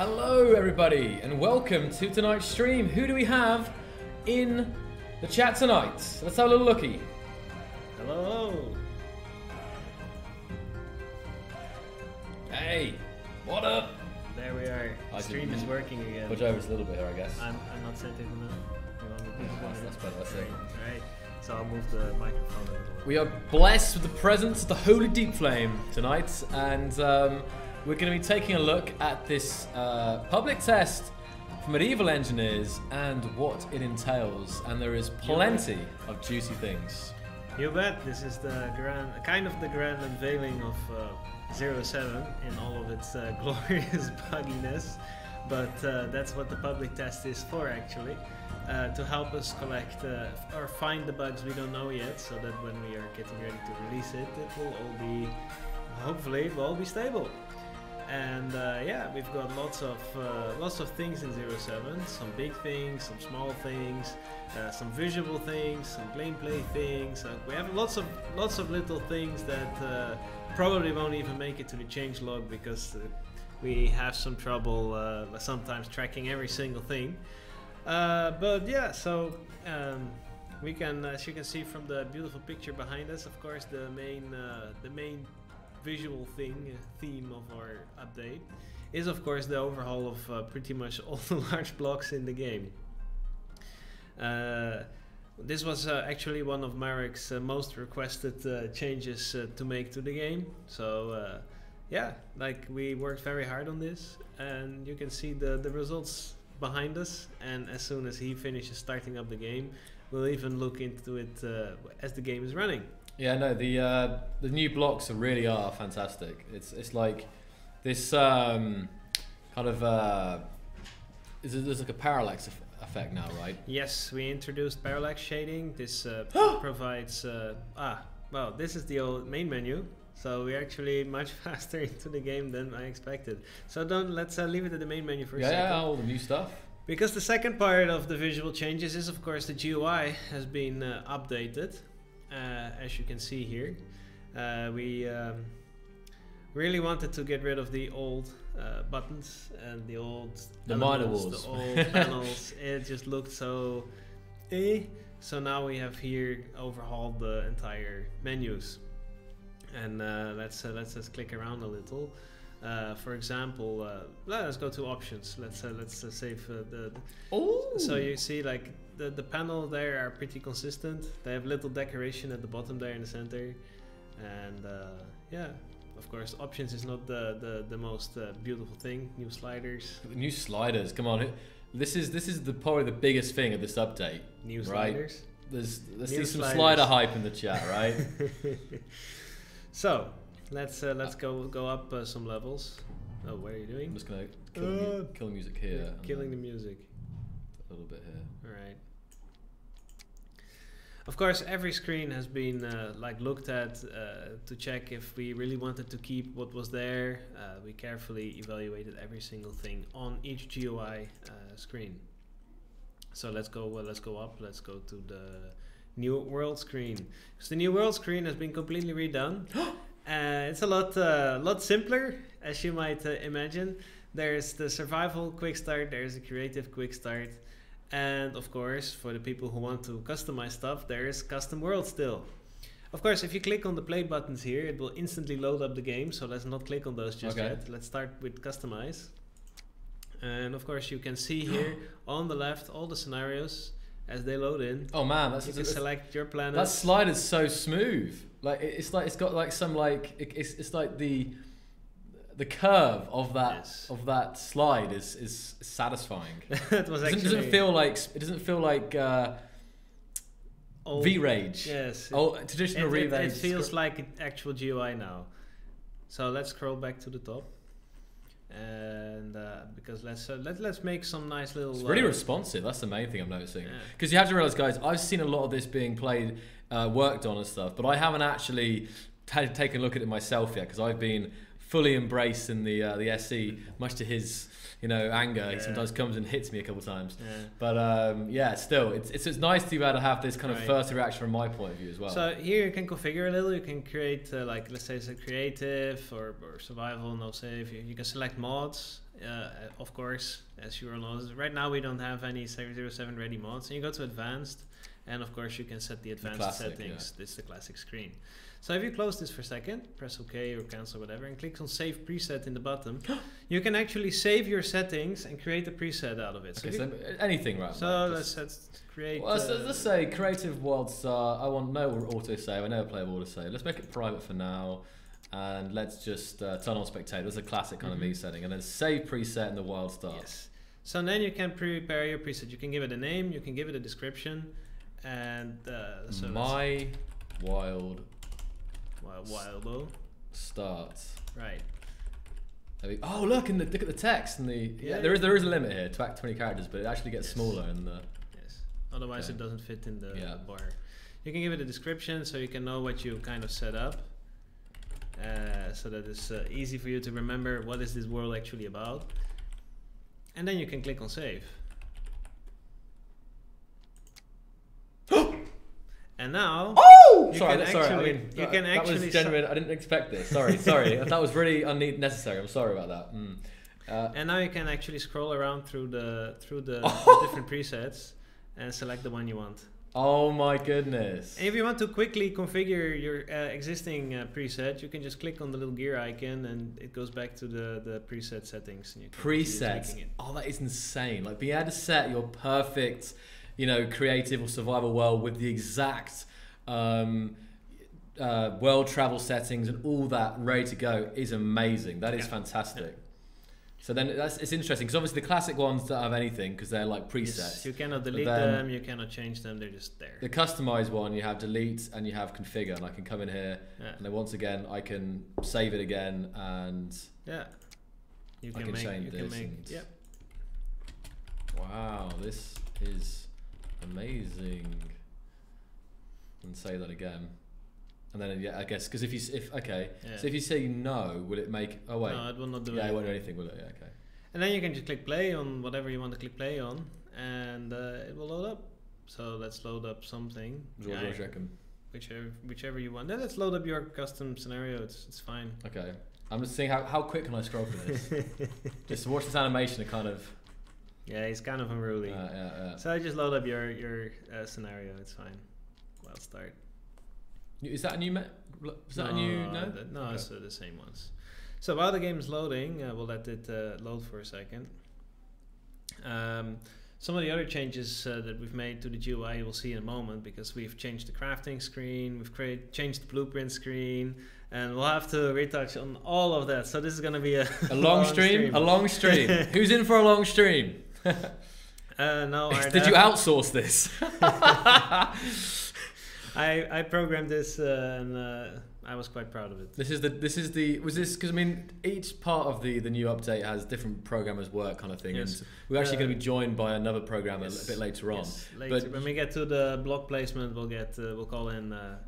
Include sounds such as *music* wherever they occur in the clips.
Hello, everybody, and welcome to tonight's stream. Who do we have in the chat tonight? Let's have a little looky. Hello. Hey, what up? There we are. I Stream is working again. Push over a little bit here, I guess. I'm, I'm not setting them up. You want me to do That's- better, that's it. Right. So I'll move the microphone a little. We are blessed with the presence of the Holy Deep Flame tonight, and um, we're going to be taking a look at this uh, public test for medieval engineers and what it entails. And there is plenty of juicy things. You bet. This is the grand, kind of the grand unveiling of uh, Zero Seven in all of its uh, *laughs* glorious bugginess. But uh, that's what the public test is for, actually, uh, to help us collect uh, or find the bugs we don't know yet, so that when we are getting ready to release it, it will all be, hopefully, will all be stable. And uh, yeah, we've got lots of uh, lots of things in Zero Seven. Some big things, some small things, uh, some visual things, some gameplay things. Uh, we have lots of lots of little things that uh, probably won't even make it to the change log because uh, we have some trouble sometimes tracking every single thing. But yeah, so um, we can, as you can see from the beautiful picture behind us, of course, the main the main visual thing theme of our update is of course the overhaul of uh, pretty much *laughs* all the large blocks in the game. Uh, this was uh, actually one of Marek's uh, most requested uh, changes uh, to make to the game. So yeah, like we worked very hard on this, and you can see the the results behind us. And as soon as he finishes starting up the game, we'll even look into it as the game is running. Yeah, no, the uh, the new blocks are really are fantastic. It's it's like this um, kind of uh, is it, there's like a parallax eff- effect now, right? Yes, we introduced parallax shading. This uh, *gasps* provides uh, ah well, this is the old main menu. So we're actually much *laughs* faster into the game than I expected. So don't let's uh, leave it at the main menu for a second. yeah, all the new stuff. Because the second part of the visual changes is, of course, the GUI has been uh, updated, as you can see here. Uh, we um, really wanted to get rid of the old uh, buttons and the old The elements, the old *laughs* panels. It just looked so eh. So now we have here overhauled the entire menus, and uh, let's uh, let's just click around a little. Uh, for example, uh, let's go to options. Let's uh, let's uh, save uh, the. Oh, So you see, like the the panel there are pretty consistent. They have little decoration at the bottom there in the center, and uh, yeah, of course, options is not the the, the most uh, beautiful thing. New sliders, new sliders. Come on, this is this is the probably the biggest thing of this update. new Right. sliders. There's let's New see some sliders. slider hype in the chat, right? *laughs* *laughs* so let's uh, let's go go up uh, some levels. Oh, what are you doing? I'm just gonna kill, mu- Uh, kill the music here. Killing the music. a little bit here. All right. Of course, every screen has been uh, like looked at uh, to check if we really wanted to keep what was there. Uh, we carefully evaluated every single thing on each GUI uh, screen. So let's go. Uh, let's go up. Let's go to the new world screen. Because the new world screen has been completely redone. *gasps* uh, it's a lot, uh, lot simpler, as you might uh, imagine. There's the survival quick start. There's a creative quick start. And of course, for the people who want to customize stuff, there is custom world still. Of course, if you click on the play buttons here, it will instantly load up the game. So let's not click on those just Okay. yet. Let's start with customize. And of course, you can see here *gasps* on the left all the scenarios as they load in. Oh man, that's, you can that's select your planet. that slide is so smooth. Like it's like it's got like some like it- it's it's like the the curve of that Yes. of that slide is is satisfying. *laughs* that was It actually doesn't, doesn't feel like it doesn't feel like uh, old- VRage. Yes. it- Oh, traditional it, it, VRage it feels like actual GUI now. So let's scroll back to the top. And uh, because let's uh, let, let's make some nice little It's really uh, responsive. That's the main thing I'm noticing. Yeah. Because you have to realize, guys, I've seen a lot of this being played, uh, worked on and stuff, but I haven't actually ta taken a look at it myself yet because I've been fully embraced in the uh, the SE, much to his you know anger. He sometimes comes and hits me a couple times. Yeah. But um, yeah, still, it's, it's it's nice to be able to have this kind of Right. first reaction from my point of view as well. So here you can configure a little. You can create uh, like let's say it's a creative or, or survival, no save. You, you can select mods, uh, of course, as you all know. Right now we don't have any 707 ready mods. And you go to advanced, and of course you can set the advanced classic, settings. This is the classic screen. So if you close this for a second, press OK or cancel whatever, and click on Save Preset in the bottom, *gasps* you can actually save your settings and create a preset out of it. okay, so you- anything right? so now, let's, let's create. Well, let's, uh, let's say creative world star. I want no auto save. I never play with auto save. Let's make it private for now, and let's just uh, turn on spectator. That's a classic kind of me Mhm. setting, and then save preset in the wild start. Yes. So then you can prepare your preset. You can give it a name, you can give it a description, and uh, so My wild Wild, wild bow. start. Right. We- Oh, look! And the look at the text and the yeah. Yeah, There is there is a limit here to act twenty characters, but it actually gets Yes. smaller in the. Yes. Otherwise, Okay. it doesn't fit in the, Yeah. bar. You can give it a description so you can know what you kind of set up. Uh, so that it's uh, easy for you to remember what is this world actually about. And then you can click on save. And now Oh! You sorry, can that- sorry. I mean, you that, can that was su- genuine. I didn't expect this. Sorry, *laughs* sorry. that was really unnecessary. I'm sorry about that. Mm. Uh, And now you can actually scroll around through the through the, Oh. *laughs* the different presets and select the one you want. oh my goodness. And if you want to quickly configure your uh, existing uh, preset, you can just click on the little gear icon and it goes back to the, the preset settings. And you can continue presets. it. Oh, that is insane. Like being able to set your perfect, you know, creative or survival world with the exact um, uh, world travel settings and all that ready to go is amazing. That is Yeah. fantastic. So then that's it's interesting because obviously the classic ones don't have anything because they're like Yes, presets. you cannot delete them, you cannot change them, they're just there. The customized one, you have delete and you have configure, and I can come in here Yeah. and then once again I can save it again and yeah. You I can, can make, change you can this make, and- yep. Wow, this is amazing. And say that again. And then yeah, I guess because if you s- if okay, Yeah. so if you say no, will it make? Oh wait, No, it will not do yeah, it won't do anything, will it? Yeah, okay. And then you can just click play on whatever you want to click play on, and uh, it will load up. So let's load up something. George, Yeah, what do you reckon? whichever whichever you want. Then let's load up your custom scenario. It's it's fine. Okay, I'm just seeing how how quick can I scroll through this? *laughs* just watch this animation. It kind of yeah, it's kind of unruly. uh, yeah, yeah. So I just load up your your uh, scenario. It's fine. Well, start. Is that a new? Is that a new? No. that- no, Okay. it's the same ones. So while the game is loading, uh, we'll let it uh, load for a second. Um, some of the other changes uh, that we've made to the GUI you will see in a moment because we've changed the crafting screen, we've create, changed the blueprint screen, and we'll have to retouch on all of that. So this is going to be a, A long *laughs* stream, a long stream. *laughs* Who's in for a long stream? *laughs* Uh, no, *laughs* Did you outsource this? *laughs* I I programmed this uh, and uh, I was quite proud of it. This is the this is the was this because I mean each part of the the new update has different programmers work kind of thing, Yes. and we're actually Uh, going to be joined by another programmer Yes. a bit later on. Yes, later. But- when we get to the block placement, we'll get uh, we'll call in uh,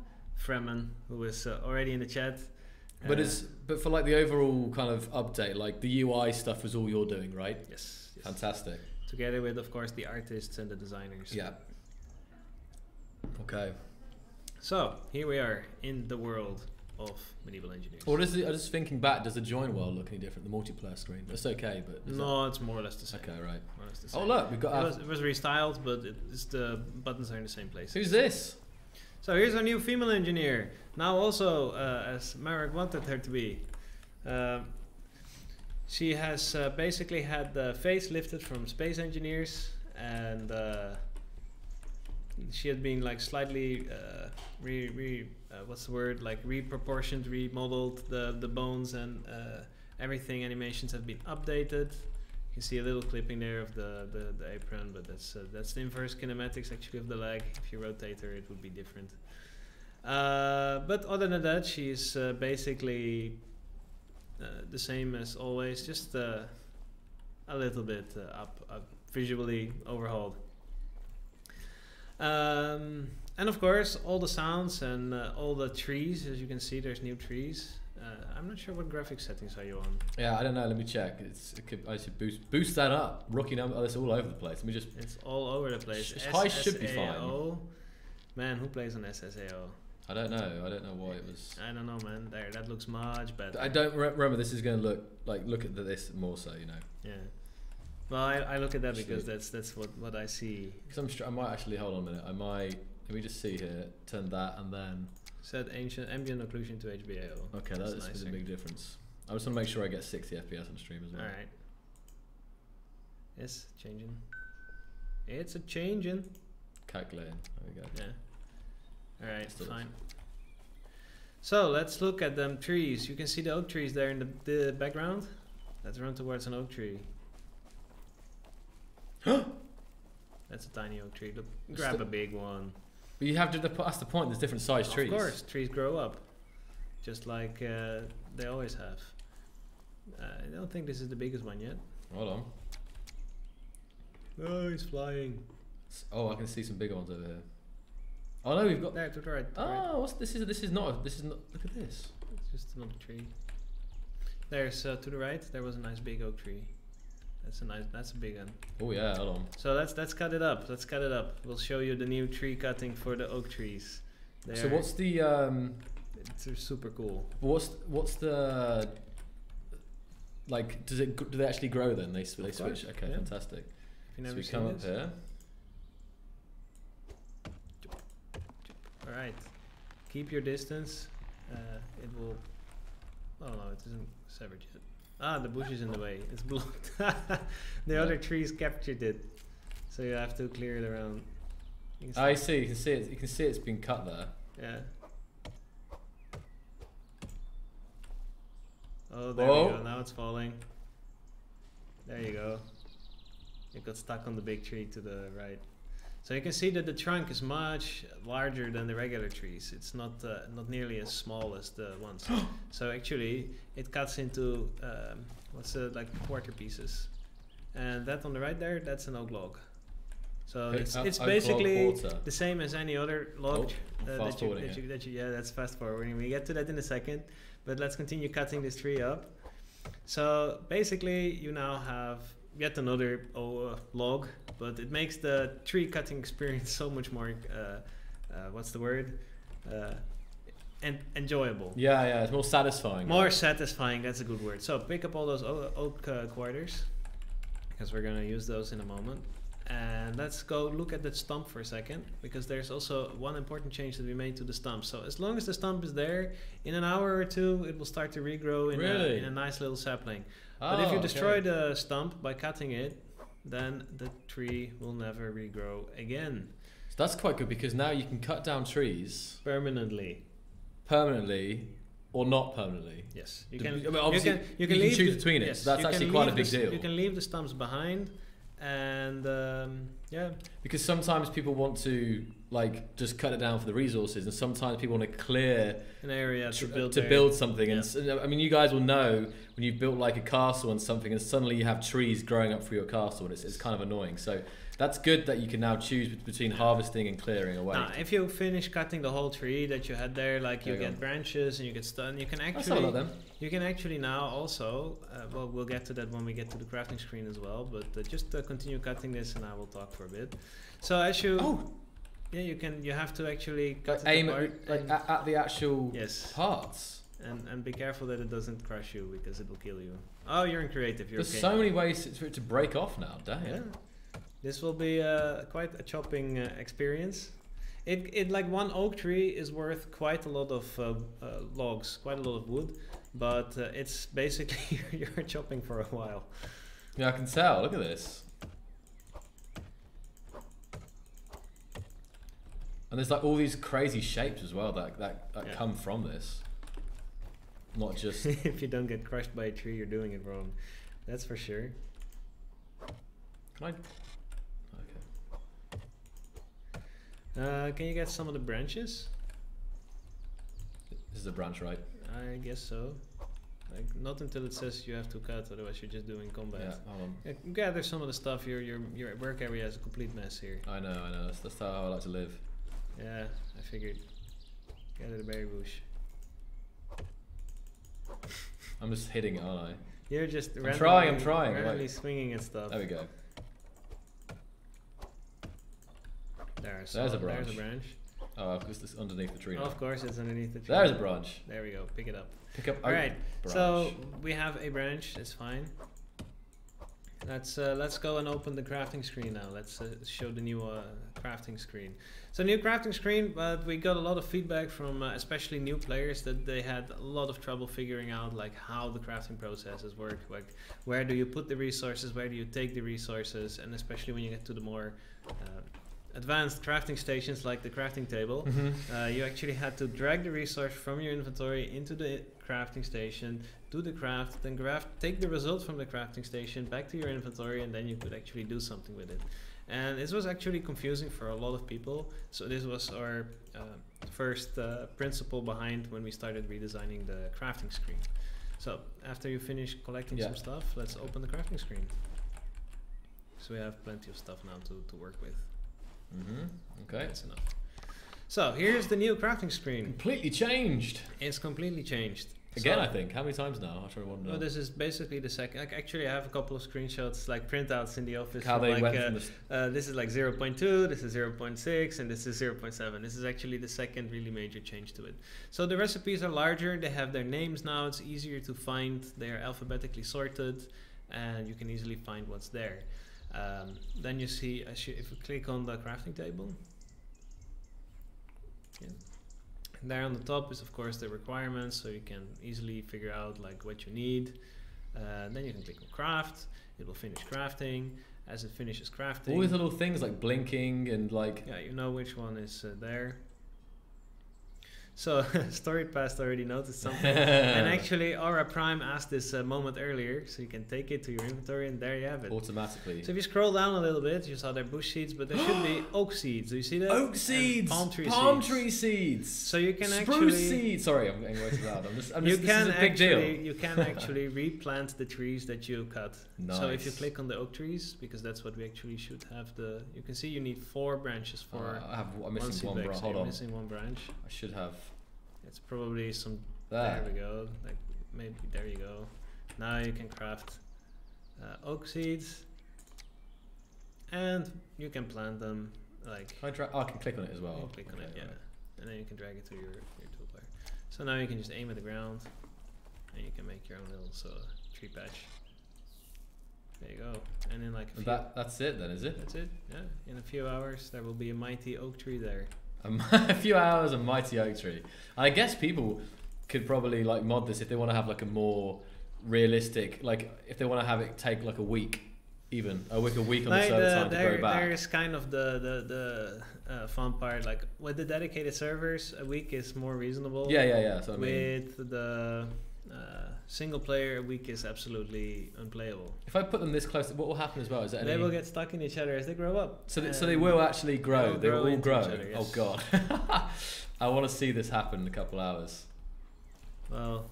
Fremen, who is uh, already in the chat. But Uh, it's but for like the overall kind of update, like the UI stuff is all you're doing, right? yes. Fantastic. together with of course the artists and the designers. Yeah. Okay. So here we are in the world of medieval engineers. Or does the, I was just thinking back, does the join world look any different? The multiplayer screen. That's okay, but is no, it's more or less the same. okay, right. More or less the Oh look, we've got. It Our, was, it was restyled, but it's the buttons are in the same place. who's this? So here's our new female engineer. Now also, uh, as Marek wanted her to be. Um, she has uh, basically had the face lifted from space engineers, and uh, she had been like slightly uh, re, re uh, what's the word like reproportioned, remodeled the the bones and uh, everything. Animations have been updated. You can see a little clipping there of the, the, the apron, but that's uh, that's the inverse kinematics actually of the leg. If you rotate her, it would be different. But other than that, she's basically uh, the same as always, just uh, a little bit uh, up, up, visually overhauled. Um, and of course, all the sounds and uh, all the trees, as you can see, there's new trees. Uh, I'm not sure what graphic settings are you on. Yeah, I don't know. Let me check. It's it could I should boost boost that up. Rookie number. Oh, it's all over the place. Let me just. It's all over the place. High should be fine. Man, who plays on SSAO? I don't know. I don't know why it was. I don't know, man. There, that looks much better. I don't re- remember. This is going to look like look at this more so. You know. Yeah. Well, I, I look at that Actually- because that's that's what, what I see. Because I'm I might actually hold on a minute. I might. Let me just see here. Turn that and then. Set ancient ambient occlusion to HBAO. Okay, That's that's, a big difference. I just want to make sure I get 60 FPS on stream as well. All right. Yes, changing. It's a changing. Calculating. There we go. Yeah. All right, fine. So let's look at them trees. You can see the oak trees there in the, the background. Let's run towards an oak tree. *gasps* That's a tiny oak tree. Look, grab a big one. But you have to. That's the point. There's different sized trees. Of course, trees grow up, just like uh, they always have. Uh, I don't think this is the biggest one yet. Hold on. Oh, he's flying. Oh, I can see some bigger ones over here. Oh no, we've got. There, to the right. To the right. Oh, what's this? Is this is not. a- This is not. Look at this. It's just another tree. There's uh, to the right. There was a nice big oak tree. That's a nice. That's a big one. Oh yeah, hold on. So let's let's cut it up. Let's cut it up. We'll show you the new tree cutting for the oak trees. So They're- what's the um? It's they're super cool. What's what's the like? Does it? Do they actually grow then? They they switch. Okay, yeah. fantastic. So we come up here. All right. Keep your distance. Uh, it will. Oh no, it isn't severed yet. Ah, the bush is in the way. It's blocked. *laughs* the Yeah. other trees captured it, so you have to clear it around. You can I see- see. You can see it. You can see it's been cut there. Yeah. Oh, there Whoa. we go. Now it's falling. There you go. It got stuck on the big tree to the right. So you can see that the trunk is much larger than the regular trees. It's not uh, not nearly as small as the ones. *gasps* so actually, it cuts into um, what's it like quarter pieces, and that on the right there, that's an oak log. So Oak- it's it's basically the same as any other log Oh, uh, that, you, that, you, that you, yeah, that's fast forwarding. We get to that in a second, but let's continue cutting this tree up. So basically, you now have yet another oh, uh, log, but it makes the tree cutting experience so much more. Uh, uh, what's the word? Uh, en- enjoyable. Yeah, yeah. It's more satisfying. More right? satisfying. That's a good word. So pick up all those oak uh, quarters, because we're gonna use those in a moment. And let's go look at that stump for a second, because there's also one important change that we made to the stump. So as long as the stump is there, in an hour or two, it will start to regrow in, a, in a nice little sapling. but if Oh, you destroy okay. the stump by cutting it, then the tree will never regrow again So that's quite good because now you can cut down trees permanently. permanently or not permanently. Yes, you can. I mean, obviously, you can, you can can leave choose the- between it, yes, so that's actually quite a big the deal. You can leave the stumps behind, and um, yeah, Because sometimes people want to like just cut it down for the resources, and sometimes people want to clear an area to build. to build something. And yeah. s- I mean, you guys will know when you've built like a castle and something, and suddenly you have trees growing up through your castle, and it's, it's kind of annoying. So that's good that you can now choose between harvesting and clearing away. Now, if you finish cutting the whole tree that you had there, like you There you get go. branches and you get stone, you can That's not a lot actually you can actually now also. Uh, well, we'll get to that when we get to the crafting screen as well. But uh, just uh, continue cutting this, and I will talk for a bit. So as you, Oh, yeah, you can. You have to actually cut like aim at, like at, at the actual yes. parts. And, and be careful that it doesn't crush you because it will kill you. Oh, you're in creative. You're There's okay. so many ways for it to break off now. Damn. Yeah. This will be uh, quite a chopping uh, experience. It, it like one oak tree is worth quite a lot of uh, uh, logs, quite a lot of wood, but uh, it's basically *laughs* you're chopping for a while. Yeah, I can tell. Look at this. And there's like all these crazy shapes as well that that, that Yeah. come from this. Not just *laughs* if you don't get crushed by a tree, you're doing it wrong. That's for sure. can I Okay. Uh, can you get some of the branches? This is a branch, right? I guess so. Like not until it says you have to cut, otherwise you're just doing combat. Yeah, hold on. Yeah, gather some of the stuff. Your your your work area is a complete mess here. I know, I know. That's, that's how I like to live. Yeah, I figured. Gather the berry bush. I'm just hitting it, aren't I? You're just I'm randomly, trying, I'm trying, randomly right. swinging at stuff. There we go. There, There's so a There's a branch. branch. Oh, because it's underneath the tree now. of course, it's underneath the tree. There's a branch. There we go. Pick it up. Pick up. All oh, branch. So we have a branch. It's fine. Let's uh, let's go and open the crafting screen now. Let's uh, show the new uh, crafting screen. So new crafting screen, but we got a lot of feedback from uh, especially new players that they had a lot of trouble figuring out like how the crafting processes work. Like where do you put the resources, where do you take the resources, and especially when you get to the more uh, advanced crafting stations like the crafting table. Mhm. Uh, you actually had to drag the resource from your inventory into the crafting station, do the craft, then craft, take the result from the crafting station back to your inventory, and then you could actually do something with it. And this was actually confusing for a lot of people. So this was our uh, first uh, principle behind when we started redesigning the crafting screen. So after you finish collecting Yeah. some stuff, let's open the crafting screen. So we have plenty of stuff now to, to work with. Mhm. Okay. That's enough. So here's the new crafting screen. Completely changed. It's completely changed. Again, So- I think. How many times now? I try to wonder. Well, this is basically the second. Like, actually, I have a couple of screenshots, like printouts in the office. how they like, went uh, from the. s- uh, this is like 0.2, this is 0.6, and this is 0.7. This is actually the second really major change to it. So the recipes are larger, they have their names now, it's easier to find, they're alphabetically sorted, and you can easily find what's there. Um, then you see, you, if you click on the crafting table, yeah. there on the top is of course the requirements, so you can easily figure out like what you need. Uh, then you can click on craft, it will finish crafting. As it finishes crafting, All these little things like blinking and like. yeah, you know which one is uh, there. So *laughs* story past already noticed something, *laughs* and actually Aura Prime asked this a moment earlier, so you can take it to your inventory, and there you have it. automatically. So if you scroll down a little bit, you saw there bush seeds, but there should be *gasps* oak seeds. Do you see that? Oak And seeds, palm tree palm seeds. tree seeds, So you can spruce actually seeds. Sorry, I'm getting way too loud. I'm just, I'm you just, this can is a big actually deal. *laughs* you can actually replant the trees that you cut. Nice. So if you click on the oak trees, because that's what we actually should have the. You can see you need four branches for. Oh, I have. I'm one missing one. bag, Bro. Hold on. missing one branch. I should have It's probably some. there. There we go. Like maybe there you go. Now you can craft uh, oak seeds, and you can plant them like. I, oh, I can click on it as well. click on Okay, it, yeah, right. and then you can drag it to your your toolbar. So now you can just aim at the ground, and you can make your own little sort of tree patch. There you go. And in like a few, that that's it then, is it? that's it. Yeah. In a few hours, there will be a mighty oak tree there. *laughs* A few hours a mighty oak tree. I guess people could probably like mod this if they want to have like a more realistic, like if they want to have it take like a week, even a week, a week on the server the, time to there, grow back. there's kind of the the the uh, fun part. Like with the dedicated servers, a week is more reasonable. Yeah, yeah, yeah. So I mean, With the uh, single player, week is absolutely unplayable. if I put them this close, what will happen as well? Is that They any- will get stuck in each other as they grow up. so? Th- so they will actually grow. They will grow all grow. other, Oh god, *laughs* I want to see this happen in a couple hours. Well,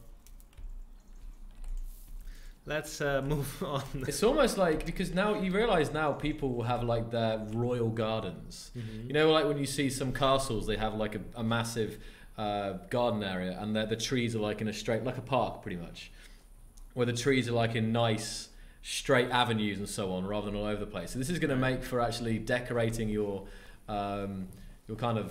let's uh, *laughs* move on. It's almost like because now you realize now people will have like their royal gardens. Mm-hmm. You know, like when you see some castles, they have like a, a massive uh, garden area, and the the trees are like in a straight, like a park, pretty much, where the trees are like in nice straight avenues and so on, rather than all over the place. So this is going to make for actually decorating your um, your kind of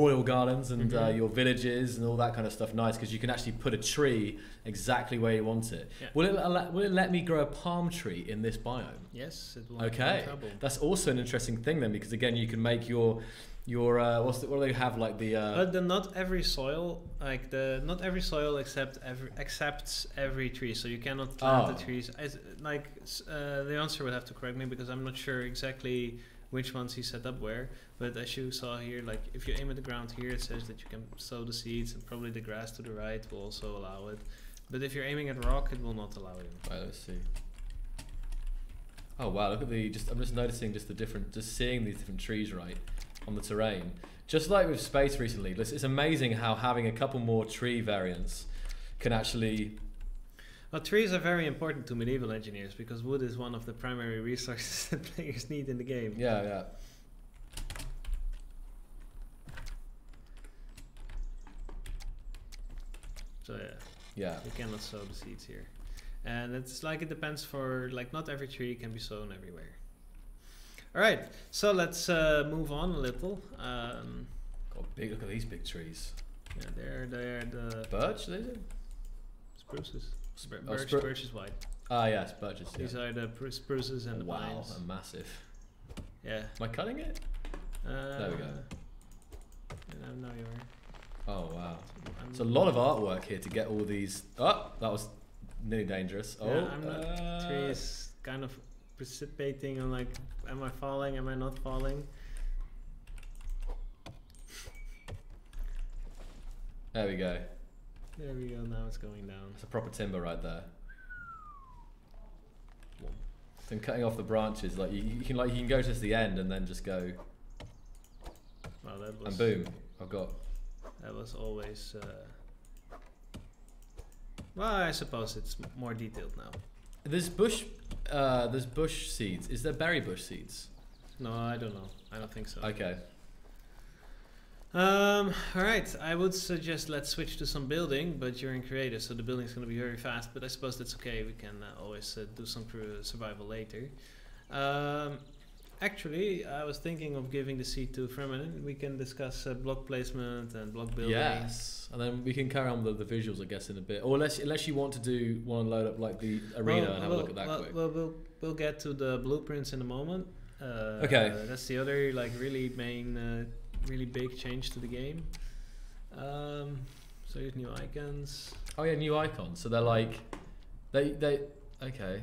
royal gardens and uh, Mhm. your villages and all that kind of stuff nice because you can actually put a tree exactly where you want it. Yeah. Will it allow, will it let me grow a palm tree in this biome? Yes, it will. Okay. That's also an interesting thing then, because again, you can make your your uh, what's the, what do they have like the uh, But the, not every soil, like the not every soil accept every accepts every tree, so you cannot plant Oh. the trees. As, like uh, the answer would have to correct me because I'm not sure exactly which ones he set up where. But as you saw here, like if you aim at the ground here, it says that you can sow the seeds, and probably the grass to the right will also allow it. But if you're aiming at rock, it will not allow you. Right, let's see. Oh wow! Look at the just. I'm just noticing just the different, just seeing these different trees right on the terrain. Just like with space recently, it's amazing how having a couple more tree variants can actually. Well, trees are very important to medieval engineers because wood is one of the primary resources *laughs* that players need in the game. Yeah, yeah. So yeah. Yeah. You cannot sow the seeds here. And it's like it depends for like not every tree can be sown everywhere. All right, so let's uh, move on a little. Um, Got big. Look at these big trees. yeah, they're they're the Birch, is it? spruces. Spr- oh, Birch, spru- birch is white. Ah, yes, birches. Yeah. These are the pr- spruces and the wow, pines. they're massive. Yeah. Am I cutting it? Uh, we go. And now you're. Oh wow. I'm, It's a lot of artwork here to get all these. Oh, that was nearly dangerous. Yeah, Oh, I'm not. uh, tree is kind of precipitating. I'm like, am I falling? Am I not falling? There we go. There we go. Now it's going down. It's a proper timber right there. Then cutting off the branches, like you, you can like you can go to the end and then just go Wow, that was and boom, I've got. That was always. Uh, well, I suppose it's more detailed now. This bush, uh, there's bush seeds. Is there berry bush seeds? No, I don't know. I don't think so. Okay. Um, all right. I would suggest let's switch to some building, but you're in creative, so the building's going to be very fast. But I suppose that's okay. We can uh, always uh, do some survival later. Um, actually, I was thinking of giving the seat to Fremen. We can discuss uh, block placement and block building. Yes, and then we can carry on with the visuals, I guess, in a bit. Or unless unless you want to do want to load up like the arena and have a look at that well, quick. Well, we'll we'll get to the blueprints in a moment. Uh, Okay. That's the other like really main, uh, really big change to the game. Um, so here's new icons. Oh yeah, new icons. So they're like, they they okay.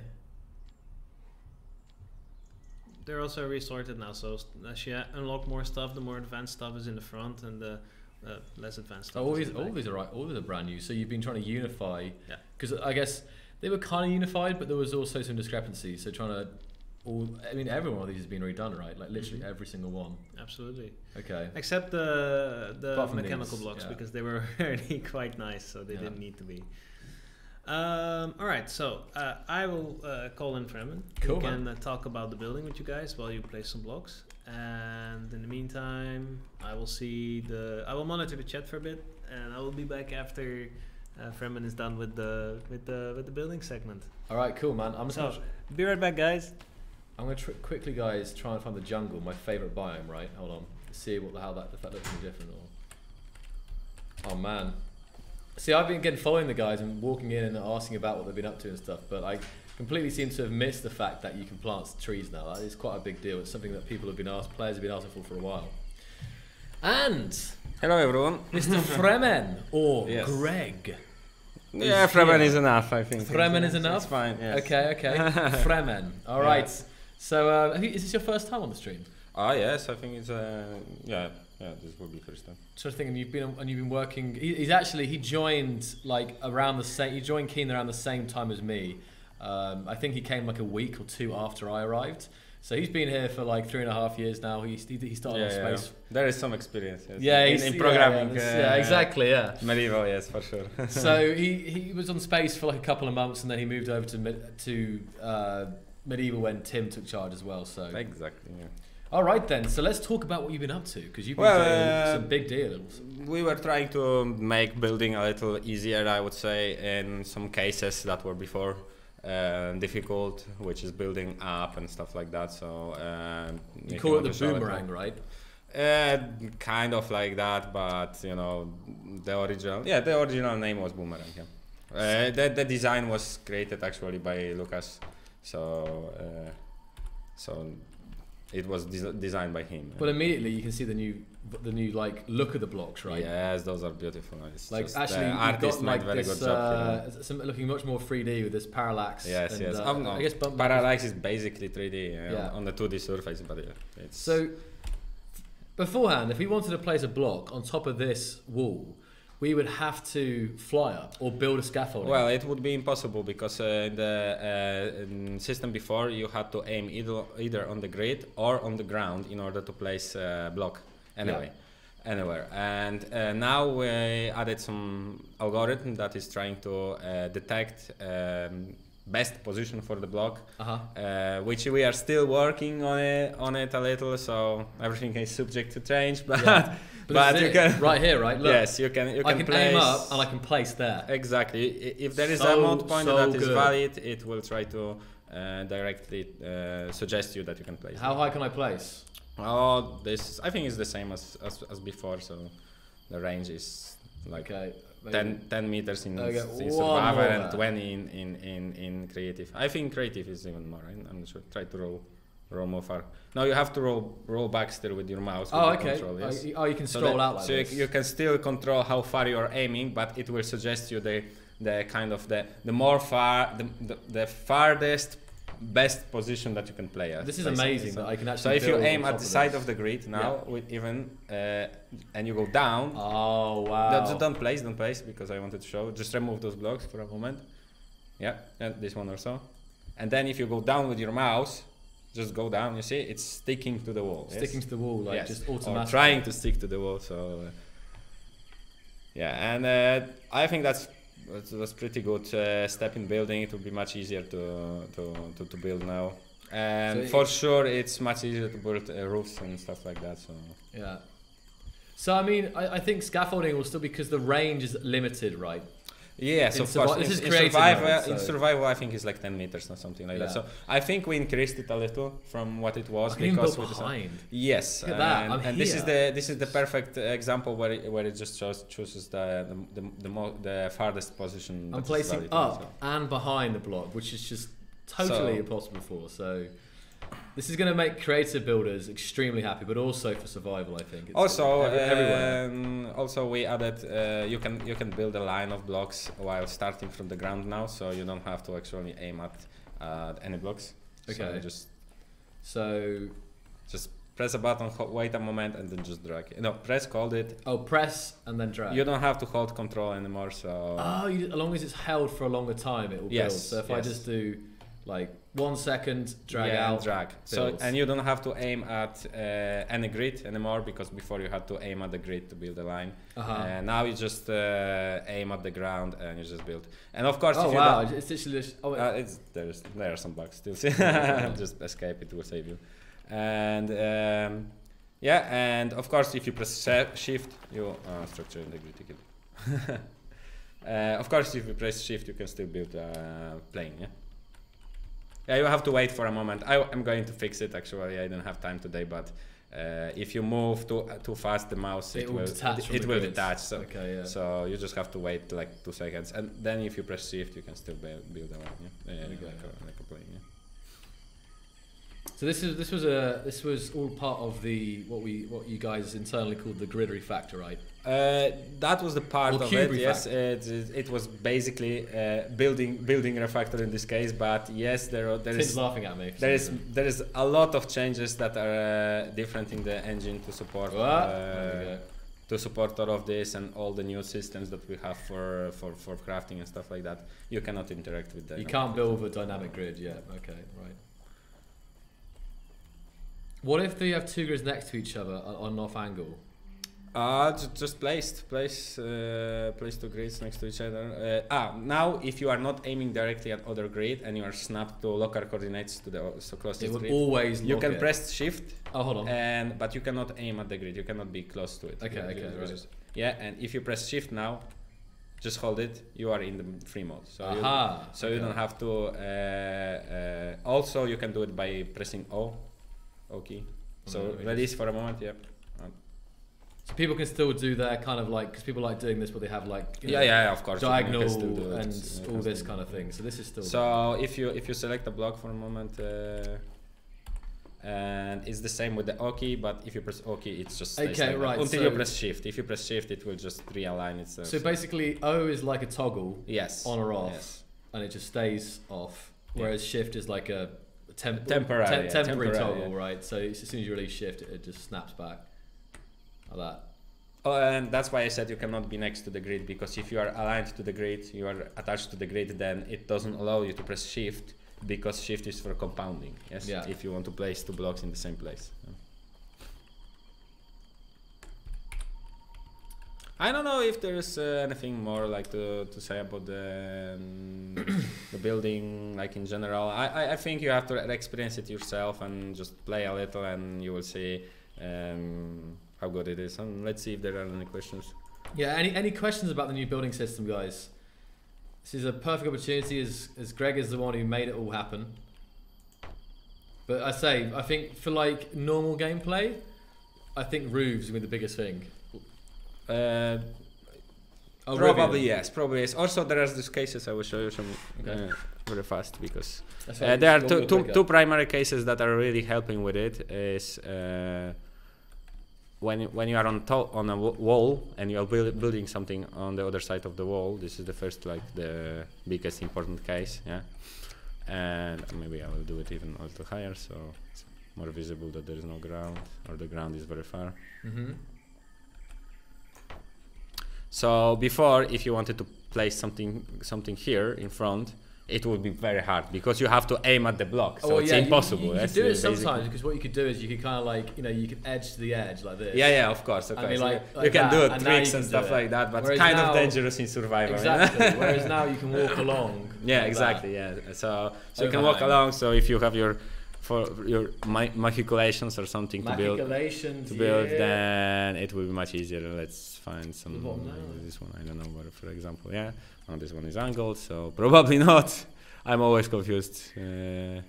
They're also resorted now. So as you unlock more stuff, the more advanced stuff is in the front, and the uh, less advanced stuff. Oh, all these in the all these are right. All these are brand new. So you've been trying to unify. Yeah. Because I guess they were kind of unified, but there was also some discrepancies. So trying to. All, I mean, every one of these has been redone, right? Like literally Mhm. every single one. Absolutely. Okay. Except the the mechanical these, blocks yeah. because they were *laughs* already quite nice, so they Yeah. didn't need to be. Um, all right, so uh, I will uh, call in Fremen. Cool, we can uh, talk about the building with you guys while you place some blocks, and in the meantime, I will see the. I will monitor the chat for a bit, and I will be back after uh, Fremen is done with the with the with the building segment. All right. Cool, man. I'm So, be right back, guys. I'm gonna quickly, guys, try and find the jungle, my favorite biome. Right. Hold on. See what the, how that if that looks any different or. Oh man. See, I've been again following the guys and walking in and asking about what they've been up to and stuff, but I completely seem to have missed the fact that you can plant trees now. That is quite a big deal. It's something that people have been asked, players have been asking for for a while. And Hello everyone. *laughs* Mr. Fremen or Yes. Greg. Yeah, Is Fremen here. is enough, I think. Fremen is enough. It's fine. Yes. Okay, okay. *laughs* Fremen. All right. Yeah. So, uh, is this your first time on the stream? Ah, yes, I think it's uh, yeah, yeah. This will be first time. Thing, and you've been and you've been working. He, he's actually he joined like around the same. He joined Keen around the same time as me. Um, I think he came like a week or two after I arrived. So he's been here for like three and a half years now. He he, he started yeah, on yeah. space. There is some experience. Yes. Yeah, in, in programming. Yeah, uh, yeah, exactly. Yeah. Medieval, yes, for sure. *laughs* so he, he was on space for like a couple of months, and then he moved over to to uh, medieval when Tim took charge as well. So exactly. Yeah. All right then. So let's talk about what you've been up to because you've been Well, doing uh, some big deals. We were trying to make building a little easier, I would say, in some cases that were before uh, difficult, which is building up and stuff like that. So uh, You call it the boomerang, right? Uh, kind of like that, but you know, the original, yeah, the original name was Boomerang. Yeah. Uh, the the design was created actually by Lucas, so uh, so it was des- designed by him. But immediately you can see the new the new like look of the blocks, right? Yes, those are beautiful. It's Like just actually, you've artist got made like very this, good job. uh, some looking much more 3D with this parallax. Yes, and, yes. uh, no. I guess Parallax is basically 3D uh, Yeah. on the 2D surface, but yeah, it's So, beforehand, if we wanted to place a block on top of this wall, we would have to fly up or build a scaffold. Well, it would be impossible because uh, in the uh, system before you had to aim either either on the grid or on the ground in order to place a block anyway, anywhere. And uh, now we added some algorithm that is trying to uh, detect um, best position for the block, Uh huh. uh, which we are still working on it on it a little. So everything is subject to change, but *laughs* Yeah. But, But you it. can- right here, right? Look, yes, you can you I can, can place aim up and I can place there. exactly. If there is So- a mount point so that is good. valid, it will try to uh, directly uh, suggest you that you can place. How high can I place? Oh, this I think is the same as, as as before. So the range is like Okay. Maybe- 10, 10 meters in, Okay, in survivor and 20 in, in, in, in creative. I think creative is even more. Right? I'm not sure. Try to roll roll more far. No, you have to roll roll back still with your mouse. Oh, okay. Control, Oh, yes. you- oh, you can So scroll that- out like so you- You, can still control how far you are aiming, but it will suggest you the the kind of the the more far the, the, the farthest best position that you can play at. This is basically. amazing So, that I can actually. so if you aim at the of side of the grid now, with even uh, and you go down, Oh wow. just don't place, don't place because I wanted to show. Just remove those blocks for a moment. Yeah, and this one or so. And then if you go down with your mouse, just go down. You see, it's sticking to the wall. yes? Sticking to the wall, like Yes, just or trying to stick to the wall. So uh, yeah, and uh, I think that's that's, that's pretty good uh, step in building. It will be much easier to to, to, to build now. And So for sure, it's much easier to build uh, roofs and stuff like that. So Yeah. So I mean, I, I think scaffolding will still because the range is limited, right? Yes, In of course. this in, is in survival, mode, in survival, I think it's like 10 meters or something like that. So I think we increased it a little from what it was I because the- behind. Yes, Look at that, and, I'm and this is the this is the perfect example where it, where it just chooses the the the, the, mo- the farthest position. I'm placing up so. and behind the block, which is just totally So- impossible for. So this is going to make creative builders extremely happy, but also for survival, I think. It's Also, every- um, also we added uh, you can you can build a line of blocks while starting from the ground now, so you don't have to actually aim at uh, any blocks. So Okay. you just So just press a button, wait a moment, and then just drag. No, press, hold it. oh, press and then drag. You don't have to hold control anymore. So Oh, you, as long as it's held for a longer time, it will Yes, build. So if I just do like one second, drag yeah, out, drag. So and you don't have to aim at uh, any grid anymore because before you had to aim at the grid to build a line. uh-huh. And now you just uh, aim at the ground and you just build. And of course, oh if wow, it's literally oh, uh, it's there's there are some bugs still. *laughs* *laughs* Just escape; it will save you. And um, yeah, and of course, if you press shift, you uh, structure in the grid again. *laughs* uh, of course, if you press shift, you can still build a plane. Yeah. Yeah, you have to wait for a moment. I, I'm going to fix it. Actually, I don't have time today, but. Uh, if you move too uh, too fast, the mouse It it, will detach it, will grid. detach. So okay, yeah. so you just have to wait like two seconds, and then if you press shift, you can still build, build a line, yeah, yeah, There we go. like, a, like a plane. Yeah. So this is this was a this was all part of the what we what you guys internally called the grid refactor, right? Uh, that was the part Or of it. Yes, refactor. it, it, it was basically uh, building building refactor in this case, but yes, there are, there is laughing at me. there is there is a lot of changes that are uh, different in the engine to support. Uh, There we go. to support all of this and all the new systems that we have for for, for crafting and stuff like that, you cannot interact with them. You can't build with a dynamic grid Yeah. Okay, right. What if they have two grids next to each other on on an off angle? Uh, ju- just placed, place, uh, place two grids next to each other. Uh, ah, now if you are not aiming directly at other grid and you are snapped to local coordinates to the o- so It closest would grid, always you can it. press shift Oh, hold on. and but you cannot aim at the grid. You cannot be close to it. Okay, You- okay, you- you right. just- yeah, and if you press shift now, just hold it. You are in the free mode. So you, Aha. so you don't have to. Uh, uh, also, you can do it by pressing O. Okay. So Oh, let me release for a moment. Yeah. So people can still do their kind of like because people like doing this, but they have like you know, Yeah, yeah, of course. you can- you diagonal can do it. and all this kind of thing. So this is still. So if you if you select a block for a moment, uh, and it's the same with the O key, but if you press O key, it's just Okay, like that right, until so- you press Shift. If you press Shift, it will just realign itself. so basically, O is like a toggle, yes, on or off. Yes. and it just stays off. Yeah. Whereas shift is like a temp- Temporary, tem- yeah, temporary, temporary, toggle, yeah. right? So as soon as you release shift, it just snaps back like that. Oh, and that's why I said you cannot be next to the grid because if you are aligned to the grid, you are attached to the grid, then it doesn't allow you to press Shift because Shift is for compounding. Yes. Yeah. If you want to place two blocks in the same place. Yeah. I don't know if there's uh, anything more like to, to say about the um, *coughs* the building, like in general. I, I, I think you have to experience it yourself and just play a little, and you will see um, how good it is. And let's see if there are any questions. Yeah. Any any questions about the new building system, guys? This is a perfect opportunity as as Greg is the one who made it all happen. But I say, I think for like normal gameplay, I think roofs will be the biggest thing. Uh, Oh, probably Rivian. yes, probably yes. Also, there are these cases I will show you some Okay. uh, very fast because Uh, there are go two, two, quick, two uh, primary cases that are really helping with it. Is uh, when you- when you are on top on a w- wall and you are build, building something on the other side of the wall. This is the first like the biggest important case, yeah. And maybe I will do it even a little higher so it's more visible that there is no ground or the ground is very far. Mhm. So before, if you wanted to place something something here in front, it would be very hard because you have to aim at the block. So Oh, it's yeah, you- impossible. You, you, could do it sometimes because what you could do is you could kind of like you know you could edge to the edge like this. Yeah, yeah, of course, of I mean, like- you, like can that, do and tricks you and stuff it. like that, but Whereas kind now- of dangerous in survival. you know? Exactly. Whereas now you can walk *laughs* along. yeah, like exactly. that. Yeah. So so you can walk along. So if you have your for your machicolations or something to build to build, yeah. then it will be much easier. Let's find some. This one, I don't know, but for example, yeah, oh, this one is angled, so probably *laughs* not. I'm always confused. Uh,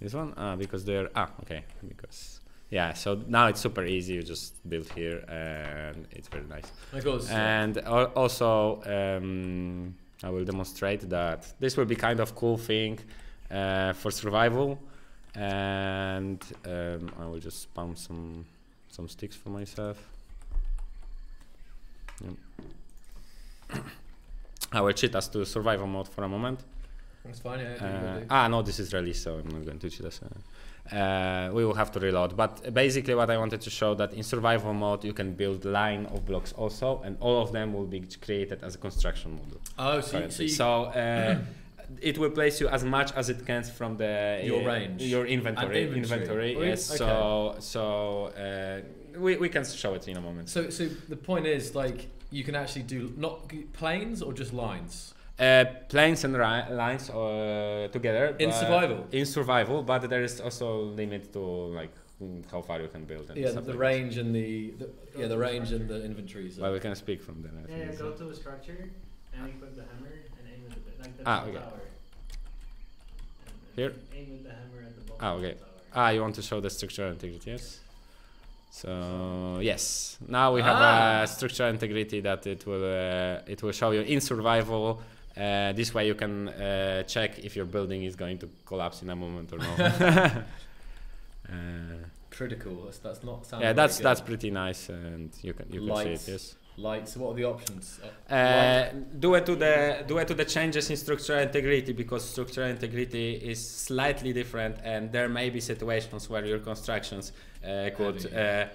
this one, ah, because they're ah, okay, because yeah. So now it's super easy. You just build here, and it's very nice. Course. And al- also, um, I will demonstrate that this will be kind of cool thing uh, for survival, and um, I will just spam some some sticks for myself. Yep. I will cheat us to survival mode for a moment. Fine. Yeah, Uh, ah, no, this is release, so I'm not going to cheat us. Uh, uh, we will have to reload. But basically, what I wanted to show that in survival mode, you can build line of blocks also, and all of them will be created as a construction model. Oh, so, you, so you, So, uh, *clears throat* it will place you as much as it can from the Your uh, range. your inventory, And inventory. Yes. okay. So, so uh, we, we can show it in a moment. so so the point is like you can actually do not planes or just lines. Uh, planes and ri- lines uh, together In survival? In survival, but there is also limit to like how far you can build. And Yeah, the, stuff the like that. range and the, the yeah the range and the inventories. Well, we can speak from there. I Yeah, yeah, think. go to the structure and equip the hammer and aim at the bit like the Ah, okay. tower. And- and Here? Aim with the hammer at the bottom Ah, of the okay. tower. Ah, you want to show the structural integrity, yes? So yes, now we have Ah. a structural integrity that it will uh, it will show you in survival. Uh, this way you can uh, check if your building is going to collapse in a moment or not. *laughs* uh, Critical. That's, that's not yeah, that's that's pretty nice, and you can you can see Lights. it. Yes. Lights. What are the options? Uh, Uh, due to the due to the changes in structural integrity, because structural integrity is slightly different, and there may be situations where your constructions uh, could uh,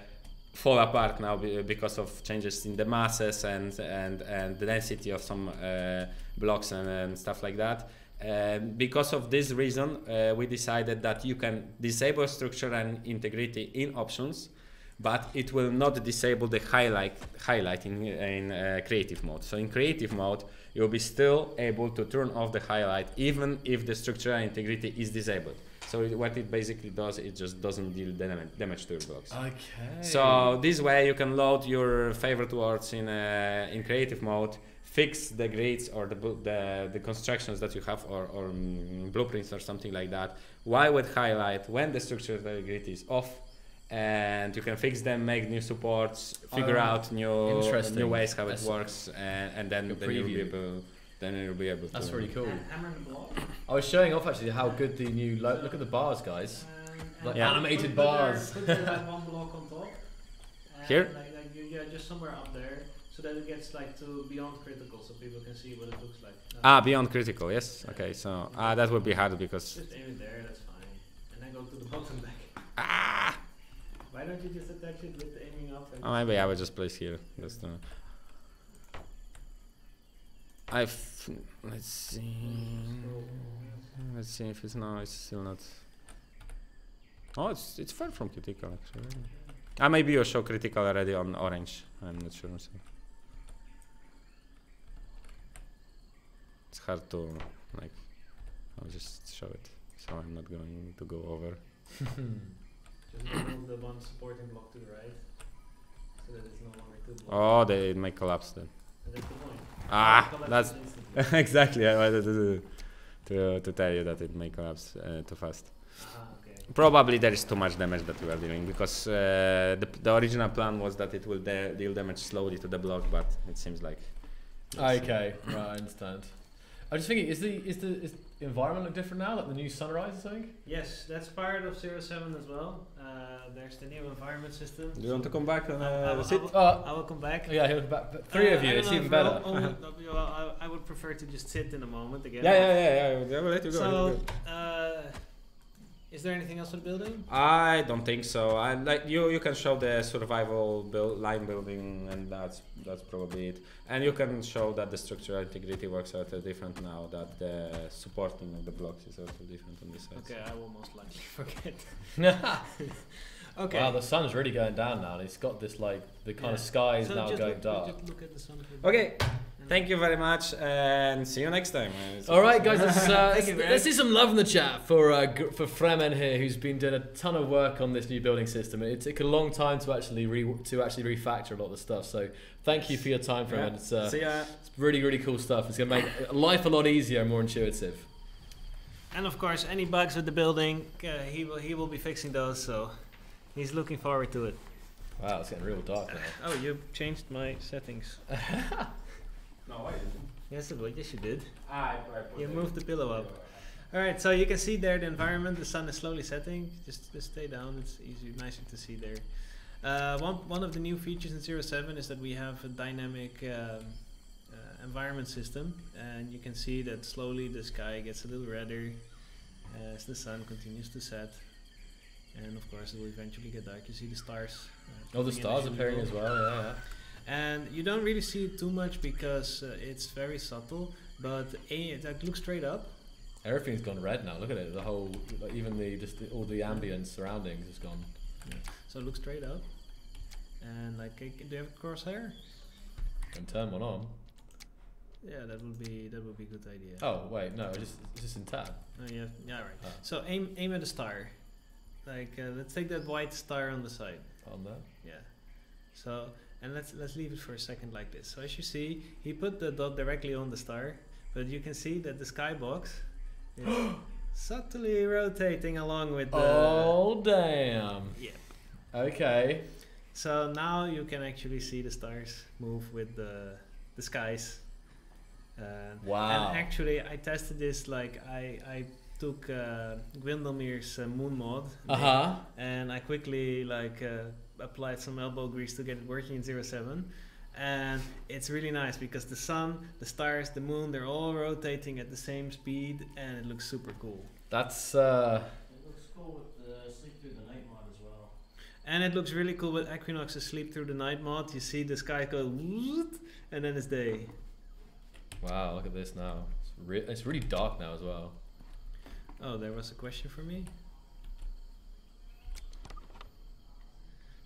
fall apart now because of changes in the masses and and and the density of some uh, blocks and, and stuff like that. Um, because of this reason, uh, we decided that you can disable structure and integrity in options, but it will not disable the highlight highlight in, uh, creative mode. So in creative mode, you'll be still able to turn off the highlight even if the structural integrity is disabled. So it, what it basically does, it just doesn't deal damage to your blocks. Okay. So this way you can load your favorite words in uh, in creative mode, fix the grids or the the, the constructions that you have or, or mm, blueprints or something like that. Why with highlight, when the structure integrity is off, and you can fix them, make new supports, figure Oh, out new new ways how it That's- works, and, and then then you'll be able then you'll be able. That's to really cool. Ha- Hammer and block. I was showing off actually how good the new lo- look at the bars, guys. Um, Like Yeah. animated put- put there- bars. Put there like one block on top. *laughs* Here? Like, like you, yeah, just somewhere up there, so that it gets like to beyond critical, so people can see what it looks like. No, Ah, beyond critical, yes. Okay, so ah, that would be hard because Just aim it there, that's fine, and then go to the bottom back. ah. Why don't you just attach it with the aiming up? And Oh, maybe I will just place here. Just, uh, I've let's see. Let's see if it's no, it's still not. Oh, it's it's far from critical actually. Ah, maybe you show critical already on orange. I'm not sure. So. It's hard to like. I'll just show it, so I'm not going to go over. *laughs* Just remove the one supporting block to the right, so that it's no longer two. Oh, they may collapse then. That's the. Ah, that's *laughs* exactly. I wanted to, to to tell you that it may collapse uh, too fast. Ah, okay. Probably there is too much damage that we are dealing because uh, the, the original plan was that it will de- deal damage slowly to the block, but it seems like. Okay, right, I understand. I was just thinking, is the is the is the environment look different now, like the new sunrise I think. Yes, that's part of 07 as well. Uh, there's the new environment system. Do you want to come back and I, I uh, will, I, sit? will, Oh, I will come back. yeah, he'll be back. Three Uh, of you, it's know even if better. we'll *laughs* only- well, I, I would prefer to just sit in a moment again. Yeah, yeah, yeah, yeah. I will let you go. So, uh, is there anything else for the building? I don't think so. I like you. You can show the survival build, line building, and that's that's probably it. And you can show that the structural integrity works out different now. That the supporting of the blocks is also different on this side. Okay, I will most likely *laughs* forget. okay. *laughs* Okay. Wow, the sun's really going down now, and it's got this like the kind of Yeah. sky is So now just going look, dark. Just look at the sun. a bit. Okay. Thank you very much, and see you next time. It's- All right, guys, let's, uh, *laughs* let's, you, let's see some love in the chat for uh, for Fremen here, who's been doing a ton of work on this new building system. It took a long time to actually re- to actually refactor a lot of the stuff. So thank you for your time, Fremen. Yeah. It's, uh, See ya. it's really really cool stuff. It's gonna make life a lot easier and more intuitive. And of course, any bugs with the building, uh, he will he will be fixing those. So he's looking forward to it. Wow, it's getting real dark now. Oh, you changed my settings. *laughs* No, I didn't. Yes, it would. Yes, you did. Ah, I, I put You the- moved the pillow up. All right, so you can see there the environment. The sun is slowly setting. Just, just stay down. It's easy, nicer to see there. Uh, one, one of the new features in 07 is that we have a dynamic um, uh, environment system, and you can see that slowly the sky gets a little redder as the sun continues to set. And of course, it will eventually get dark. You see the stars. Uh, Oh, the stars appearing as well. Yeah, yeah. And you don't really see it too much because uh, it's very subtle, but a, that looks straight up. Everything's gone red now. Look at it. The whole, like, even the just the, all the ambient surroundings has gone. So look straight up. And like, uh, do you have a crosshair? And turn one on. Yeah, that would be that would be a good idea. Oh wait, no, just just in tab. Oh, yeah, yeah, right. Oh. So aim aim at a star. Like, uh, let's take that white star on the side. On that Yeah. So and let's let's leave it for a second like this. So as you see, he put the dot directly on the star, but you can see that the skybox is *gasps* subtly rotating along with the. Oh damn. Yeah. Okay. So now you can actually see the stars move with the the skies. Uh, Wow. And actually, I tested this. Like I I took uh, Gwendolmir's uh, moon mod. Uh huh. And I quickly like uh, applied some elbow grease to get it working in 07. And it's really nice because the sun, the stars, the moon, they're all rotating at the same speed and it looks super cool. That's uh. It looks cool with the sleep through the night mod as well. And it looks really cool with Equinox's Sleep Through the Night mod. You see the sky go whoop, and then it's day. Wow. Look at this now. It's, re- it's really dark now as well. Oh, there was a question for me.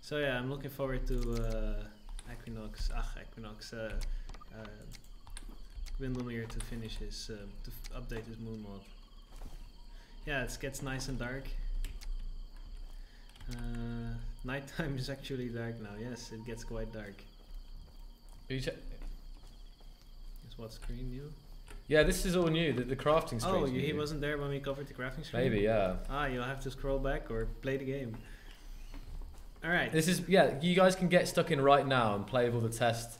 So yeah, I'm looking forward to uh, Equinox, ah, Equinox, uh, uh, Gwendolmir to finish his, uh, to update his moon mod. Yeah, it gets nice and dark. Uh, nighttime *laughs* is actually dark now. Yes, it gets quite dark. Is what screen new? yeah, this is all new. The, the crafting screen. Oh, he wasn't there when we covered the crafting screen. Maybe yeah. Ah, you'll have to scroll back or play the game. All right. This is yeah. You guys can get stuck in right now and play with all the tests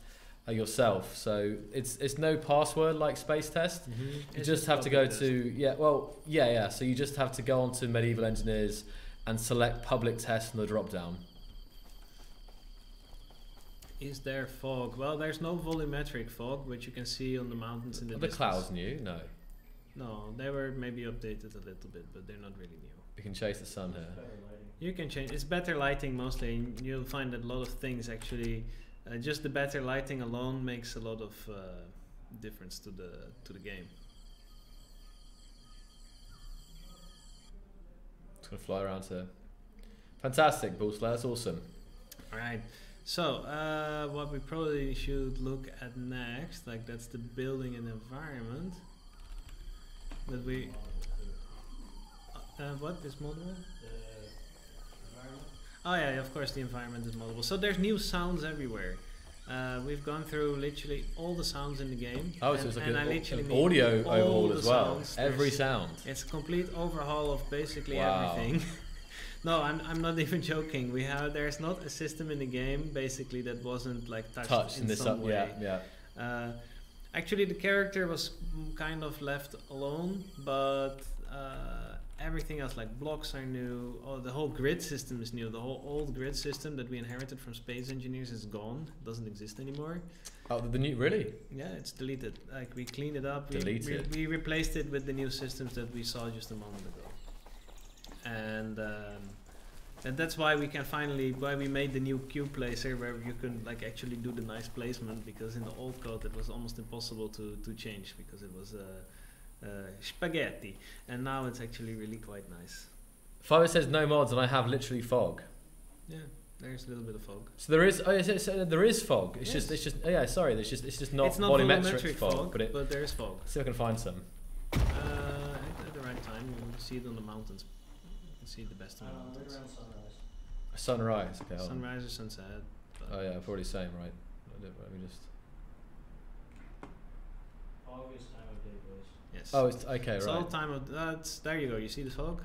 uh, yourself. So it's it's no password like space test. Mm-hmm. You just have to go to yeah. Well yeah yeah. So you just have to go onto medieval engineers and select public test from the drop down. Is there fog? Well, there's no volumetric fog, which you can see on the mountains in the, The distance. clouds new? No. No, they were maybe updated a little bit, but they're not really new. We can chase the sun here. You can change. It's better lighting mostly. and You'll find that a lot of things actually, uh, just the better lighting alone makes a lot of uh, difference to the to the game. It's gonna fly around here. Fantastic, Bullslayer. That's awesome. All right. So, uh, what we probably should look at next, like that's the building and environment. That we. Uh, what is moddable? Oh yeah, of course the environment is moddable. So there's new sounds everywhere. Uh, we've gone through literally all the sounds in the game. Oh, so and- it's like and I an, literally an audio overhaul as well. sounds. Every There's- sound. It's a complete overhaul of basically Wow. everything. *laughs* no, I'm, I'm not *laughs* even joking. We have there's not a system in the game basically that wasn't like touched, Touched in, in this some way. Yeah, yeah. Uh, actually, the character was kind of left alone, but uh, everything else, like blocks, are new. Oh, the whole grid system is new. The whole old grid system that we inherited from Space Engineers is gone. it Doesn't exist anymore. Oh, the new really? Yeah, it's deleted. Like we cleaned it up. We, Deleted. we, we replaced it with the new systems that we saw just a moment ago. And um, and that's why we can finally why we made the new cube placer where you can like actually do the nice placement because in the old code it was almost impossible to, to change because it was uh, spaghetti and now it's actually really quite nice. Fiverr says no mods, and I have literally fog. Yeah, there's a little bit of fog. So there is. Oh, yes, yes, uh, there is fog. It's just. It's just. Oh, yeah, sorry. There's just. It's just not it's not volumetric, volumetric fog, fog, but it. but there's fog. See if I can find some. Uh, at, at the right time, you will see it on the mountains. You can see it the best on the Uh, mountains. around sunrise. Sunrise. Okay. hold on. Sunrise or sunset. Oh yeah, I've already saying right. Let me just. August time of day, boys. Yes. Oh, it's okay. it's all Right. time of that's there you go. You see the fog?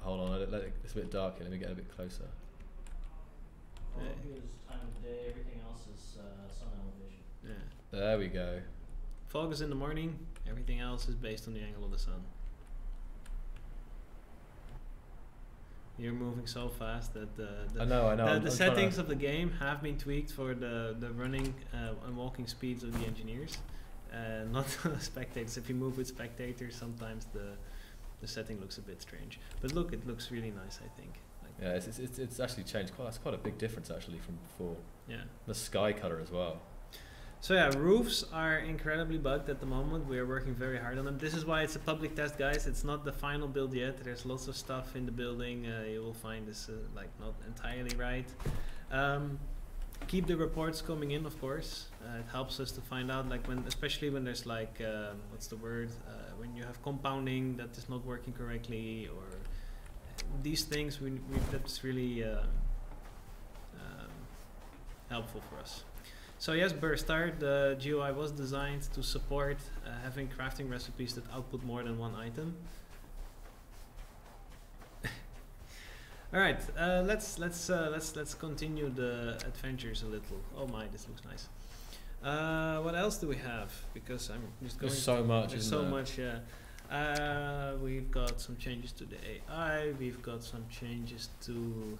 Hold on. Let, let it, it's a bit dark here. Let me get a bit closer. Yeah. Time of day, everything else is uh, sun elevation. Yeah. There we go. Fog is in the morning. Everything else is based on the angle of the sun. You're moving so fast that the, the I know. I know. the, I'm- the I'm settings of the game have been tweaked for the, the running uh, and walking speeds of the engineers, uh, *laughs* not *laughs* spectators. If you move with spectators, sometimes the the setting looks a bit strange. But look, it looks really nice. I think. Like, Yeah, it's, it's, it's, actually changed quite. That's quite a big difference actually from before. yeah. The sky color as well. So yeah, roofs are incredibly bugged at the moment. We are working very hard on them. This is why it's a public test, guys. It's not the final build yet. There's lots of stuff in the building. Uh, you will find this uh, like not entirely right. Um, keep the reports coming in, of course. Uh, it helps us to find out, like when, especially when there's like um, what's the word? Uh, when you have compounding that is not working correctly, or these things. We, we that's really uh, um, helpful for us. So yes, Burstar, the GUI was designed to support uh, having crafting recipes that output more than one item. *laughs* All right, uh, let's let's uh, let's let's continue the adventures a little. Oh my, this looks nice. Uh, what else do we have? Because I'm just going. There's so much. There's so there? much, yeah. Uh, we've got some changes to the AI. We've got some changes to.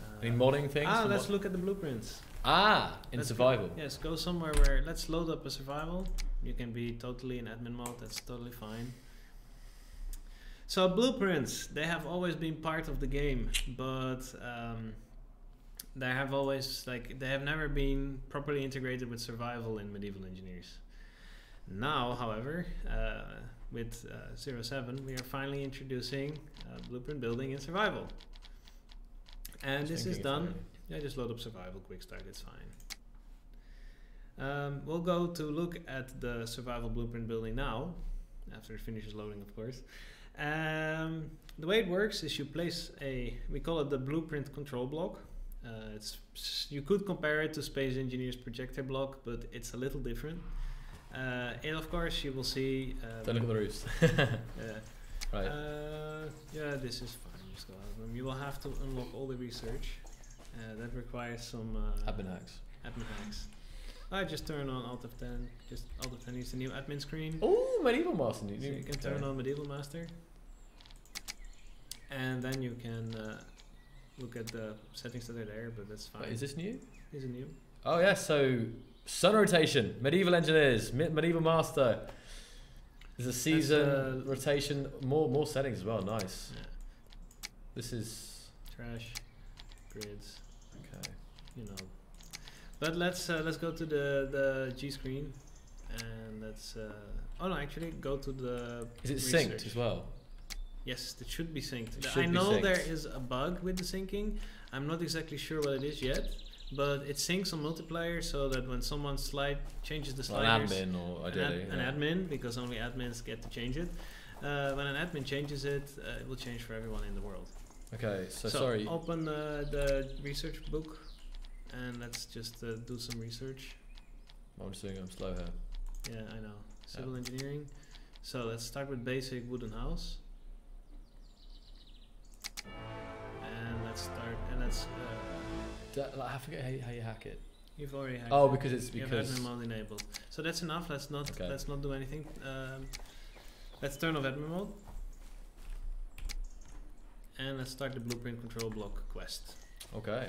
Uh, Any modding things? Ah, let's look at the blueprints. ah, in Let's go- survival. Yes, go somewhere where let's load up a survival. You can be totally in admin mode. That's totally fine. So blueprints, they have always been part of the game, but um, they have always like they have never been properly integrated with survival in Medieval Engineers. Now, however, uh, with uh, 07, we are finally introducing uh, blueprint building in survival. And this is done yeah, just load up survival quick start, it's fine. Um, we'll go to look at the survival blueprint building now, after it finishes loading, of course. Um, the way it works is you place a, we call it the blueprint control block. Uh, it's you could compare it to Space Engineer's projector block, but it's a little different. Uh, and of course, you will see. Don't look at the roofs. *laughs* yeah. right. Uh, yeah, this is fine. Just go out of them. You will have to unlock all the research. Uh, that requires some uh, Admin hacks. admin hacks. I just turn on Alt F10. Just Alt F10 is the new admin screen. Oh, medieval master. So you can turn on Medieval Master. And then you can uh, look at the settings that are there, but that's fine. Wait, is this new? Is it new? Oh yeah. So sun rotation, medieval engineers, medieval master. There's a season uh, rotation, more more settings as well. Nice. Yeah. This is Trash, grids, okay. you know. But let's uh, let's go to the the G screen, and let's. Uh, oh no, actually, go to the. Is it research. synced as well? Yes, it should be synced. It I know there synced. is a bug with the syncing. I'm not exactly sure what it is yet, but it syncs on multiplayer so that when someone slide changes the Like an sliders, admin or an, ideally. ad- yeah. an admin, because only admins get to change it. Uh, when an admin changes it, uh, it will change for everyone in the world. Okay, so, sorry. Open uh, the research book, and let's just uh, do some research. I'm just doing. I'm slow here. Yeah, I know. Civil engineering. So let's start with basic wooden house. Let's start. And let's. Uh, I forget how you, how you hack it. you've already. hacked Oh, it. because it's You have because. admin mode enabled. So that's enough. Let's not. Okay. Let's not do anything. Um, let's turn off admin mode. And let's start the blueprint control block quest. Okay.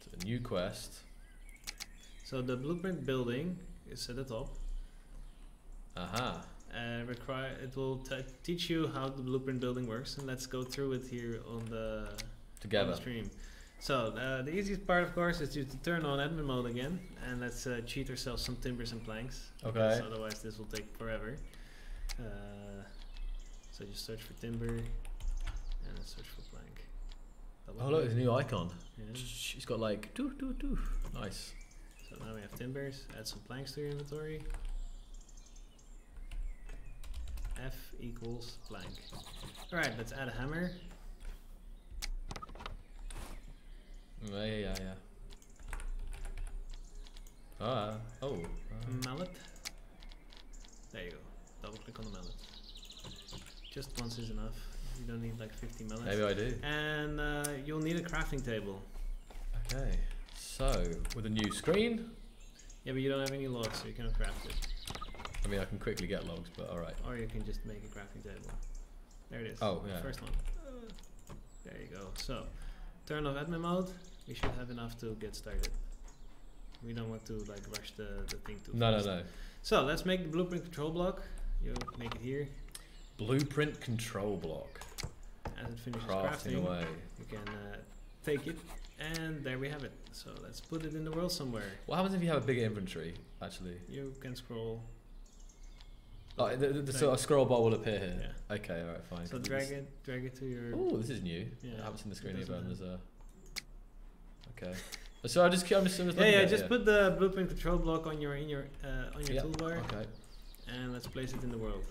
It's a new quest. So the blueprint building is at the top. Aha. Uh, require it will t- teach you how the blueprint building works, and let's go through it here on the on the stream. So uh, the easiest part, of course, is to, to turn on admin mode again, and let's uh, cheat ourselves some timbers and planks. Okay. Otherwise, this will take forever. Uh, so just search for timber, and search for plank. Double Oh look, there's a new icon. Yeah. She's got like doo doo doo. Nice. So now we have timbers. Add some planks to your inventory. F equals blank. Alright, let's add a hammer. Yeah, yeah, yeah. Ah. Oh. ah. Mallet. There you go. Double click on the mallet. Just once is enough. You don't need like 50 mallets. Maybe I do. And uh, you'll need a crafting table. Okay. So with a new screen, Yeah, but you don't have any logs, so you cannot craft it. I mean I can quickly get logs, but all right. Or you can just make a crafting table. There it is. Oh, yeah. First one. There you go. So, turn off admin mode. We should have enough to get started. We don't want to like rush the, the thing too No, no, fast. no. So let's make the blueprint control block. You make it here. Blueprint control block. As it finishes Crafting crafting, away. you can uh, take it, and there we have it. So let's put it in the world somewhere. What happens if you have a big inventory? Actually, You can scroll. Oh, the, the, the Drag sort of scroll bar will appear here. Yeah. Okay, all right, fine. So drag it, drag it to your. Oh, this is new. Yeah, I haven't seen the screen either. There's a. Okay. So I just I'm just, I'm just Yeah, yeah. Just put the blueprint control block on your in your uh, on your Yeah, toolbar. Okay. and let's place it in the world.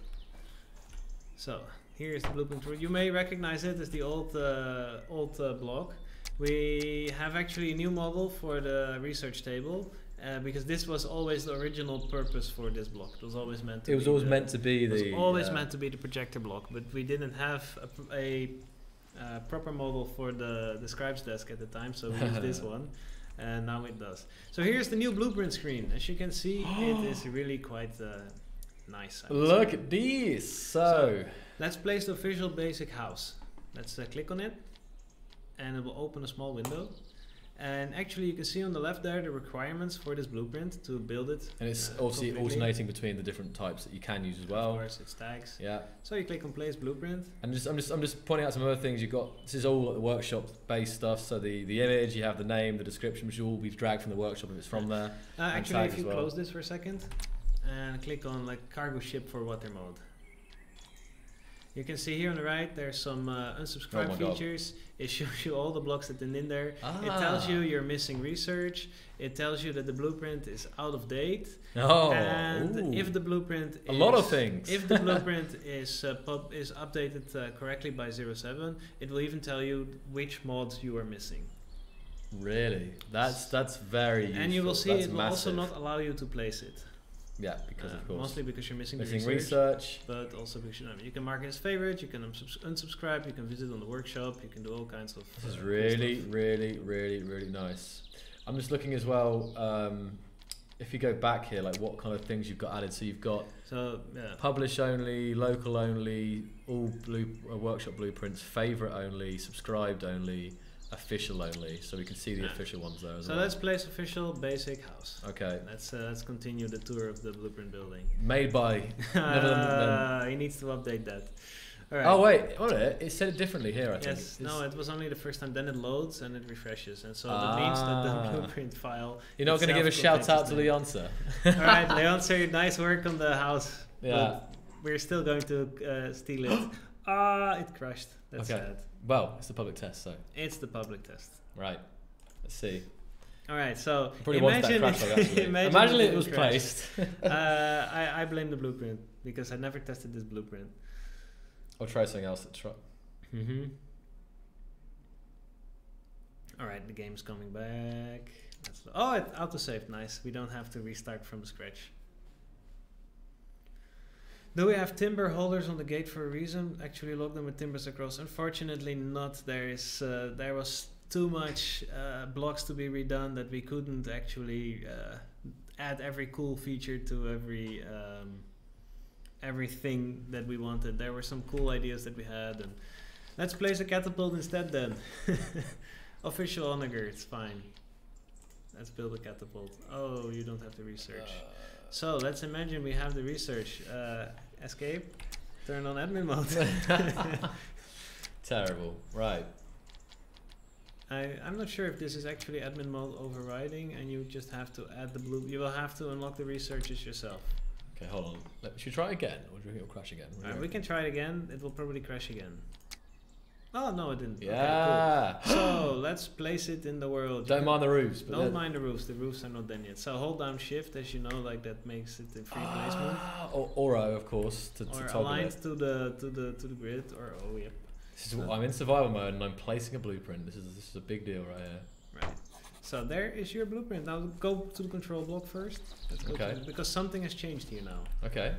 So here's the blueprint. tool. You may recognize it as the old uh, old uh, block. We have actually a new model for the research table uh, because this was always the original purpose for this block. It was always meant to. It was be always the- meant to be It was always uh, meant to be the projector block, but we didn't have a, a uh, proper model for the the scribe's desk at the time, so we used this *laughs* one. And now it does. So here's the new blueprint screen. As you can see, *gasps* it is really quite uh, nice. Say. Look at these. So, Let's place the official basic house. Let's uh, click on it, and it will open a small window. And actually, you can see on the left there the requirements for this blueprint to build it. and it's uh, obviously completely. alternating between the different types that you can use as well. Of course, it's tags. Yeah. So you click on Place Blueprint. And just, I'm just I'm just pointing out some other things you've got. This is all the workshop based stuff. So the the image, you have the name, the description, which all be dragged from the workshop if it's from there. Uh, actually, if you well. close this for a second and click on like cargo ship for water mode. You can see here on the right there's some uh, unsubscribe Oh my God. features. It shows you all the blocks that are in there. It tells you you're missing research. It tells you that the blueprint is out of date. Oh, and ooh. if the blueprint a lot of is- things. If the *laughs* blueprint is uh, pub- is updated uh, correctly by 07, it will even tell you which mods you are missing. really, that's that's very. useful. And you will see That's it will also not allow you to place it. Yeah, because Uh, of course. Mostly because you're missing, Missing the research, research. but also because you, know, you can mark it as favorite, you can unsubscribe, you can visit on the workshop, you can do all kinds of. This is uh, really, really, really, really nice. I'm just looking as well. Um, if you go back here, like what kind of things you've got added. So you've got So yeah, publish only, local only, all blue uh, workshop blueprints, favorite only, subscribed only, official only. So we can see the Yeah. official ones there as so well. let's place official basic house. okay. Let's uh, let's continue the tour of the blueprint building. Made by. *laughs* Uh, he needs to update that. All right. Oh wait, hold it. It said it differently here. I think. Yes, It's- no, it was only the first time. Then it loads and it refreshes, and so that means that the Ah. blueprint file. You're not going to give a shout out to Leonsa. All right, *laughs* Leon, sir, nice work on the house. Yeah. But we're still going to uh, steal it. *gasps* Ah, it crashed. That's Okay. sad. Well, it's the public test, so It's the public test. right. Let's see. All right, so Probably wants that imagine, crash *laughs* imagine, Imagine, it was crash. placed. uh, *laughs* I, I blame the blueprint because I never tested this blueprint. I'll try something else. Try. Mm-hmm. All right, the game's coming back. That's, oh, it autosaved. Nice. We don't have to restart from scratch. Do we have timber holders on the gate for a reason? Actually, lock them with timbers across. Unfortunately, not. There is uh, there was too much uh, blocks to be redone that we couldn't actually uh, add every cool feature to every um, everything that we wanted. There were some cool ideas that we had, and let's place a catapult instead. Then *laughs* official onager, it's fine. Let's build a catapult. Oh, you don't have to research. So let's imagine we have the research. Uh, escape. Turn on admin mode. *laughs* Terrible. Right. I, I'm not sure if this is actually admin mode overriding and you just have to add the blue. You will have to unlock the researches yourself. Okay, hold on. Let, should we try again, or do you think it'll crash again? What do you Alright, we can try it again. It will probably crash again. Oh, no, it didn't. Okay, Yeah. cool. So *gasps* let's place it in the world. Don't mind the roofs, but Don't then- mind the roofs. The roofs are not done yet. So hold down shift, as you know, like that makes it in free placement. Ah, or Oro, of course, to, to Or toggle aligned to the to the to the grid. Or oh yep. This is, I'm in survival mode and I'm placing a blueprint. This is this is a big deal right here. Right. So there is your blueprint. Now go to the control block first. To Okay. the- because something has changed here now. Okay.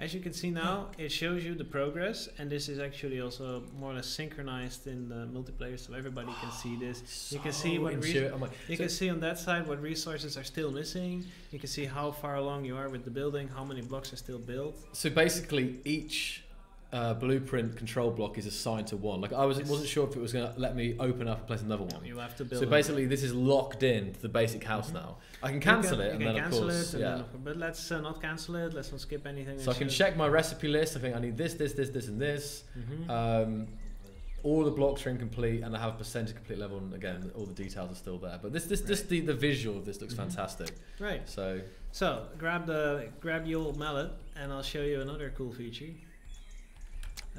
As you can see now, it shows you the progress, and this is actually also more or less synchronized in the multiplayer, so everybody can see this. You can see what re- like, You so- can see on that side what resources are still missing. You can see how far along you are with the building, how many blocks are still built. So basically, each uh, blueprint control block is assigned to one. Like I was, wasn't sure if it was going to let me open up and place another one. You have to build. So basically, this is locked in to the basic house Mhm. now. I can cancel can- it, you and can then of cancel course, yeah. then but let's uh, not cancel it. Let's not skip anything. So I can check my recipe list. I think I need this, this, this, this, and this. hmm Um, all the blocks are incomplete, and I have a percentage complete level. And again, all the details are still there. But this, this, this, the, the visual of this looks Mhm. fantastic. right. So So grab the grab your old mallet, and I'll show you another cool feature.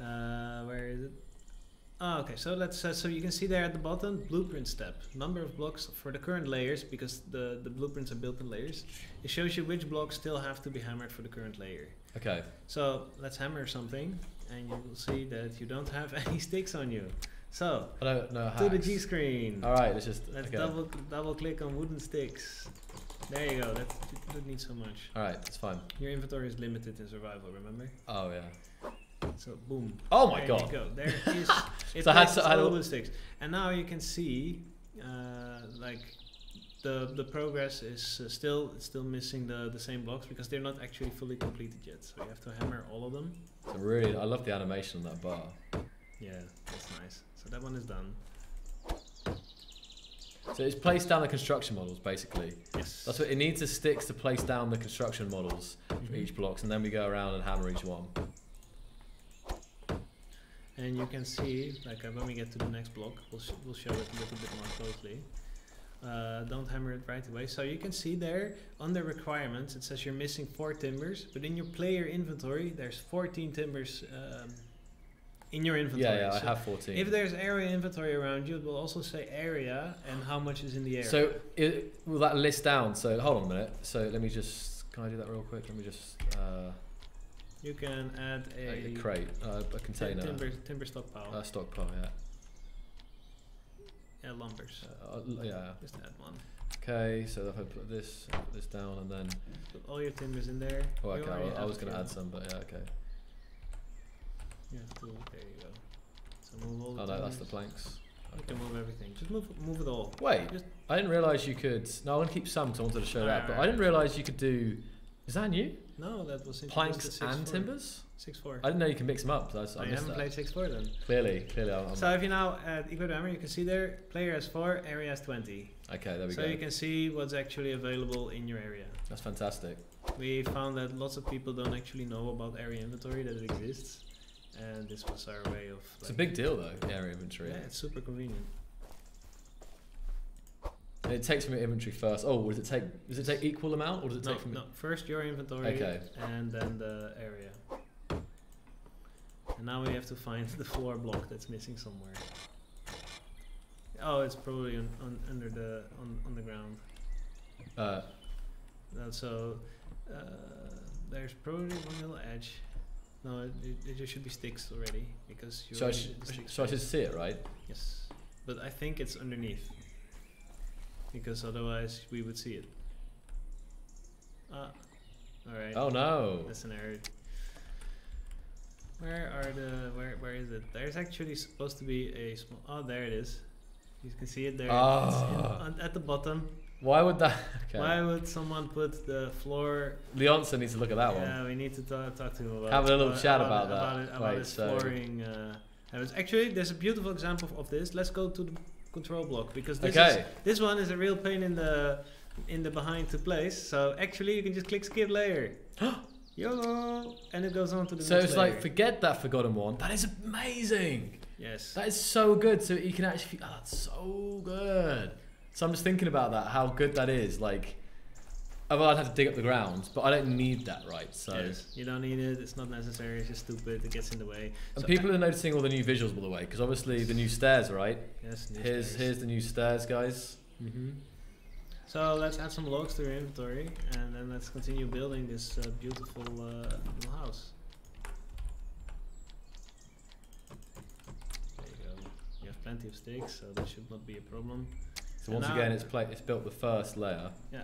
Uh, where is it? Oh, okay. So let's. Uh, so you can see there at the bottom, blueprint step, number of blocks for the current layers because the the blueprints are built in layers. It shows you which blocks still have to be hammered for the current layer. okay, So let's hammer something, and you will see that you don't have *laughs* any sticks on you. So I don't know to the G screen. All right, let's just Let's okay. double double click on wooden sticks. There you go. That didn't need so much. All right, it's fine. Your inventory is limited in survival. Remember? Oh yeah. So boom. Oh my there god. You go. There *laughs* is. It So I had to- I all the sticks, and now you can see, uh, like, the the progress is uh, still still missing the the same blocks because they're not actually fully completed yet. So you have to hammer all of them. So really, I love the animation on that bar. Yeah, that's nice. So that one is done. So it's placed down the construction models basically. Yes. That's what it needs. The sticks to place down the construction models for Mhm. each blocks, and then we go around and hammer each one. And you can see, like uh, when we get to the next block, we'll, sh- we'll show it a little bit more closely. Uh, don't hammer it right away. So you can see there, under requirements, it says you're missing four timbers, but in your player inventory, there's 14 timbers um, in your inventory. Yeah, yeah, I So have 14. If there's area inventory around you, it will also say area and how much is in the area. So it, will that list down? So hold on a minute. So let me just. Can I do that real quick? Let me just. Uh, you can add a, a, crate, uh, a container, timber, timber stockpile. uh, stockpile. Yeah. yeah, lumbers. Uh, uh, yeah. Just add one. Okay. So if I put this, put this down, and then. Put all your timbers in there. Oh, okay. I, I was gonna add some, but yeah. Okay. Have to. There you go. So move all the Oh no, that's the planks. You can move everything. Just move, move it all. Wait, Just- I didn't realise you could. No, I want to keep some, so I wanted to show that. But I didn't realise you could do. Is that new? No, that was Planks at and 6.4. timbers? 6.4. I didn't know you can mix them up. That's, I you haven't that. played 6.4 then. Clearly, clearly. I'm, So if you now add equip hammer, you can see there, player has 4, area has 20. okay, there we So go. So you can see what's actually available in your area. That's fantastic. We found that lots of people don't actually know about area inventory, that it exists. And this was our way of... It's a big deal though, area inventory. Yeah, it's super convenient. And it takes from your inventory first. Oh, does it take? Does it take equal amount, or does it No, take from? no, first your inventory Okay. and then the area. And now we have to find *laughs* the floor block that's missing somewhere. Oh, it's probably on, on under the on, on the ground. Uh, so uh, there's probably one little edge. No, it, it, should be sticks already because you so, I already should, the sticks so I should see it, right? Yes, but I think it's underneath because otherwise we would see it. Ah, all right. Oh no. That's an error. Where are the where where is it? There's actually supposed to be a small. Oh, there it is. You can see it there. On, at the bottom. Why would that? *laughs* Okay. Why would someone put the floor? Leonson needs to look at that yeah, one. Yeah, we need to talk, talk to him about. Have a little about, chat about, about that. About, it, about Right, his so- flooring. Uh. Actually, there's a beautiful example of this. Let's go to the control block because this is this one is a real pain in the in the behind to place. So actually, you can just click skip layer. *gasps* YOLO, and it goes on to the So it's layer. like forget that forgotten one. That is amazing. yes. That is so good. So you can actually. Oh, that's so good. So I'm just thinking about that. How good that is. Like, I'd have to dig up the ground, but I don't need that, right? So. yes. You don't need it. It's not necessary. It's just stupid. It gets in the way. And So- people are noticing all the new visuals, by the way, because obviously the new stairs, right? Yes. new Here's stairs. here's the new stairs, guys. hmm So let's add some logs to your inventory, and then let's continue building this uh, beautiful uh, little house. There you go. You have plenty of sticks, so that should not be a problem. So And once again, it's it's built the first layer. Yeah.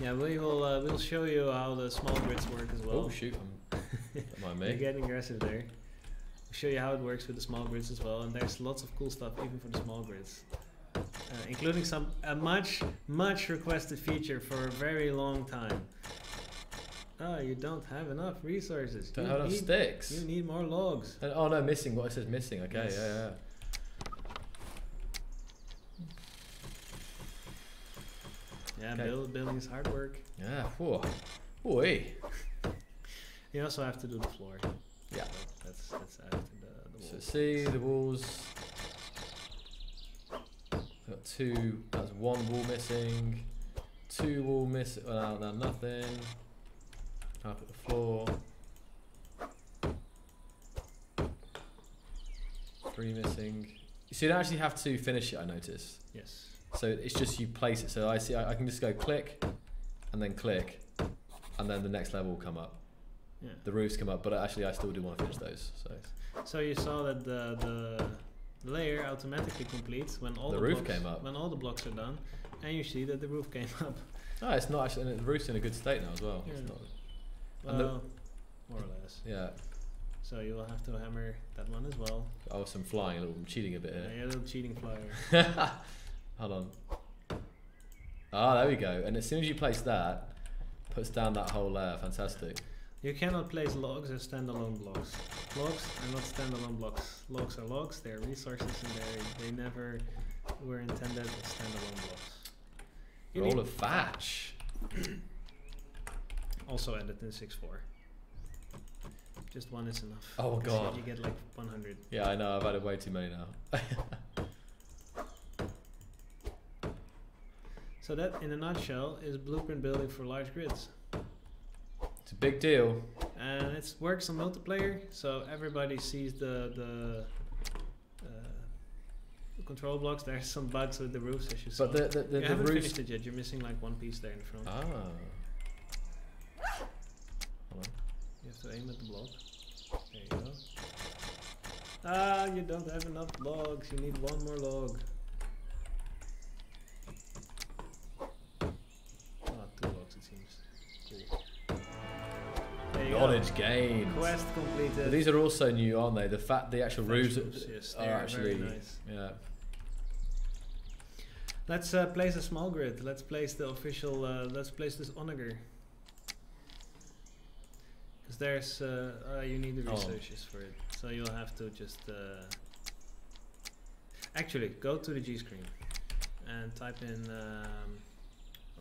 Yeah, we will. Uh, we'll show you how the small grids work as well. oh shoot! I'm, don't *laughs* mind You're getting aggressive there. We'll show you how it works with the small grids as well, and there's lots of cool stuff even for the small grids, uh, including some a much much requested feature for a very long time. Oh, you don't have enough resources. Don't you have enough need, sticks. You need more logs. And- oh no, missing. What it says missing. Okay, Yes. yeah, yeah. Yeah, Okay. build, building is hard work. Yeah. Whoa. Oi. You also have to do the floor. Yeah. That's that's after the, the So see the walls. Got two. That's one wall missing. Two wall missing. Well, now nothing. Up at the floor. Three missing. So you don't actually have to finish it. I noticed. Yes. So it's just you place it. So I see. I, I can just go click, and then click, and then the next level will come up. Yeah. The roofs come up, but actually I still do want to finish those. So So you saw that the the layer automatically completes when all The the, roof blocks, came up. When all the blocks are done, and you see that the roof came up. no, *laughs* ah, it's not actually. And the roof's in a good state now as well. It's Yeah. not, Well, the- more or less. yeah. So you will have to hammer that one as well. Oh, some flying. A little I'm cheating a bit Yeah, here. you're a little cheating flyer. *laughs* Hold on. Ah, there we go. And as soon as you place that, puts down that whole layer. Fantastic. You cannot place logs as standalone blocks. Logs are not standalone blocks. Logs are logs. They are resources, and they they never were intended as standalone blocks. You Roll of thatch. also added in 6.4. Just one is enough. Oh, So God. You get like 100. Yeah, I know. I've added way too many now. *laughs* So that, in a nutshell, is blueprint building for large grids. it's a big deal. And it works on multiplayer, so everybody sees the the, uh, the control blocks. There's some bugs with the roofs, as you saw. But the the, the, you haven't roofs. finished it yet. You're missing like one piece there in front. Ah. Hold on. You have to aim at the block. There you go. Ah, you don't have enough logs. You need one more log. Ah, two logs it seems. Cool. There you Knowledge gained. Quest completed. But these are also new, aren't they? The fact, the actual roofs yes, are actually, nice. yeah. Let's uh, place a small grid. Let's place the official. Uh, let's place this onager. Because there's. Uh, uh, you need the Oh. researches for it. So you'll have to just. Uh, actually, go to the G screen and type in. Um,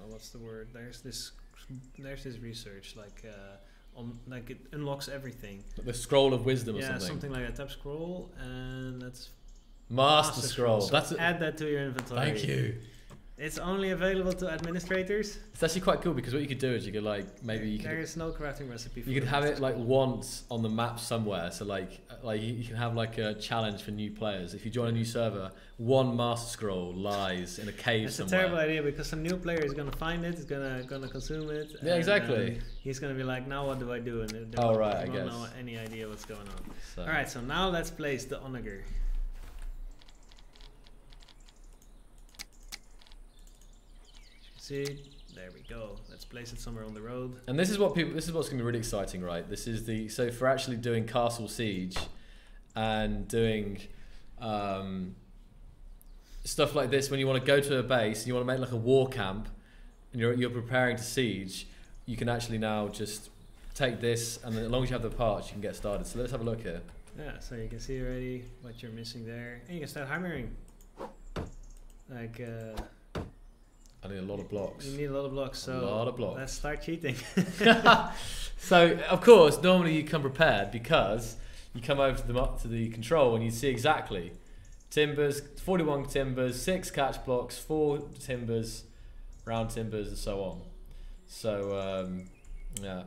oh, what's the word? There's this. There's this research like. Uh, on, like it unlocks everything. The scroll of wisdom or yeah, something. something like that. Tap scroll and that's Master, scroll. So That's add that to your inventory. thank you. It's only available to administrators. It's actually quite cool because what you could do is you could like maybe you there could is no crafting recipe. For you could have it like once on the map somewhere. So like like you can have like a challenge for new players. If you join a new server, one master scroll lies in a cave somewhere. It's a terrible idea because some new player is gonna find it, is gonna gonna consume it. Yeah, and exactly. then He's gonna be like, now what do I do? And they Oh, right, I guess. know any idea what's going on. So. All right, so now let's place the onager. See, there we go. Let's place it somewhere on the road. And this is what people. This is what's going to be really exciting, right? This is the so for actually doing castle siege, and doing um, stuff like this. When you want to go to a base, and you want to make like a war camp, and you're you're preparing to siege, you can actually now just take this, and then as long as you have the parts, you can get started. So let's have a look here. Yeah, so you can see already what you're missing there, and you can start hammering. Like, uh, I need a lot of blocks. you need a lot of blocks. So A lot of blocks. let's start cheating. *laughs* so of course, normally you come prepared because you come over to the to the control and you see exactly timbers, forty-one timbers, six catch blocks, four timbers, round timbers, and so on. So um, yeah,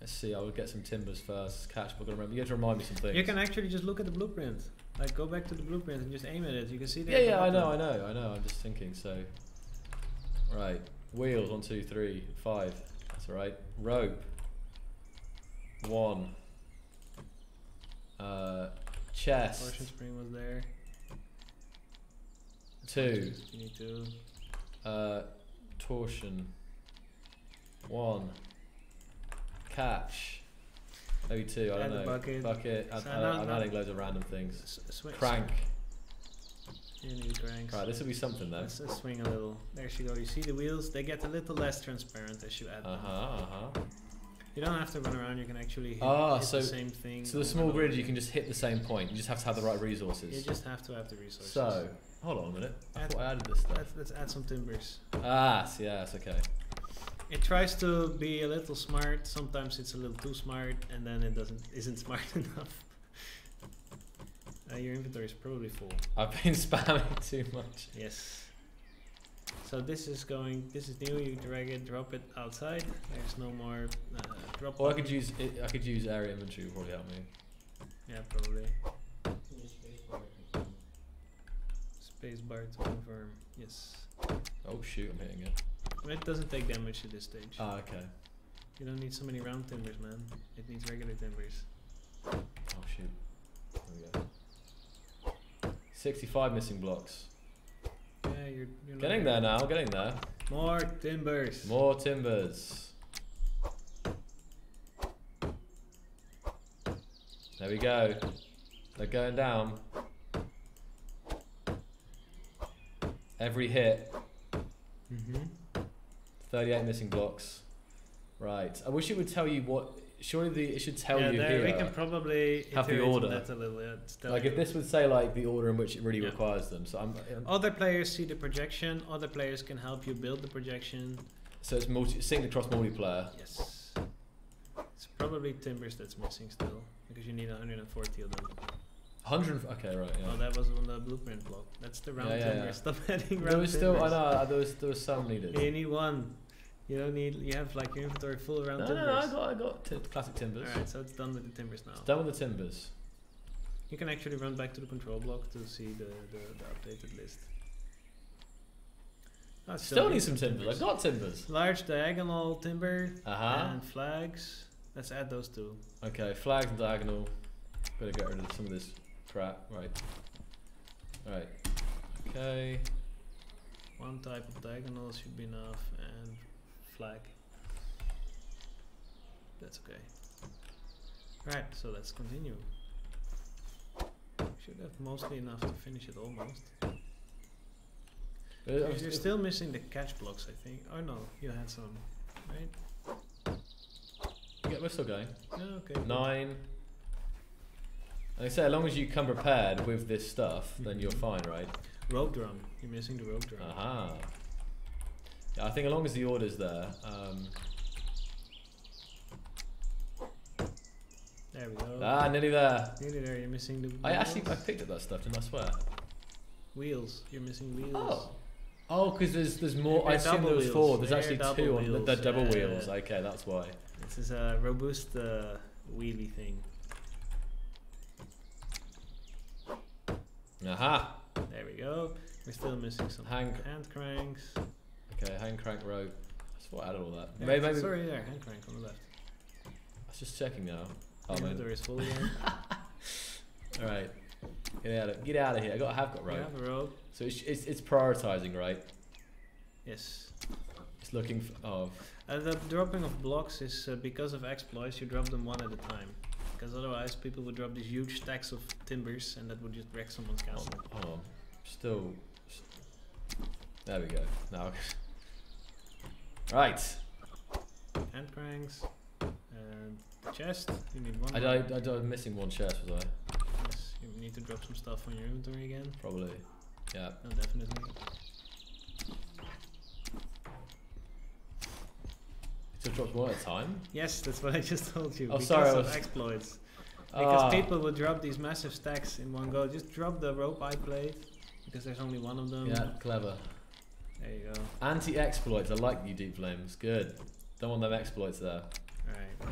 let's see. I will get some timbers first. Catch block. Remember, you have to remind me some things. You can actually just look at the blueprint. Like, go back to the blueprint and just aim at it. You can see Yeah, yeah, I know, I know, I know. I'm just thinking. So, right, wheels one, two, three, five. That's all right. Rope. One. Uh, chest. Torsion spring was there. Two. You need to. Uh, torsion. One. Catch. Maybe two. I don't know. bucket. Bucket. I, So I, now- I'm adding loads of random things. S-. Crank. Right, this will be something though. Let's uh, swing a little. There she go. You see the wheels? They get a little less transparent as you add them. Uh huh. Uh huh. You don't have to run around. You can actually hit, Ah, hit so- the same thing. So the small grid, you can just hit the same point. You just have to have the right resources. You just have to have the resources. So, hold on a minute. I Add- thought I added this stuff. let's, let's add some timbers. Ah, yeah yes, okay. It tries to be a little smart. Sometimes it's a little too smart, and then it doesn't isn't *laughs* smart enough. Uh, your inventory is probably full. I've been *laughs* spamming too much. Yes. So this is going. This is new. You drag it, drop it outside. There's no more uh, drop. Or I could use it, I could use area inventory would probably help me. Yeah, probably. Use spacebar to confirm. Spacebar to confirm. Yes. Oh shoot, I'm hitting it. But it doesn't take damage at this stage. Ah, okay. You don't need so many round timbers, man. It needs regular timbers. Oh shoot. There we go. 65 missing blocks. Yeah, you're, you're Getting there now, getting there. More timbers. More timbers. There we go. They're going down. Every hit, Mm-hmm. 38 missing blocks. Right. I wish it would tell you what. Surely the, it should tell yeah, you there here. we can probably have the order. that a little. Yeah, like if this would say like the order in which it really Yeah. requires them. So I'm. I'm- Other players see the projection. Other players can help you build the projection. so it's multi synced across multiplayer. Yes. It's probably timbers that's missing still because you need 140 of them. 100. Okay, right. yeah. Oh, that was on the blueprint block. That's the round Yeah, yeah, timber. yeah. Stop adding round There was still. I timbers. know. uh, There was there was some needed. You need one. You don't need. You have like your inventory full of round No, no, timbers. no, I got, I got t- classic timbers. Alright, so it's done with the timbers now. It's done with the timbers. You can actually run back to the control block to see the, the, the updated list. Oh, it Still need some timbers. I've got timbers. Large diagonal timber Uh huh. and flags. Let's add those two. Okay, flags and diagonal. Gotta get rid of some of this crap. Right. Right. Okay. One type of diagonal should be enough, flag. That's okay. Right, so let's continue. Should have mostly enough to finish it almost. Uh, You're, still missing the catch blocks, I think. Oh no, you had some, right? yeah, we're still going. No, okay. Nine. Like I say, as long as you come prepared with this stuff, then you're Mhm. fine, right? Rope drum. You're missing the rope drum. Aha. Yeah, I think as long as the order's there. Um, There we go. ah, nearly there. Nearly there. You're missing the. I actually I wheels. picked up that stuff, didn't I swear? wheels. You're missing wheels. Oh. Oh, because there's there's more. They're I assume there was wheels. four. There's They're actually two on the, the double wheels. Okay, that's why. This is a robust uh, wheelie thing. Aha. There we go. We're still missing some Hang- hand cranks. Okay, hand crank rope. That's what added all that. Yeah, maybe, maybe Sorry, there, hand crank on the left. I was just checking now. Oh. Inventory is full again. *laughs* All right. Get out of get out of here. I got I have got rope. have a rope. So it's, it's it's prioritizing, right? Yes. It's looking for oh Uh, the dropping of blocks is uh, because of exploits. You drop them one at a time. Because otherwise, people would drop these huge stacks of timbers, and that would just wreck someone's castle. Oh, on. Still. There we go. Now. *laughs* Right. Hand cranks. And chest. You need one. I. I, I, I'm missing one chest, was I? Yes, you need to drop some stuff on your inventory again. Probably. Yeah. No, definitely. So drop one at a time. Yes, that's what I just told you. Oh, because sorry, of exploits. Because Ah. people would drop these massive stacks in one go. Just drop the rope I played. Because there's only one of them. Yeah, clever. There you go. Anti-exploits. I like you, Deep Flames. Good. Don't want them exploits there.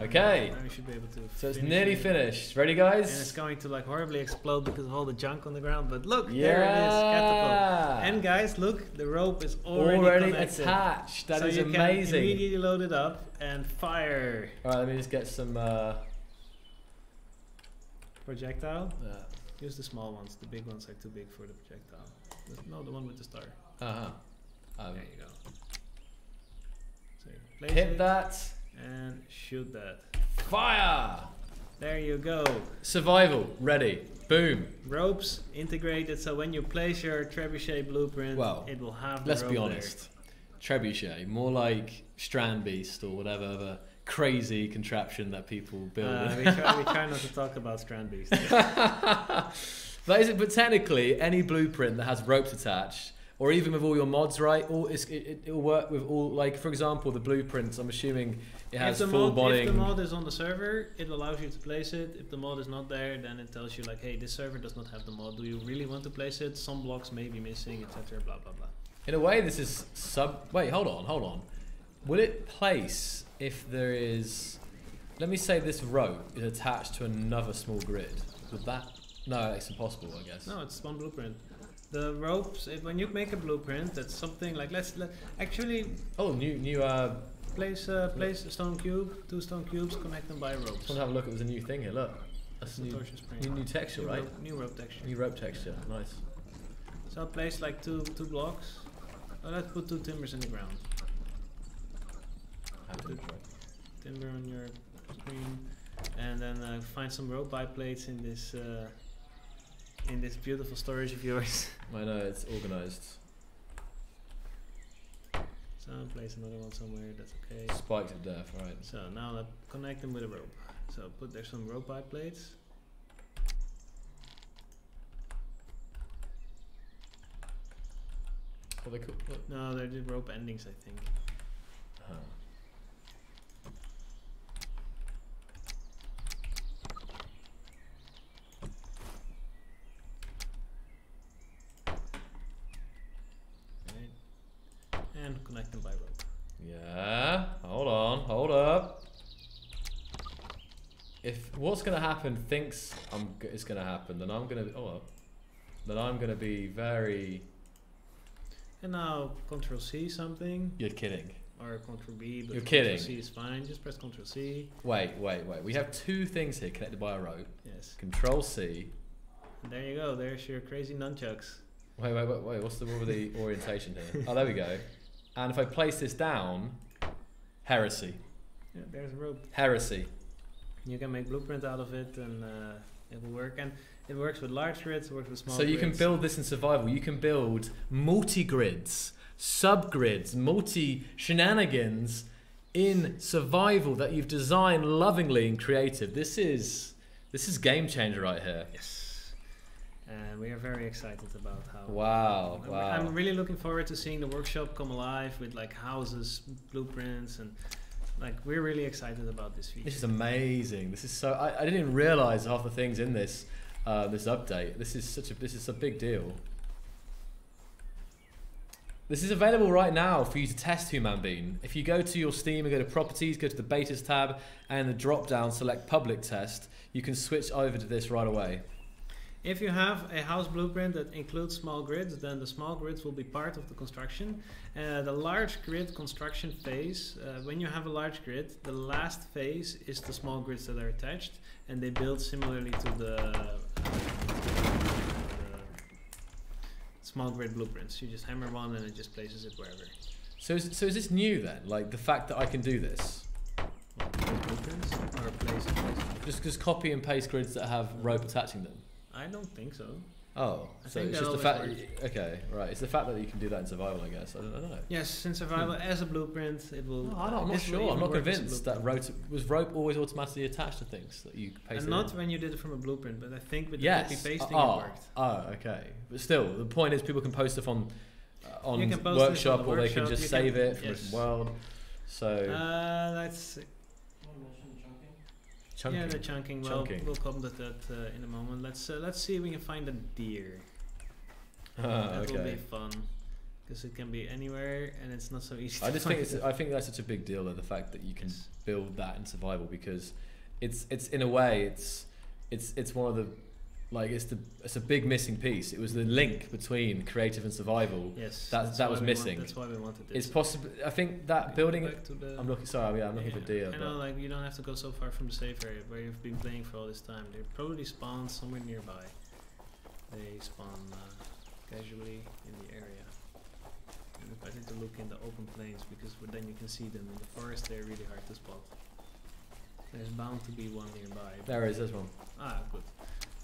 Okay. Now we should be able to. So it's nearly it. finished. Ready, guys? And it's going to like horribly explode because of all the junk on the ground. But look, Yeah. there it is, catapult. And guys, look, the rope is already, Already connected. attached. That is so you amazing. Can immediately load it up and fire All right, let me just get some. Uh, projectile. uh Use the small ones. The big ones are too big for the projectile. No, the one with the star. Uh huh. Um, there you go. So you place hit it that. and shoot that. Fire. There you go. Survival. Ready. Boom. Ropes integrated, so when you place your trebuchet blueprint, Well, it will have. The Let's be rope there. honest. Trebuchet, more like Strandbeest or whatever other crazy contraption that people build. Uh, we, try, we try not to talk about Strandbeest. but is it? But technically, any blueprint that has ropes attached, or even with all your mods, right? All it, it, it'll work with all. Like for example, the blueprints. I'm assuming it if, has the full mod, if the mod is on the server, it allows you to place it. If the mod is not there, then it tells you like, hey, this server does not have the mod. Do you really want to place it? Some blocks may be missing, etc. Blah blah blah. In a way, this is sub. Wait, hold on, hold on. Will it place if there is? Let me say this rope is attached to another small grid. Would that? No, it's impossible. I guess. No, it's one blueprint. The ropes. If, when you make a blueprint, that's something like let's let, actually Oh, new new. Uh, place uh, place a stone cube, two stone cubes, connect them by ropes. just want to have a look. It was a new thing here. Look, that's a new, new new texture, New right? rope- new rope texture. New rope texture. Nice. So I'll place like two two blocks. Oh, let's put two timbers in the ground. Timber on your screen, and then uh, find some rope eye plates in this uh, in this beautiful storage of yours. *laughs* I know it's organized. so I'll place another one somewhere. That's okay. Spikes of death. Right. So now let connect them with a rope. So put there some rope eye plates. What they? What? No, they're just rope endings, I think. Oh. Right. And connect them by rope. Yeah. Hold on. Hold up. If what's gonna happen thinks I'm g- it's gonna happen, then I'm gonna be, oh well, then I'm gonna be very. And now Control C something You're kidding. or Control B. But You're kidding. Control. C is fine. Just press Control C. Wait, wait, wait. We have two things here connected by a rope. Yes. Control C. And there you go. There's your crazy nunchucks. Wait, wait, wait, wait. What's the what were the *laughs* orientation here? Oh, there we go. And if I place this down, heresy, Yeah, there's a rope. heresy. You can make blueprints out of it, and uh, it will work. And it works with large grids. It works with small. So you can build this in survival. You can build multi grids, sub grids, multi shenanigans in survival that you've designed lovingly and creative. This is this is game changer right here. Yes. And we are very excited about how. Wow, I'm- wow. I'm really looking forward to seeing the workshop come alive with like houses, blueprints, and like we're really excited about this feature. This is amazing. This is so. I, I didn't even realize half the things in this uh, this update. This is such a this is a big deal. This is available right now for you to test Human Bean. If you go to your Steam and go to Properties, go to the Betas tab, and the drop down select Public Test, you can switch over to this right away. If you have a house blueprint that includes small grids, then the small grids will be part of the construction. Uh, the large grid construction phase, uh, when you have a large grid, the last phase is the small grids that are attached, and they build similarly to the, uh, small grid blueprints. You just hammer one and it just places it wherever. So is, so is this new then? Like the fact that I can do this? What, blueprints or place place. Just just copy and paste grids that have rope attaching them? I don't think so. Oh, I so it's just the always fact. Okay, right. It's the fact that you can do that in survival, I guess. I don't, I don't know. Yes, in survival as a blueprint, it will. No, I don't, I'm not sure. I'm not work as a convinced that rope was rope always automatically attached to things that you pasted. And not in? when you did it from a blueprint, but I think with yes. the copy pasting oh, it worked. oh, okay. But still, the point is, people can post stuff on uh, on You can post on workshop, the or they can just you save can- it from yes. the world. So Uh, that's Want to mention chunking? Chunking. yeah, the chunking. Well, Chunking. we'll come to that uh, in a moment. Let's uh, let's see if we can find a deer. Ah, that will be fun because it can be anywhere and it's not so *laughs* easy. I to just think it's, I think that's such a big deal though the fact that you can Yes. build that in survival because it's it's in a way it's it's it's one of the like it's the it's a big missing piece. It was the link between creative and survival. Yes, That- that was we want- missing. that's why we wanted this. It's possible. I think that building. back to the- I'm looking. Sorry, yeah, I'm looking for deer. I know, like you don't have to go so far from the safe area where you've been playing for all this time. They probably spawn somewhere nearby. They spawn uh, casually in the area. And I need to look in the open plains because then you can see them. In the forest, they're really hard to spot. There's bound to be one nearby. There is. There's one. Ah, good.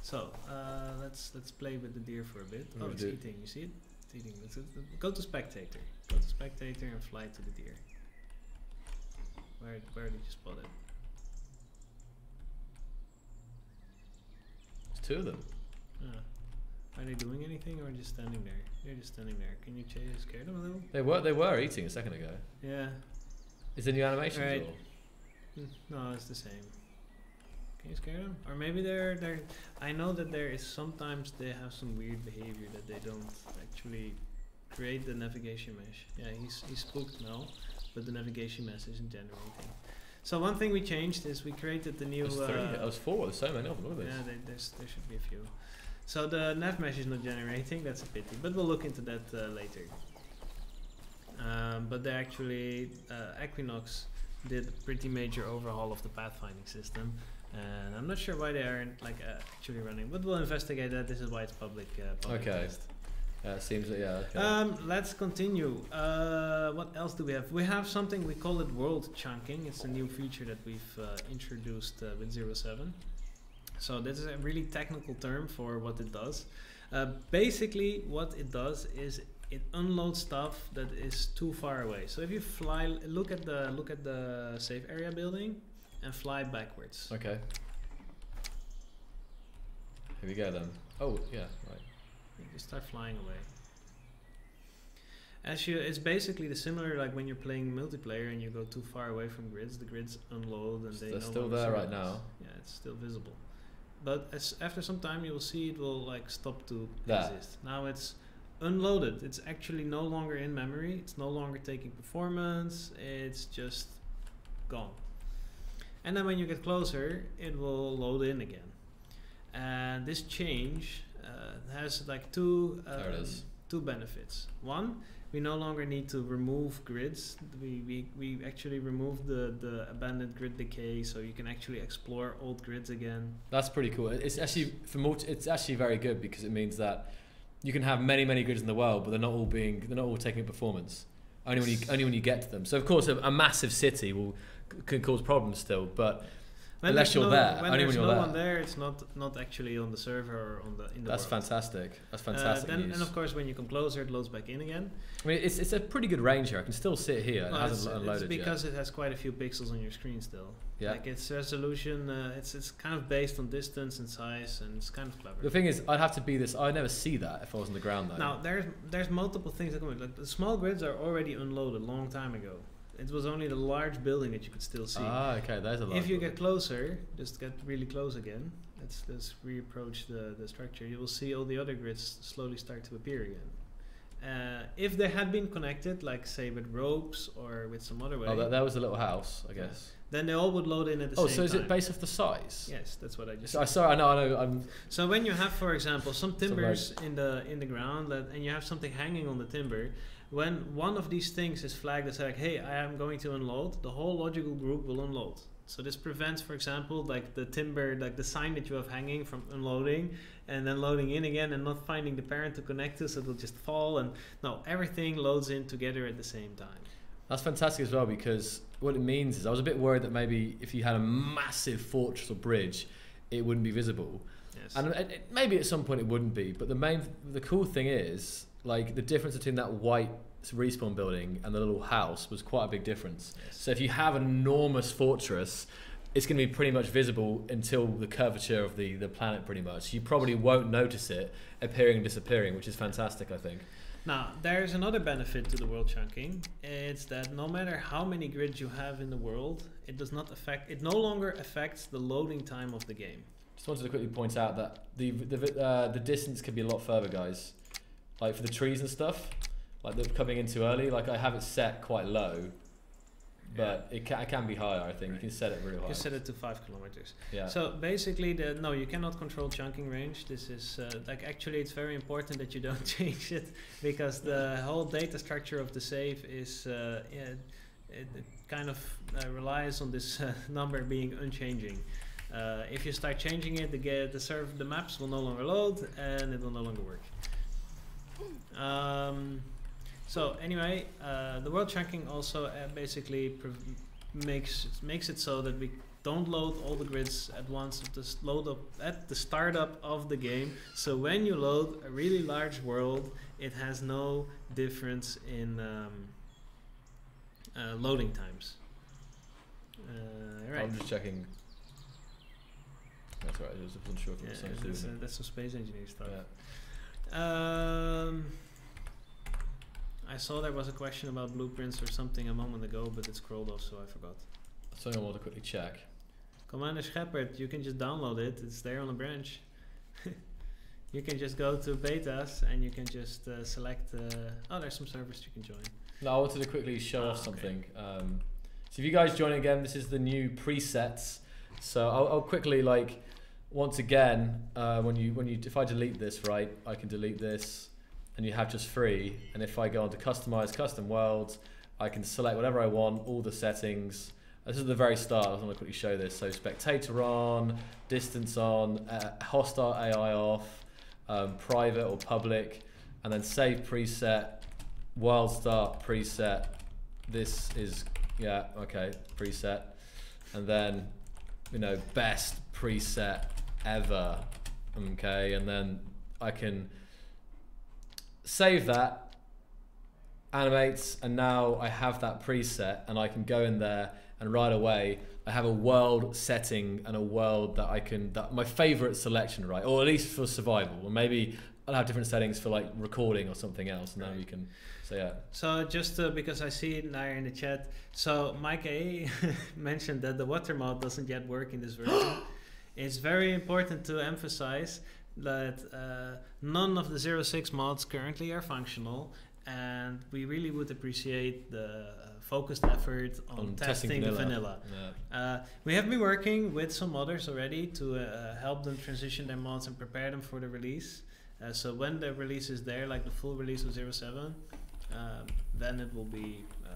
So uh, let's let's play with the deer for a bit. Oh, it's eating. You see it? It's eating. Let's, let's- go to spectator. Go to spectator and fly to the deer. Where where did you spot it? There's two of them. Ah. Are they doing anything or just standing there? They're just standing there. Can you chase, scare them a little? They were. They were eating a second ago. Yeah. Is there new animation? Right. Mm, No, it's the same. Can you scare them? Or maybe they're they're. I know that there is sometimes they have some weird behavior that they don't actually create the navigation mesh. Yeah, he's he's spooked now, but the navigation mesh isn't generating. So one thing we changed is we created the new. There's three. uh, There's four. There's so many of them. Look at yeah, this. there, there's, there should be a few. So the nav mesh is not generating, that's a pity, but we'll look into that uh, later. Um, but they actually, uh, Equinox did a pretty major overhaul of the pathfinding system, and I'm not sure why they aren't like uh, actually running, but we'll investigate that. This is why it's public. Uh, public Okay. test. It seems. Yeah. Okay. Um, let's continue. Uh, what else do we have? We have something we call it world chunking. It's a new feature that we've uh, introduced uh, with 07. So this is a really technical term for what it does. Uh, basically, what it does is it unloads stuff that is too far away. So if you fly, look at the look at the safe area building, and fly backwards. okay. Here we go then. Oh yeah. Right. You just start flying away. As you, it's basically the similar like when you're playing multiplayer and you go too far away from grids. The grids unload and they. They're no still there right now. Yeah, it's still visible. But as after some time, you will see it will like stop to That. exist. Now it's unloaded. It's actually no longer in memory. It's no longer taking performance. It's just gone. And then when you get closer, it will load in again. And this change uh, has like two um, two benefits. One, we no longer need to remove grids. We, we, we actually remove the, the abandoned grid decay, so you can actually explore old grids again. That's pretty cool. It's actually for multi, it's actually very good because it means that you can have many many grids in the world, but they're not all being they're not all taking performance. Only when you only when you get to them. So of course a, a massive city will can cause problems still, but Unless you're no, there, when only when you're no one there. there, it's not not actually on the server or on the in the that's world. fantastic. That's Uh, fantastic then, news. and of course, when you come closer, it loads back in again. I mean, it's, it's a pretty good range here. I can still sit here. It hasn't it's, it's because it has quite a few pixels on your screen still. Yeah. Like its resolution, uh, it's it's kind of based on distance and size, and it's kind of clever. the thing is, I'd have to be this. I'd never see that if I was on the ground though. Now there's there's multiple things that come in. Like the small grids are already unloaded a long time ago. It was only the large building that you could still see. ah, okay. There's a lot. if you get closer, just get really close again. Let's let's reapproach the the structure. You will see all the other grids slowly start to appear again, Uh, if they had been connected, like say with ropes or with some other way, Oh, that, that was a little house, I Yeah. guess. then they all would load in at the Oh, same time. Oh, so is time. it based off the size? Yes, that's what I just So, said. sorry, I know, I know. I'm So when you have, for example, some timbers in the in the ground, that, and you have something hanging on the timber, when one of these things is flagged as like, "Hey, I am going to unload," the whole logical group will unload. So this prevents, for example, like the timber, like the sign that you have hanging from unloading and then loading in again and not finding the parent to connect to, so it'll just fall. And no, everything loads in together at the same time. That's fantastic as well because what it means is I was a bit worried that maybe if you had a massive fortress or bridge, it wouldn't be visible. Yes. And it, maybe at some point it wouldn't be, but the main, the cool thing is like the difference between that white respawn building and the little house was quite a big difference. Yes. So if you have an enormous fortress, it's going to be pretty much visible until the curvature of the, the planet, pretty much. You probably won't notice it appearing and disappearing, which is fantastic, I think. Now, there's another benefit to the world chunking. It's that no matter how many grids you have in the world, it does not affect. It no longer affects the loading time of the game. Just wanted to quickly point out that the the uh, the distance could be a lot further, guys. Like for the trees and stuff, like they're coming in too early. Like I have it set quite low, but it can, it can be higher. I think you can set it really high. You can set it to five kilometers. yeah. So basically, the no, you cannot control chunking range. This is uh, like actually, it's very important that you don't *laughs* change it because the whole data structure of the save is uh, yeah, it, it kind of uh, relies on this *laughs* uh, number being unchanging. Uh, if you start changing it, the the serve the maps will no longer load and it will no longer work. Um, so anyway, uh, the world chunking also uh, basically makes makes it so that we don't load all the grids at once. Just load up at the startup of the game. So when you load a really large world, it has no difference in um, uh, loading times. Uh, right. I'm just checking. That's right. I wasn't sure if it Yeah, was something that's, uh, that's some space engineering stuff. Yeah. Um, I saw there was a question about blueprints or something a moment ago, but it scrolled off, so I forgot. So I want to quickly check. Commander Shepard, you can just download it. It's there on the branch. *laughs* you can just go to betas and you can just uh, select. Uh, oh, there's some servers you can join. No, I wanted to quickly show Ah, off okay. something. Um, so if you guys join again, this is the new presets. So I'll, I'll quickly like once again uh, when you when you if I delete this right, I can delete this, and you have just three. And if I go on to customize custom worlds, I can select whatever I want, all the settings. This is the very start. I am going to quickly show this. So spectator on, distance on, uh, hostile AI off, um, private or public, and then save preset, world start preset. This is yeah okay preset, and then you know best preset ever. Okay, and then I can save that, animates, and now I have that preset, and I can go in there and right away I have a world setting and a world that I can that my favorite selection, right? Or at least for survival, or maybe I'll have different settings for like recording or something else, and then Right. we can So yeah. So just uh, because I see it there in the chat, so Mike A *laughs* mentioned that the water mod doesn't yet work in this version. *gasps* it's very important to emphasize that uh, none of the 06 mods currently are functional, and we really would appreciate the uh, focused effort on, On testing, testing the vanilla. vanilla. Yeah. Uh, we have been working with some others already to uh, help them transition their mods and prepare them for the release. Uh, so when the release is there, like the full release of 07, um, then it will be uh,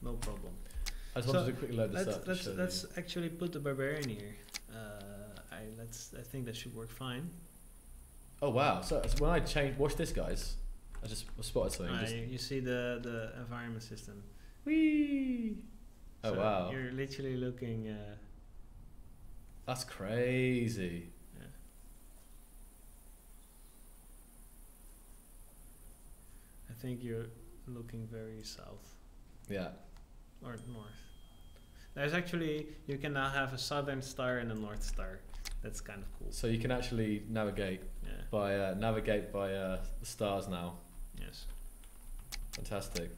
no problem. I just So, wanted to quickly load this Let's up. let's, let's you. actually put the barbarian here. Uh, I let's I think that should work fine. Oh wow! So, so when I change, watch this, guys. I just spotted something. Uh, just, you see the the environment system. Whee! Oh So wow, You're literally looking. Uh, that's crazy. yeah. I think you're looking very south. Yeah. or north. There's actually you can now have a southern star and a north star. That's kind of cool. So you can actually navigate Yeah. by uh, navigate by uh, the stars now. Yes. Fantastic.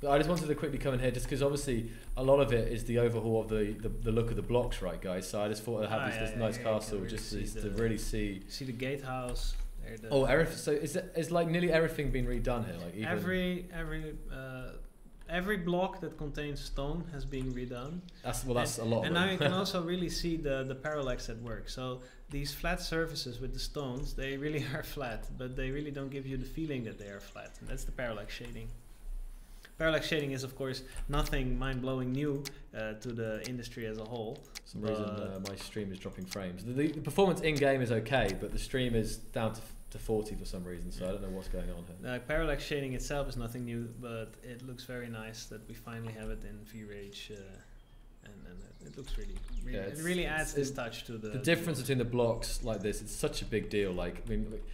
But I just wanted to quickly come in here, just because obviously a lot of it is the overhaul of the, the, the look of the blocks, right, guys? So I just thought I'd have Ah, this, yeah, this yeah, nice castle really just to, the- to really see. See the gatehouse. The Oh, everything. So is it, is like nearly everything being redone here? Like even every every uh, every block that contains stone has been redone. that's well, that's a lot. And now you can *laughs* also really see the the parallax at work. So these flat surfaces with the stones, they really *laughs* are flat, but they really don't give you the feeling that they are flat. And that's the parallax shading. Parallax shading is, of course, nothing mind-blowing new uh, to the industry as a whole. For some reason uh, my stream is dropping frames. The, the, the performance in game is okay, but the stream is down to, to 40 for some reason. So I don't know what's going on here. Uh, parallax shading itself is nothing new, but it looks very nice that we finally have it in VRage, uh, and, and it- it looks really, really Yeah, it really adds this touch to the. The difference between the blocks like this, it's such a big deal. Like, I mean, like,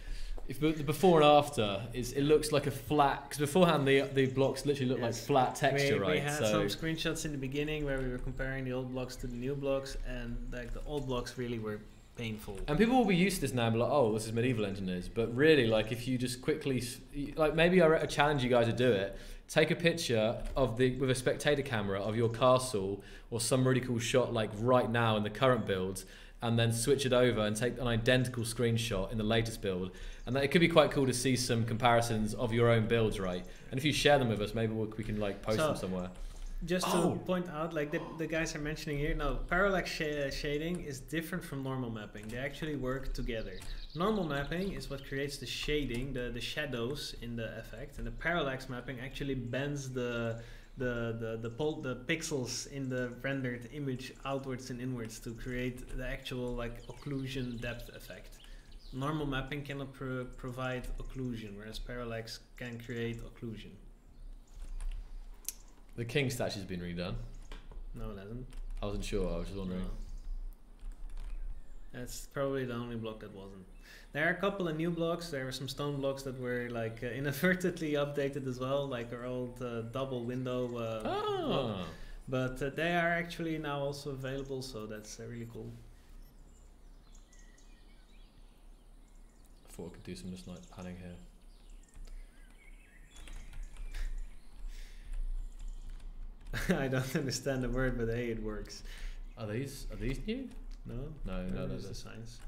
if the the before and after is, it looks like a flat. Because beforehand, the the blocks literally look like flat texture, we, right? we had so some screenshots in the beginning where we were comparing the old blocks to the new blocks, and like the old blocks really were painful. And people will be used to this now and be like, oh, this is medieval engineers. But really, like, if you just quickly, like, maybe I challenge you guys to do it. Take a picture of the with a spectator camera of your castle or some really cool shot, like right now in the current builds, and then switch it over and take an identical screenshot in the latest build. And that, it could be quite cool to see some comparisons of your own builds, right? And if you share them with us, maybe we can like post So- them somewhere. Just Oh. to point out, like the, the guys are mentioning here, no, parallax sh- shading is different from normal mapping. They actually work together. Normal mapping is what creates the shading, the, the shadows in the effect, and the parallax mapping actually bends the the the the, pol- the pixels in the rendered image outwards and inwards to create the actual like occlusion depth effect. Normal mapping cannot pro- provide occlusion, whereas parallax can create occlusion. The king statue's been redone. No, it hasn't. I wasn't sure. I was just wondering. No. That's probably the only block that wasn't. There are a couple of new blocks. There were some stone blocks that were like uh, *laughs* inadvertently updated as well, like our old uh, double window. Uh, block. Oh. But uh, they are actually now also available, so that's uh, really cool. I thought I could do some just like panning here. *laughs* I don't understand the word, but hey, it works. Are these are these new? No, No, no, no. there's the signs.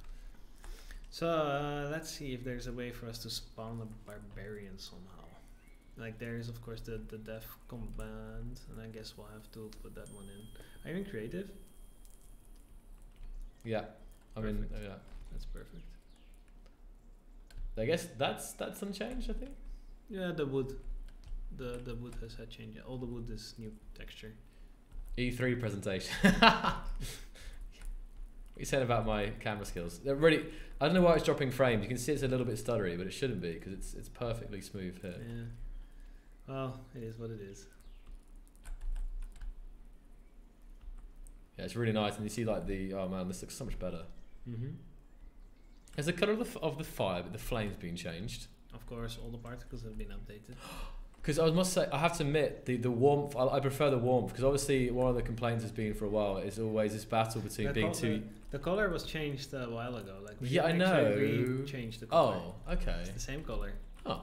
So uh, let's see if there's a way for us to spawn a barbarian somehow. Like there is of course the the def command, and I guess we'll have to put that one in. Are you in creative? Yeah, I mean, Perfect. uh, yeah. That's perfect. I guess that's that's unchanged. I think. Yeah, the wood, the the wood has had change. All the wood is new texture. E3 E presentation. *laughs* what you said about my camera skills? They're really. I don't know why it's dropping frames. You can see it's a little bit stuttery, but it shouldn't be because it's it's perfectly smooth here. Yeah. Well, it is what it is. Yeah, it's really nice, and you see like the oh man, this looks so much better. Mm-hmm. Has the color of the, f- of the fire, the flames been changed? Of course, all the particles have been updated. *gasps* *gasps* Because I must say, I have to admit, the, the warmth, I, I prefer the warmth, because obviously one of the complaints has been for a while is always this battle between The being too. The color was changed a while ago. Like we Yeah, I know. re-change the color. Oh, okay. It's the same color. Oh,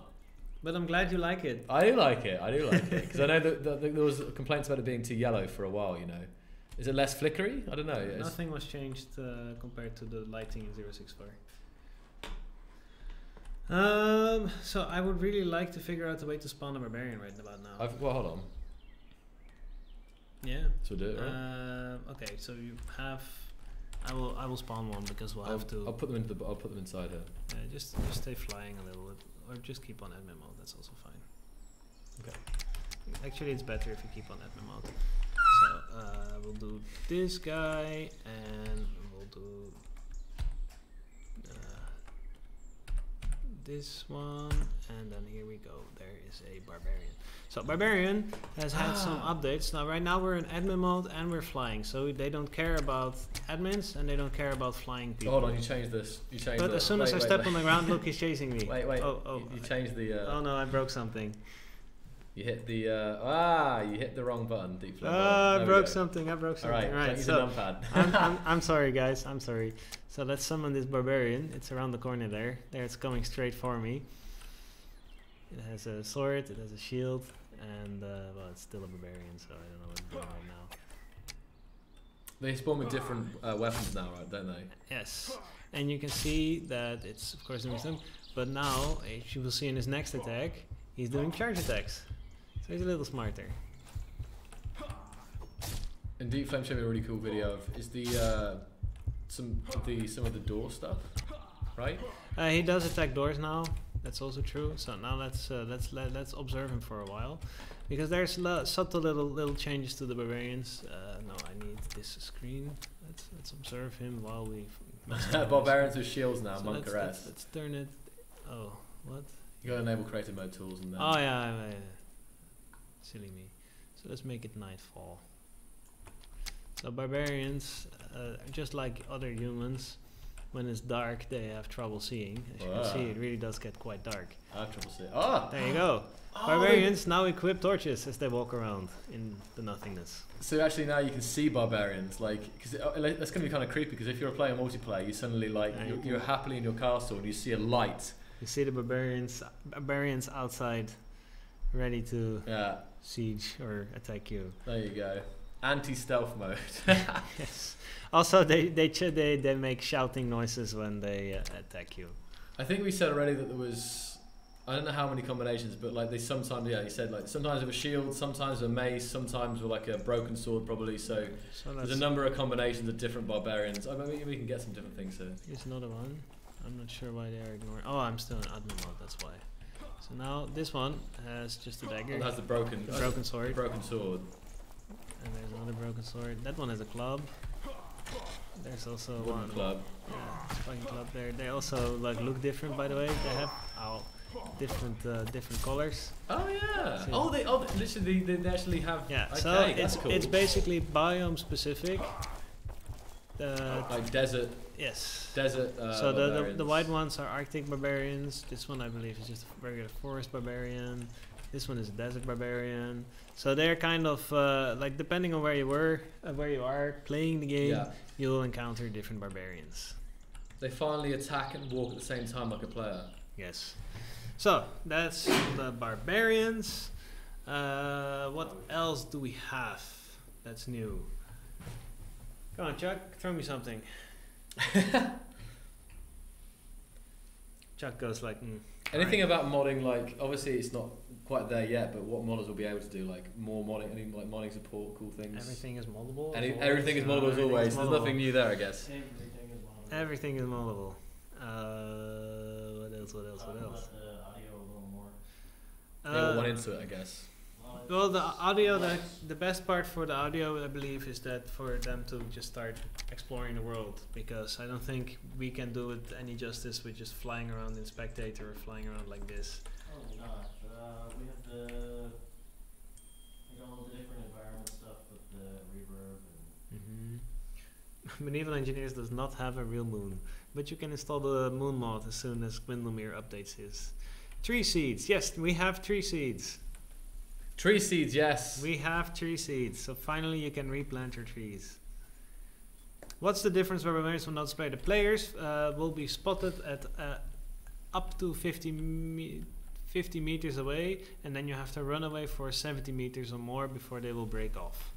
But I'm glad you like it. I do like it. I do like it because I know that, that, that there was complaints about it being too yellow for a while. You know, is it less flickery? I don't know. It's- Nothing was changed uh, compared to the lighting in 064. Um, so I would really like to figure out a way to spawn a barbarian right about now. I've, well, hold on. yeah. So do it. Right? Uh, okay, so you have. I will. I will spawn one because we'll I'll, have to. I'll put them into the. I'll put them inside here. Yeah, just just stay flying a little bit, or just keep on admin mode. That's also fine. Okay. Actually, it's better if you keep on admin mode. So uh, we'll do this guy, and we'll do this one, and then here we go. There is a barbarian. So barbarian has had some Ah. updates. Now, right now we're in admin mode and we're flying, so they don't care about admins and they don't care about flying people. Hold on, you changed this. You changed. But the, as soon as wait, I wait, step wait. on the ground, look, he's chasing me. *laughs* Wait, wait. Oh, oh, you, you changed the. Uh, oh no, I broke something. You hit the. Uh, ah, you hit the wrong button. Deep flame. Button. I broke something. I broke something. right, right. use so. I'm, I'm, *laughs* I'm sorry, guys. I'm sorry. So let's summon this barbarian. It's around the corner there. There, it's coming straight for me. It has a sword. It has a shield, and uh, well, it's still a barbarian, so I don't know what it's doing right now. They spawn with different uh, weapons now, right? Don't they? Yes, and you can see that it's of course doing some. But now, as you will see in his next attack, he's doing charge attacks. So he's a little smarter. And Deep Flame showed me a really cool video of is the uh, some of the some of the door stuff, right? Uh, he does attack doors now. That's also true. So now let's uh, let's let, let's observe him for a while, because there's subtle little little changes to the barbarians. Uh, no, I need this screen. Let's let's observe him while we. *laughs* Barbarians with shields now, So monk let's, let's, let's turn it. Oh, what? You gotta enable creative mode tools and then. Oh yeah, I- I- silly me. So let's make it nightfall. So barbarians, uh, just like other humans, when it's dark, they have trouble seeing. As you can see, it ah. really does get quite dark. I have trouble seeing. Oh, There you go. Oh, Barbarians now equip torches as they walk around in the nothingness. So actually now you can see barbarians, like, because uh, that's gonna be kind of creepy. Because if you're playing multiplayer, you suddenly like Yeah, you're, you're happily in your castle and you see a light. You see the barbarians, barbarians outside, ready to Yeah, siege or attack you. there you go. Anti-stealth mode. *laughs* *laughs* yes. Also, they they they they make shouting noises when they uh, attack you. I think we said already that there was. I don't know how many combinations, but like they sometimes, yeah, you said like sometimes with a shield, sometimes with a mace, sometimes with like a broken sword, probably. So So there's a number of combinations of different barbarians. I mean, we can get some different things. here. Here's another one. I'm not sure why they are ignoring. Oh, I'm still in admin mode. That's why. So now this one has just a dagger, it has the broken, the broken sword, broken sword. and there's another broken sword. That one has a club. There's also Wooden one. club. Yeah, fucking club there. They also like look different, by the way. They have ow, different uh, different colors. Oh yeah. See. Oh, they oh they, literally they, they actually have. Yeah. Okay, so it's cool. it's basically biome specific. The like desert yes. desert. Uh, so the, the the ones are Arctic barbarians. This one I believe is just a regular forest barbarian. This one is a desert barbarian. So they're kind of uh, like depending on where you were, uh, where you are playing the game, Yeah. you'll encounter different barbarians. They finally attack and walk at the same time like a player. Yes. So that's the barbarians. Uh, what else do we have that's new? Come on, Chuck, throw me something. *laughs* Chuck goes like, mm, Anything about modding, like obviously it's not quite there yet, but what modders will be able to do, like more modding, any like modding support, cool things. everything is moddable. Any, always. everything is moddable as always. is There's nothing new there, I guess. Everything is one of. Everything is moddable. Uh, what else? What else? What Talk else? about the audio a little more. They all Uh, went into it, I guess. Well, the audio, the, the best part for the audio, I believe, is that for them to just start exploring the world. Because I don't think we can do it any justice with just flying around in Spectator or flying around like this. Probably not. Uh, we have the like all the different environment stuff with the reverb and Mm-hmm. *laughs* Medieval Engineers does not have a real moon, but you can install the moon mod as soon as Gwindalmir updates his. Tree seeds, yes, we have tree seeds. Tree seeds, yes. We have tree seeds, so finally you can replant your trees. What's the difference where barbarians will not spray? The players uh, will be spotted at uh, up to 50, me- 50 meters away, and then you have to run away for 70 meters or more before they will break off.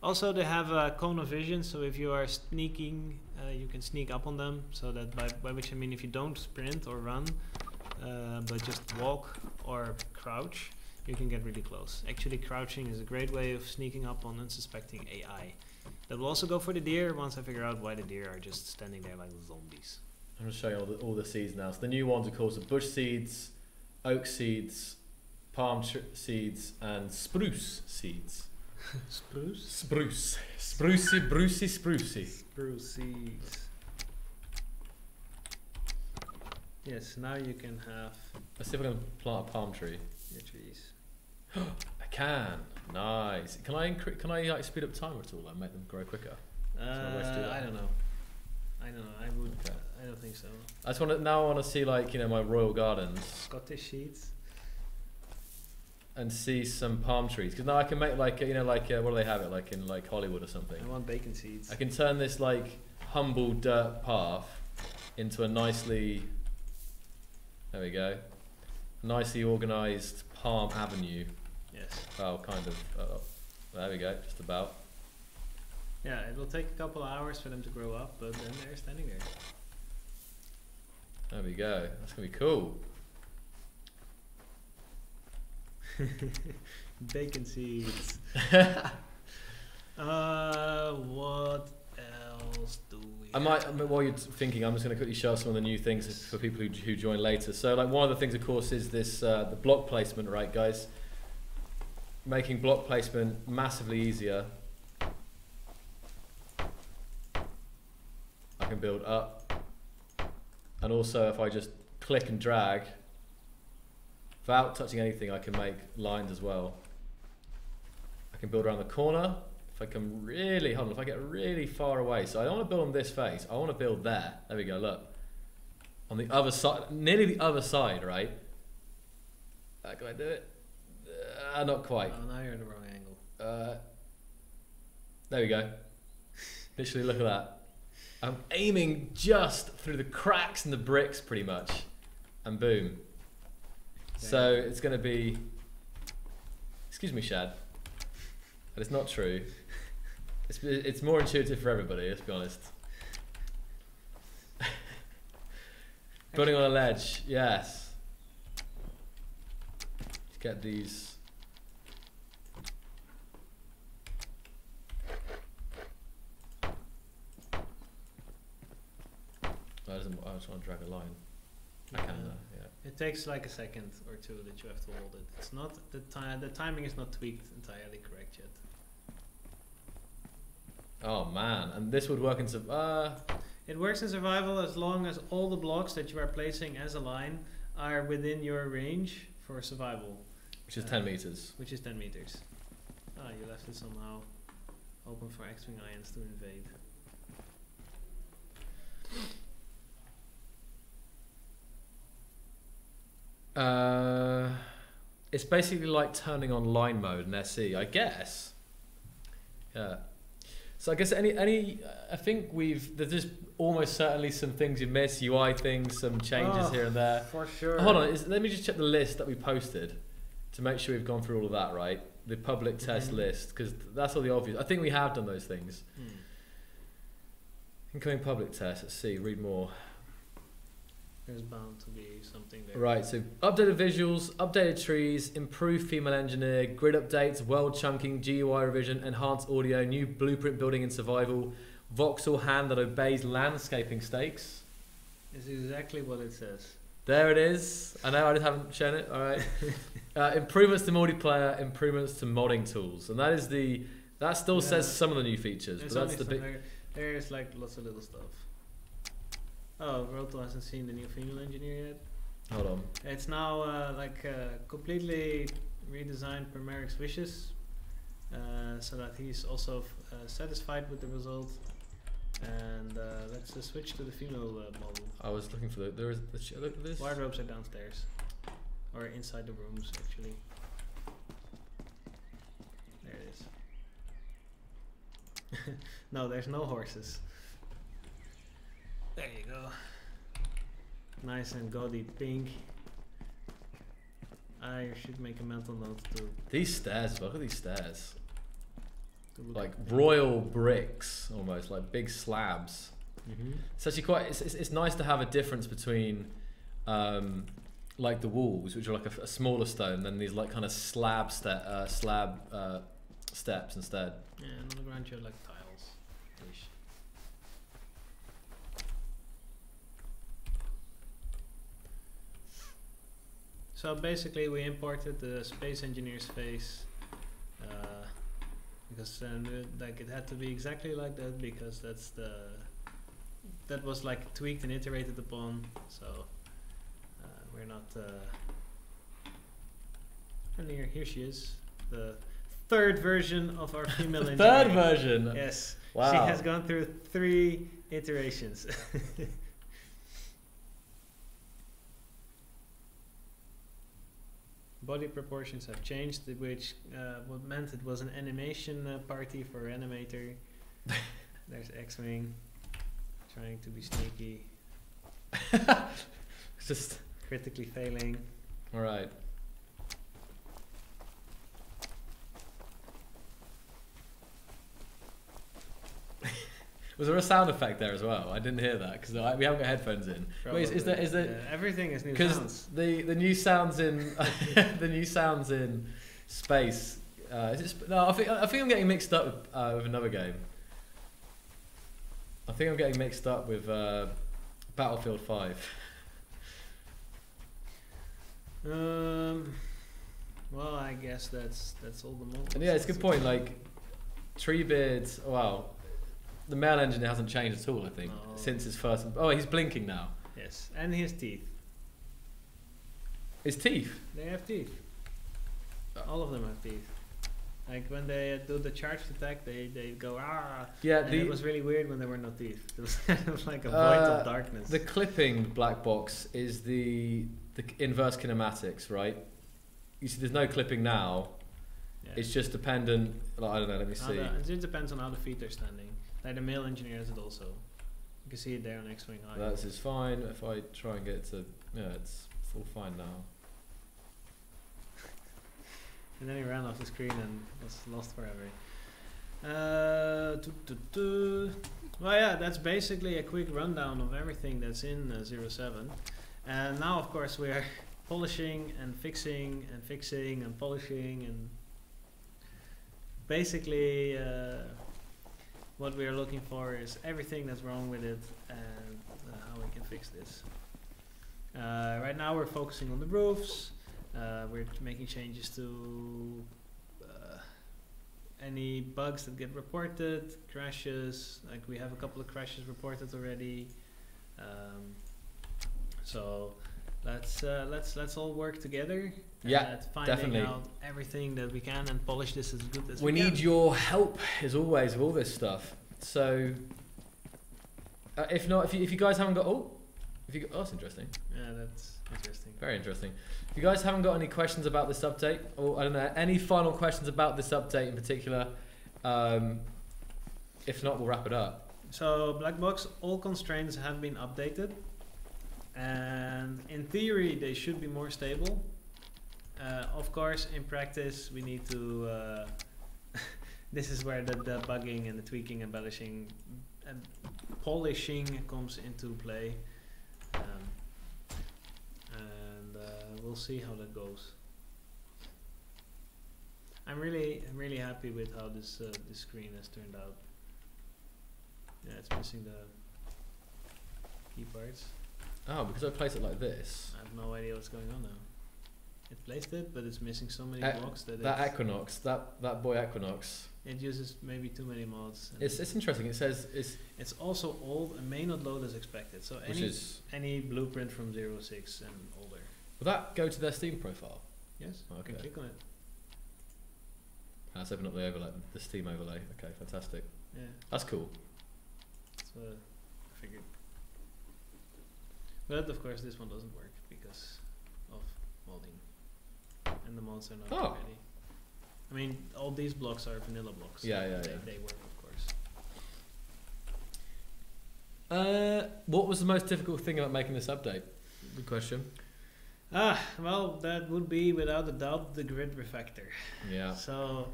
Also, they have a cone of vision, so if you are sneaking, uh, you can sneak up on them. So that by, by which I mean, if you don't sprint or run, uh, but just walk or crouch, you can get really close. Actually, crouching is a great way of sneaking up on unsuspecting AI. That will also go for the deer once I figure out why the deer are just standing there like zombies. I'm going to show you all the, all the seeds now. So the new ones, of course, are bush seeds, oak seeds, palm tr- seeds, and spruce seeds. *laughs* Spruce? Spruce. Sprucey, brucey, sprucey. Spruce seeds. Yes, now you can have Let's see if I can plant a palm tree. your trees. *gasps* I can. Nice. Can I incre- can I like speed up time at all? Like make them grow quicker. Uh. I don't know. I don't know. I would. Okay. I don't think so. I just want to now. I want to see like you know my royal gardens Scottish seeds. and see some palm trees because now I can make like you know like uh, what do they have it like in like Hollywood or something. I want bacon seeds. I can turn this like humble dirt path into a nicely. There we go. Nicely organised palm avenue. Yes. Well, kind of. Uh, there we go. Just about. Yeah, it will take a couple of hours for them to grow up, but then they're standing there. There we go. That's gonna be cool. *laughs* Bacon seeds. *laughs* uh, what else do we? I might, I mean, while you're thinking, I'm just going to quickly show some of the new things for people who, who join later. So, like, one of the things, of course, is this uh, the block placement, right, guys? Making block placement massively easier. I can build up, and also if I just click and drag, without touching anything, I can make lines as well. I can build around the corner. If I come really, hold on, if I get really far away, so I don't want to build on this face, I want to build there. There we go, look. On the other side, nearly the other side, right? Uh, can I do it? Uh, not quite. Oh, now you're in the wrong angle. Uh, there we go. *laughs* Literally, look at that. I'm aiming just through the cracks in the bricks, pretty much, and boom. So it's going to be. Excuse me, Shad. But it's not true. It's it's more intuitive for everybody. Let's be honest. *laughs* Building on a ledge, yes. Let's get these. I just, I just want to drag a line. I can, uh, yeah. It takes like a second or two that you have to hold it. It's not the time. The timing is not tweaked entirely correct yet. Oh man, and this would work in some. Uh, It works in survival as long as all the blocks that you are placing as a line are within your range for survival, which is Uh, 10 meters. which is 10 meters. Ah, you left it somehow open for X-Wing ions to invade. Uh, it's basically like turning on line mode in SE, I guess. Yeah. So I guess any any I think we've there's just almost certainly some things you miss, UI things, some changes Oh, here and there. For sure. Hold on, is, let me just check the list that we posted to make sure we've gone through all of that, right? The public test Mhm. list, because that's all the obvious. I think we have done those things. Hmm. Incoming public test. Let's see. Read more. There's bound to be something there. Right, so updated visuals, updated trees, improved female engineer, grid updates, world chunking, GUI revision, enhanced audio, new blueprint building and survival, voxel hand that obeys landscaping stakes. It's exactly what it says. There it is. I know I just haven't shown it. All right. *laughs* uh, improvements to multiplayer, improvements to modding tools, and that is the that still says some of the new features, There's but that's the big. there- There's like lots of little stuff. Oh, Roto hasn't seen the new female engineer yet. Hold on. It's now uh, like uh, completely redesigned per Merrick's wishes, uh, so that he's also f- uh, satisfied with the result. And uh, let's uh, switch to the female uh, model. I was looking for the there is the, sh- look at this. Wardrobes are downstairs, or inside the rooms actually. There it is. *laughs* no, there's no horses. There you go. Nice and gaudy pink. I should make a mental note too. These stairs. Look at these stairs. Like royal bricks, almost like big slabs. Mhm. It's actually quite. It's, it's, it's nice to have a difference between, um, like the walls, which are like a, a smaller stone, than these like kind of slab ste- uh, slab uh, steps instead. Yeah, and on the ground you have like So basically, we imported the space engineer's face uh, because um, uh, like it had to be exactly like that because that's the that was like tweaked and iterated upon. So uh, we're not. Uh, and here, here she is, the third version of our female *laughs* engineer. Third version. Yes. Wow. She has gone through three iterations. *laughs* Body proportions have changed, which uh, what meant it was an animation uh, party for animator. *laughs* There's X-Wing trying to be sneaky, *laughs* just critically failing. all right. Was there a sound effect there as well? I didn't hear that because we haven't got headphones in. Wait, is, is there is there Yeah, everything is new because the the new sounds in *laughs* the new sounds in space? Uh, is it, sp- no, I think I think I'm getting mixed up with, uh, with another game. I think I'm getting mixed up with uh, Battlefield Five. *laughs* Um, well, I guess that's that's all the more. And yeah, it's a good point. Like Treebeard, well, the male engineer hasn't changed at all. I think No. since his first. Oh, he's blinking now. Yes, and his teeth. His teeth. They have teeth. All of them have teeth. Like when they do the charged attack, they, they go ah. Yeah, and the it was really weird when there were no teeth. *laughs* It was kind of like a void Uh, of darkness. the clipping black box is the the inverse kinematics, right? You see, there's no clipping now. Yeah. It's just dependent. Like, I don't know. Let me see. the- it just depends on how the feet are standing. Like the male engineer has it also. You can see it there on X-wing high. That's is fine. If I try and get to yeah, it's full fine now. *laughs* And then he ran off the screen and was lost forever. Uh, doo, doo, doo. Well, yeah, that's basically a quick rundown of everything that's in uh, 07. And now, of course, we are *laughs* polishing and fixing and fixing and polishing and basically uh, what we are looking for is everything that's wrong with it and uh, how we can fix this. Uh, right now, we're focusing on the roofs. Uh, we're making changes to uh, any bugs that get reported, crashes. Like we have a couple of crashes reported already. Um, so let's uh, let's let's all work together. Yeah, definitely. out everything that we can and polish this as good as We we, need can. your help as always with all this stuff. So, uh, if not, if you, if you guys haven't got oh, if you got, oh, that's interesting. Yeah, that's interesting. Very interesting. If you guys haven't got any questions about this update, or I don't know, any final questions about this update in particular, um, if not, we'll wrap it up. So black box, all constraints have been updated, and in theory they should be more stable. Uh, of course, in practice we need to. Uh, *laughs* this is where the debugging and the tweaking, embellishing, and polishing comes into play, um, and uh, we'll see how that goes. I'm really, I'm really happy with how this uh, this screen has turned out. Yeah, it's missing the key parts. Oh, because I place it like this. I have no idea what's going on now. It placed it, but it's missing so many Uh, blocks that, That Equinox, that that boy Equinox. it uses maybe too many mods. It's it's interesting. It says it's it's also old and may not load as expected. So any is any blueprint from 06 and older. will that go to their Steam profile? Yes. Okay. click on it. That's open up the overlay, the Steam overlay. Okay, fantastic. Yeah. That's cool. What I figured. But of course, this one doesn't work because of modding, and the mods are not Oh. ready. I mean, all these blocks are vanilla blocks. Yeah, yeah, they, yeah. They work, of course. Uh, what was the most difficult thing about making this update? Good question. Ah, well, that would be without a doubt the grid refactor. Yeah. So,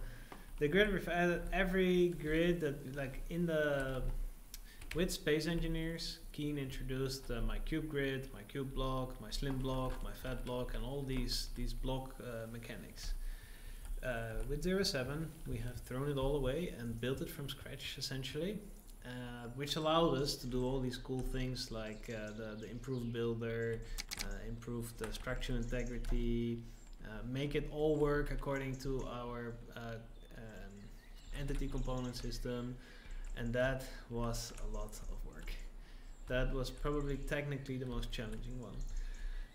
the grid refactor, every grid that like in the with Space Engineers, Keen introduced uh, my cube grid, my cube block, my slim block, my fat block, and all these these block uh, mechanics. Uh, with 07, we have thrown it all away and built it from scratch essentially, uh, which allowed us to do all these cool things like uh, the, the improved builder, uh, improved uh, structure integrity, make it all work according to our um, entity component system, and that was a lot. That was probably technically the most challenging one.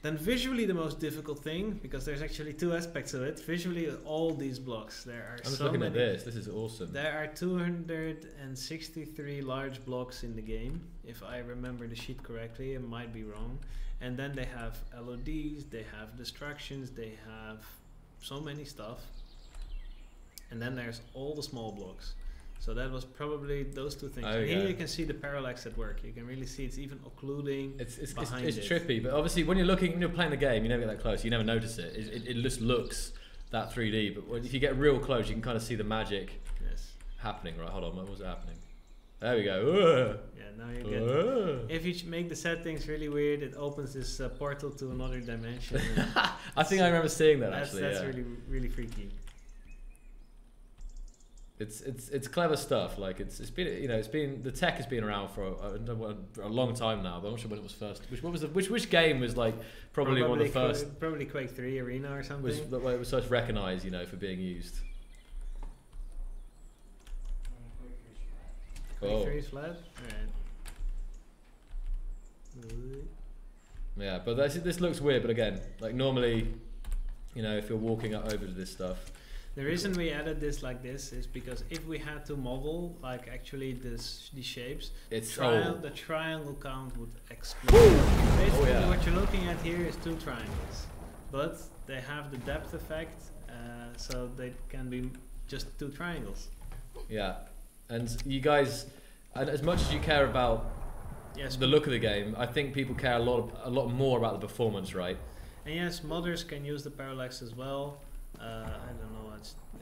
Then visually the most difficult thing, because there's actually two aspects of it. Visually, all these blocks. There are I'm just so looking many. at this. This is awesome. There are 263 large blocks in the game, if I remember the sheet correctly. It might be wrong. And then they have LODs, they have distractions, they have so many stuff. And then there's all the small blocks. So that was probably those two things. And here Okay. you can see the parallax at work. You can really see it's even occluding. It's it's, it's, behind it's it. trippy, but obviously when you're looking, when you're playing the game, you never get that close. You never notice it. It, it, it just looks that 3D. But when, if you get real close, you can kind of see the magic Yes. happening. Right? Hold on. What was it happening? There we go. Yeah, now you get. Ugh. If you make the settings really weird, it opens this uh, portal to another dimension. *laughs* I think I remember seeing that that's actually. that's yeah. really really freaky. It's it's it's clever stuff. Like it's it's been you know it's been the tech has been around for a, a, a long time now. But I'm not sure when it was first. Which what was the, which which game was like probably, one of the first Probably Quake Three Arena or something. was that it was first recognised you know for being used. Quake Oh. 3 flat. Alright. Yeah, but this this looks weird. But again, like normally, you know, if you're walking up over to this stuff, The reason we added this like this is because if we had to model like actually this these shapes, it's trial, oh, the triangle count would explode. Basically, yeah. what you're looking at here is two triangles, but they have the depth effect, uh, so they can be just two triangles. yeah, and you guys, and as much as you care about Yes, the look of the game, I think people care a lot a lot more about the performance, right? and yes, modders can use the parallax as well. Uh, I don't know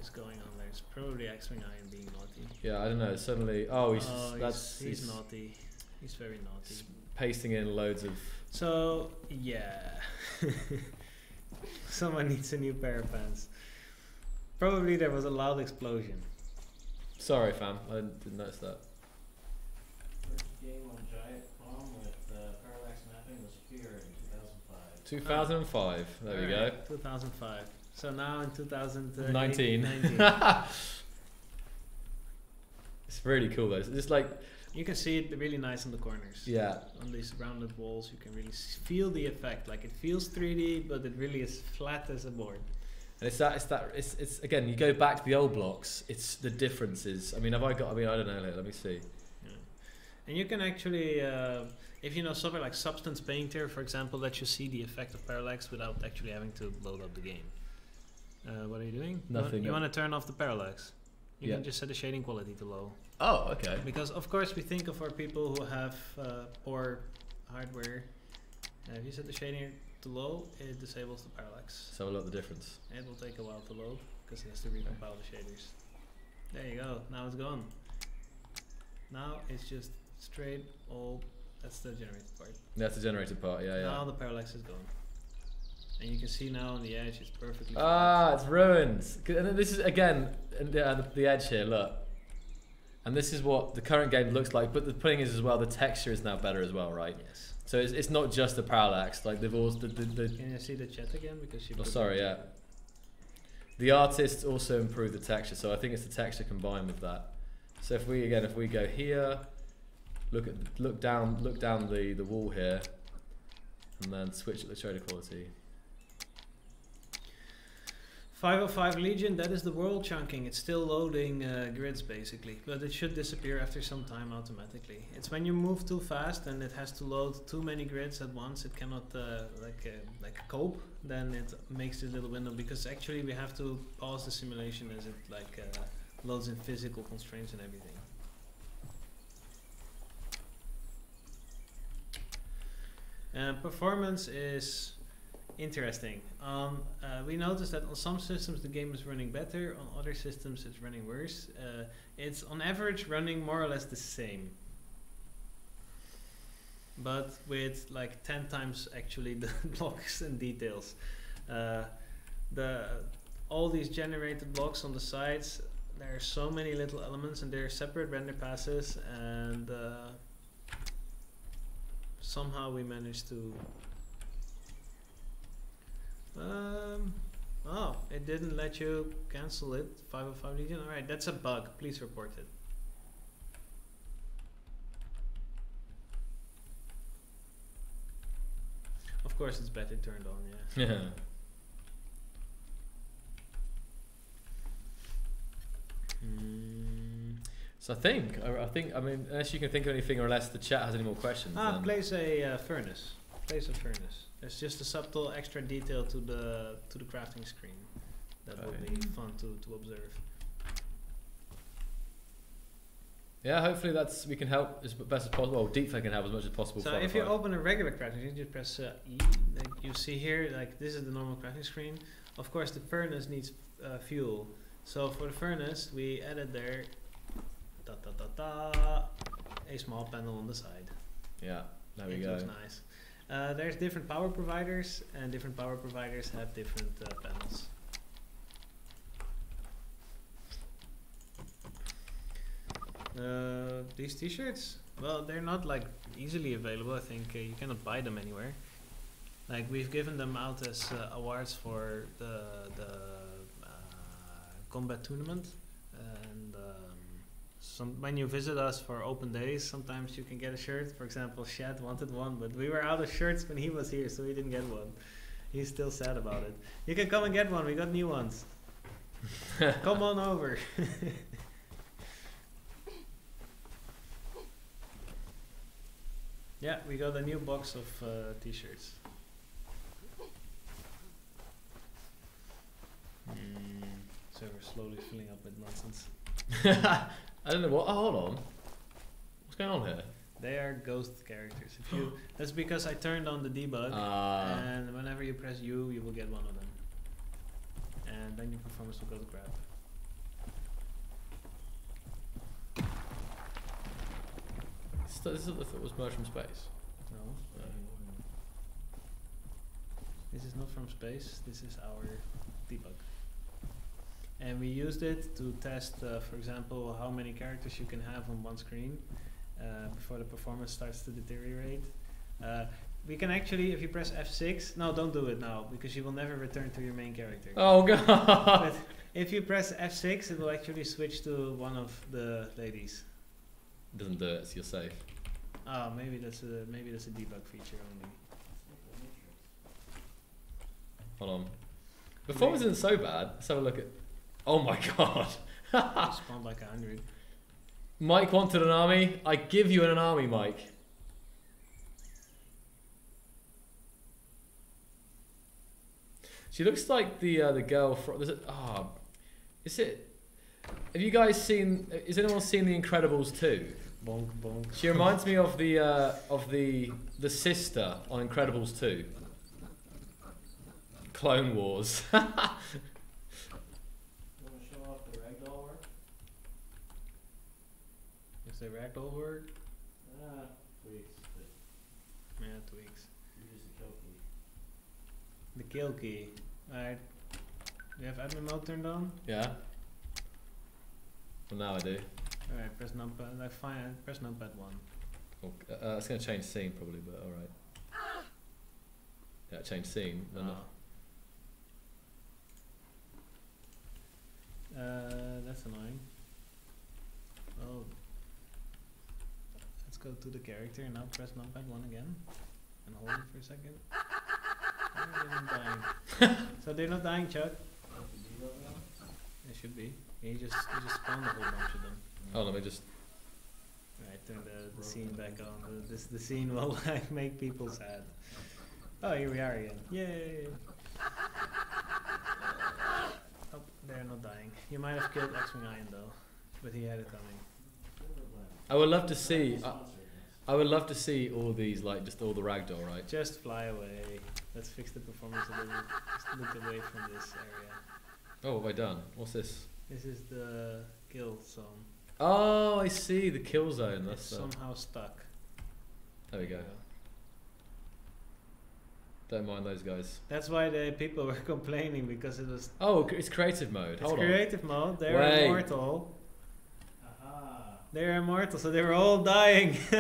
is going on there. It's probably X-Wing Iron being naughty. Yeah, I don't know. Suddenly, oh, he's oh, that's he's, he's naughty. He's very naughty. s- pasting in loads of. So yeah, *laughs* someone needs a new pair of pants. Probably there was a loud explosion. Sorry, fam, I didn't, didn't notice that. First game on Giant Bomb with uh, parallax mapping was Fear in 2005. 2005. There we go. Alright, 2005. So now in 2019. *laughs* It's really cool though. It's just like you can see it really nice on the corners. yeah, On these rounded walls, you can really feel the effect. Like it feels 3D, but it really is flat as a board. and it's that it's that it's it's again. You go back to the old blocks. It's the differences. I mean, have I got? I mean, I don't know. Let, me see. Yeah. And you can actually, uh, if you know software like Substance Painter, for example, let you see the effect of parallax without actually having to load up the game. Uh, what are you doing? You want- Nothing. You want to turn off the parallax. You Yeah. can just set the shading quality to low. Oh, okay. Because of course we think of our people who have uh, poor hardware. Uh, if you set the shading to low, it disables the parallax. So a lot of the difference. It will take a while to load because it has to recompile the shaders. There you go. Now it's gone. Now it's just straight all. That's the generated part. That's the generated part. Yeah, yeah. Now the parallax is gone. And you can see now on the edge it's perfectly. Ah, it's ruined. And then this is again the, uh, the, the edge here. Look, and this is what the current game looks like. But the thing is, as well, the texture is now better as well, right? Yes. So it's, it's not just the parallax. Like they've also the, the, the Can you see the chat again? Because she. Oh, sorry, yeah. The artists also improved the texture, so I think it's the texture combined with that. So if we again, if we go here, look at look down, look down the the wall here, and then switch the shader quality. 505 Legion, that is the world chunking. It's still loading uh, grids basically, but it should disappear after some time automatically. It's when you move too fast and it has to load too many grids at once, it cannot uh, like uh, like cope. Then it makes this little window because actually we have to pause the simulation as it like uh, loads in physical constraints and everything. Uh, performance is interesting. Um, uh, we noticed that on some systems the game is running better, on other systems it's running worse. Uh, it's on average running more or less the same, but with like 10 times actually *laughs* the blocks and details. Uh, the all these generated blocks on the sides, there are so many little elements and they're separate render passes and uh, somehow we managed to um, oh, it didn't let you cancel it. 505 Legion. Alright, that's a bug. Please report it. Of course, it's better turned on, yeah. Yeah. Mm. So I think I, I think I mean unless you can think of anything or unless the chat has any more questions. Ah, place a uh, furnace. Place a furnace. There's just a subtle extra detail to the to the crafting screen that would Okay. be fun to, to observe. Yeah, hopefully that's we can help as best as possible. Well, Deepfake can help as much as possible. So if you open a regular crafting screen, you just press uh, E. Like you see here, like this is the normal crafting screen. Of course, the furnace needs uh, fuel. So for the furnace, we added there. Da da da da. a small panel on the side. Yeah, there we it go. looks nice. Uh, there's different power providers, and different power providers have different uh, panels. Uh, these T-shirts, well, they're not like easily available. I think uh, you cannot buy them anywhere. Like we've given them out as uh, awards for the the uh, combat tournament, some when you visit us for open days, sometimes you can get a shirt. For example, Shad wanted one, but we were out of shirts when he was here, so he didn't get one. He's still sad about it. You can come and get one. We got new ones. *laughs* come on over. *laughs* yeah, we got a new box of uh, t-shirts. So we're slowly filling up with nonsense. *laughs* I don't know what. Oh, hold on. What's going on here? They are ghost characters. If you, *gasps* that's because I turned on the debug, Uh, and whenever you press U, you will get one of them, and then your performance will go to crap. this is what I thought was merged from space. No, this is not from space. This is our debug, and we used it to test, uh, for example, how many characters you can have on one screen uh, before the performance starts to deteriorate. Uh, we can actually, if you press F6, no, don't do it now because you will never return to your main character. *laughs* Oh god. But if you press F6, it will actually switch to one of the ladies. Doesn't do it, so you're safe. Oh, maybe that's a maybe that's a debug feature only. Hold on. Performance isn't so bad. Let's have a look at. Oh my god. *laughs* Spawned like a hundred. Mike wanted an army. I give you an army, Mike. She looks like the uh, the girl from. Is it? Ah, is it? Have you guys seen? Has anyone seen The Incredibles 2? Bonk bonk. She reminds me of the uh, of the the sister on Incredibles 2. Clone Wars. *laughs* You want to show off the ragdoll work? Is the ragdoll word? Ah, tweaks, but Yeah, tweaks. you use the kill key. The kill key. Alright. Do you have admin mode turned on? yeah. Well, now I do. Alright, press numpad. Like fine, press numpad one. Well, uh, it's going to change scene probably, but all right. Yeah, change scene. No, no. Oh. Uh, that's annoying. Oh. Go to the character and now press numpad one again. And hold it for a second. Why are they not dying? *laughs* so they're not dying, Chuck? Like the debug now? They should be. You just you just spawned a whole bunch of them. Oh, let me just. Right, turn the, the scene back on. The, this the scene will *laughs* like make people sad. Oh, here we are again. Yay! Oh, they're not dying. You might have killed X-Wing Iron though, but he had it coming. I would love to see. I, I would love to see all these, like just all the ragdoll, right? Just fly away. Let's fix the performance a little. Just look away from this area. Oh, what have I done? What's this? This is the kill zone. Oh, I see the kill zone. That's somehow stuck. there we go. Don't mind those guys. That's why the people were *laughs* complaining because it was. Oh, it's creative mode. It's Hold on. creative mode. They're Wait. immortal. They're immortal, so they were all dying. *laughs*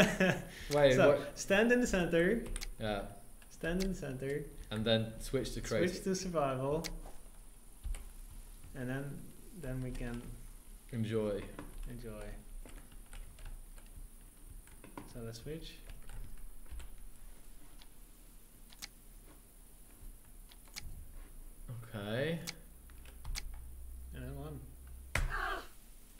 Wait, so what? stand in the center. Yeah, Stand in the center. and then switch to creative. Switch to survival. And then then we can Enjoy. enjoy. So let's switch. Okay. And then one.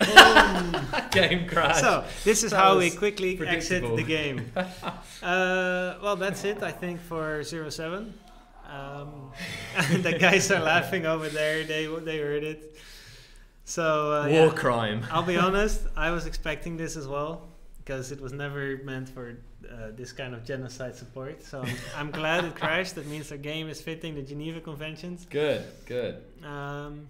*laughs* Game crash. So this is That how we quickly exit the game. *laughs* uh, well, that's it. I think for zero seven. Um, *laughs* the guys are laughing over there. They they heard it. So uh, War yeah. crime. I'll be honest. I was expecting this as well because it was never meant for uh, this kind of genocide support. So I'm, I'm glad it crashed. That means our game is fitting the Geneva Conventions. Good, good. Um,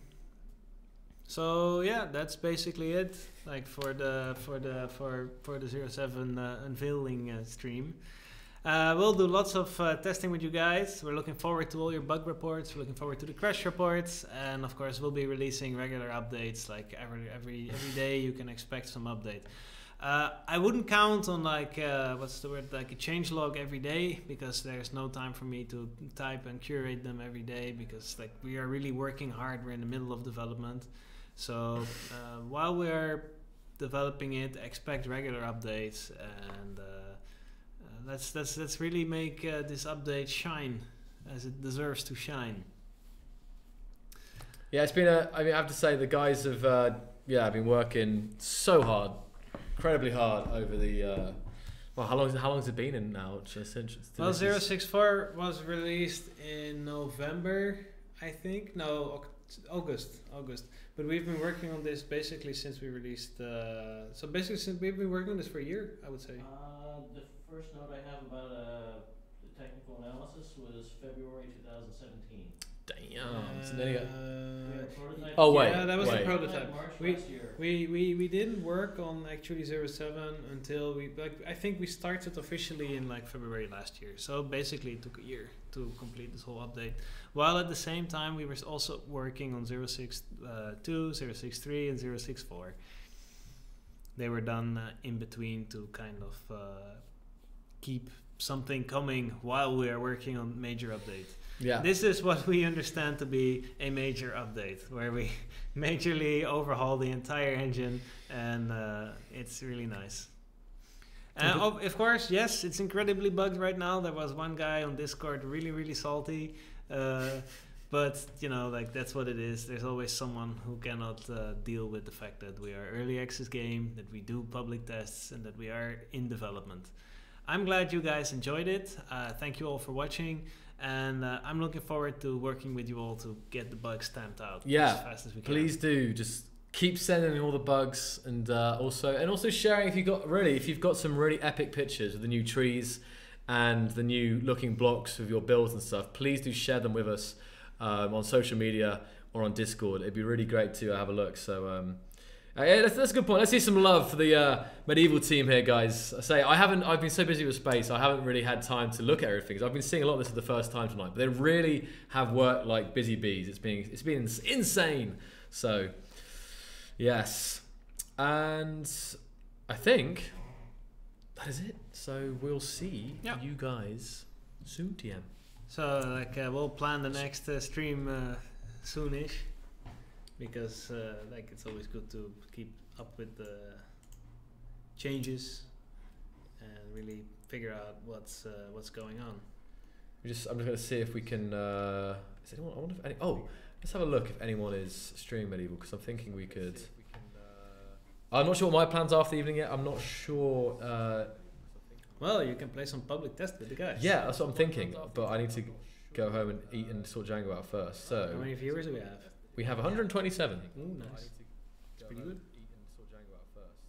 So yeah, that's basically it. Like for the for the for for the 07 uh, unveiling uh, stream. Uh, we'll do lots of uh, testing with you guys. We're looking forward to all your bug reports. We're looking forward to the crash reports, and of course, we'll be releasing regular updates. Like every every every day, you can expect some update. Uh, I wouldn't count on like uh, what's the word like a change log every day because there's no time for me to type and curate them every day because like we are really working hard. We're in the middle of development, so uh, while we are developing it, expect regular updates and. Uh, uh, let's let's let's really make uh, this update shine as it deserves to shine. Yeah, it's been a. I mean, I have to say the guys have. Uh, yeah, been working so hard, incredibly hard over the. Uh, well, how long? How long has it been in now? Just since Well, this 064 was released in November, I think. No, August, August. But we've been working on this basically since we released. Uh, so basically, since we've been working on this for a year, I would say. Uh, the first note I have about uh, the technical analysis was February 2017. Damn. it's nearly a- We Uh, had a prototype. Oh, wait, Yeah, that was wait. the prototype. We- We, we we didn't work on actually 07 until we like I think we started officially in like February last year. So basically it took a year to complete this whole update. While at the same time we were also working on 062, 063 and 064. They were done uh, in between to kind of uh, keep something coming while we are working on major update. Yeah. This is what we understand to be a major update, where we *laughs* majorly overhaul the entire engine, and uh, it's really nice. Of, of course, yes, it's incredibly bugged right now. There was one guy on Discord really, really salty, uh, but you know, like that's what it is. There's always someone who cannot uh, deal with the fact that we are early access game, that we do public tests, and that we are in development. I'm glad you guys enjoyed it. Uh, thank you all for watching. And uh, I'm looking forward to working with you all to get the bugs stamped out Yeah, as fast as we can. Please do just keep sending all the bugs and uh, also and also sharing if you got really if you've got some really epic pictures of the new trees and the new looking blocks of your builds and stuff. Please do share them with us um, on social media or on Discord. It'd be really great to have a look. So. Um, uh, that's, that's a good point. Let's see some love for the uh, medieval team here, guys. I say I haven't. I've been so busy with space. I haven't really had time to look at everything. So I've been seeing a lot of this for the first time tonight. But they really have worked like busy bees. It's been it's been insane. So yes, and I think that is it. So we'll see Yeah. you guys soon, TM. So, like, uh, we'll plan the next uh, stream uh, soonish because, uh, like, it's always good to keep up with the changes and really figure out what's uh, what's going on. We just I'm just gonna see if we can. Uh, is anyone? I wonder if any. Oh, let's have a look if anyone is streaming medieval because I'm thinking we could. I'm not sure what my plans are for the evening yet. I'm not sure. Uh, Well, you can play some public test with the guys. yeah, that's what I'm thinking. But I need to go home and eat and sort Django out first. So. How many viewers do we have? We have 127. Ooh, nice. It's pretty good.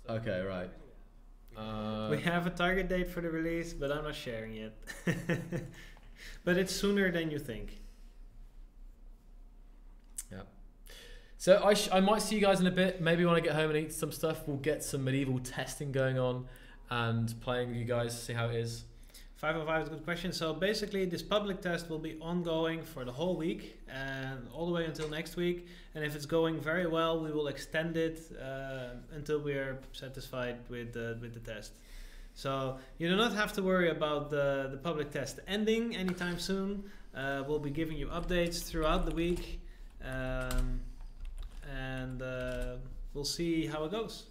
Okay, right. Uh, we have a target date for the release, but I'm not sharing yet. *laughs* but it's sooner than you think. Yeah. So I, sh- I might see you guys in a bit. Maybe when I get home and eat some stuff, we'll get some medieval testing going on and playing with you guys, see how it is. 505 is a good question. So basically, this public test will be ongoing for the whole week and all the way until next week. And if it's going very well, we will extend it uh, until we are satisfied with the, with the test. So you do not have to worry about the, the public test ending anytime soon. Uh, we'll be giving you updates throughout the week. Um, and uh, we'll see how it goes.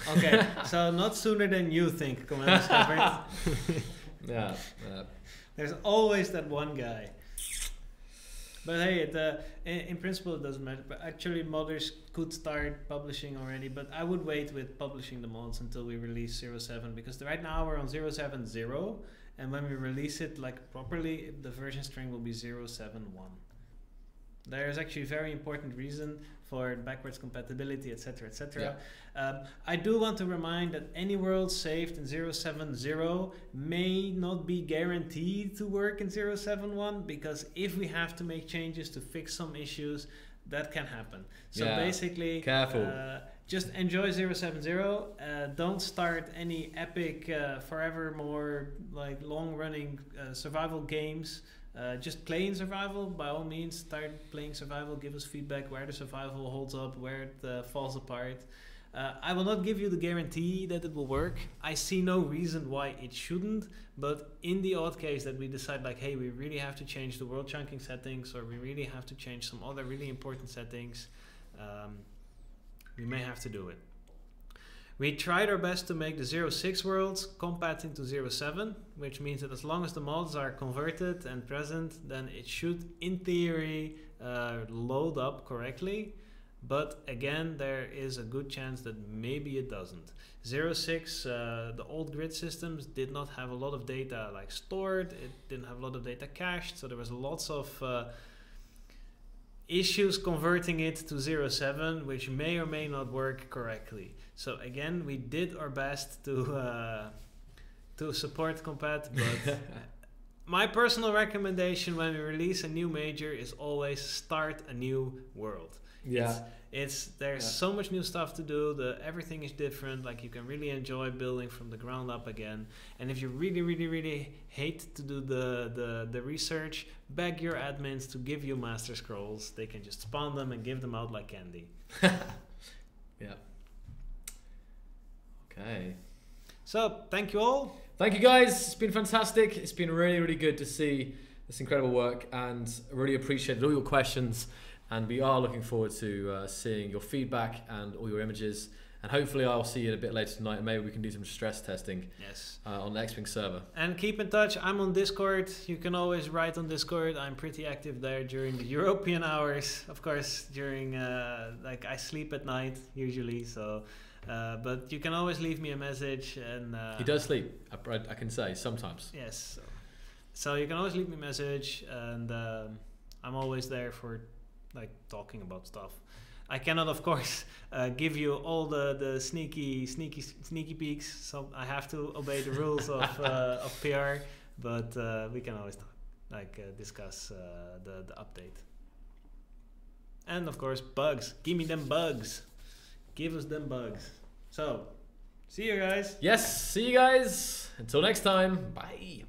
*laughs* Okay, so not sooner than you think, Commander *laughs* Scabbard. Yeah. yeah. There's always that one guy. But hey, it, uh, in, in principle it doesn't matter. But actually, modders could start publishing already. But I would wait with publishing the mods until we release 07 because right now we're on 070, and when we release it like properly, the version string will be 071. There's actually a very important reason for backwards compatibility, etc., etc. Um, I do want to remind that any world saved in 070 may not be guaranteed to work in 071 because if we have to make changes to fix some issues, that can happen. So Yeah. basically, Careful. uh, just enjoy 070. Uh, don't start any epic, uh, forevermore, like long running uh, survival games. Uh, just play in survival by all means. Start playing survival. Give us feedback where the survival holds up, where it uh, falls apart. Uh, I will not give you the guarantee that it will work. I see no reason why it shouldn't. But in the odd case that we decide, like, hey, we really have to change the world chunking settings, or we really have to change some other really important settings, um, we may have to do it. We tried our best to make the 06 worlds compat into 07, which means that as long as the mods are converted and present, then it should, in theory, uh, load up correctly. But again, there is a good chance that maybe it doesn't. 06, uh, the old grid systems did not have a lot of data like stored. It didn't have a lot of data cached, so there was lots of uh, issues converting it to 07, which may or may not work correctly. So again, we did our best to uh, to support compat, but *laughs* my personal recommendation when we release a new major is always start a new world. Yeah. It's there's Yeah. so much new stuff to do. The everything is different. Like you can really enjoy building from the ground up again. And if you really, really, really hate to do the the, the research, beg your admins to give you master scrolls. They can just spawn them and give them out like candy. *laughs* Yeah. Okay. So thank you all. Thank you guys. It's been fantastic. It's been really, really good to see this incredible work and really appreciated all your questions. And we are looking forward to uh, seeing your feedback and all your images. And hopefully, I'll see you a bit later tonight. and Maybe we can do some stress testing Yes. uh, on the X Wing server. And keep in touch. I'm on Discord. You can always write on Discord. I'm pretty active there during the European *laughs* hours. Of course, during uh, like I sleep at night usually. So, uh, but you can always leave me a message. And uh, He does sleep, I, I- can say, sometimes. Yes. So, so you can always leave me a message, and um, I'm always there for like talking about stuff. I cannot, of course, *laughs* uh, give you all the, the sneaky, sneaky, sneaky peeks. So I have to obey the rules of, *laughs* uh, of PR. But uh, we can always talk, like uh, discuss uh, the the update. And of course, bugs. Give me them bugs. Give us them bugs. So, see you guys. Yes, see you guys. Until next time. Bye.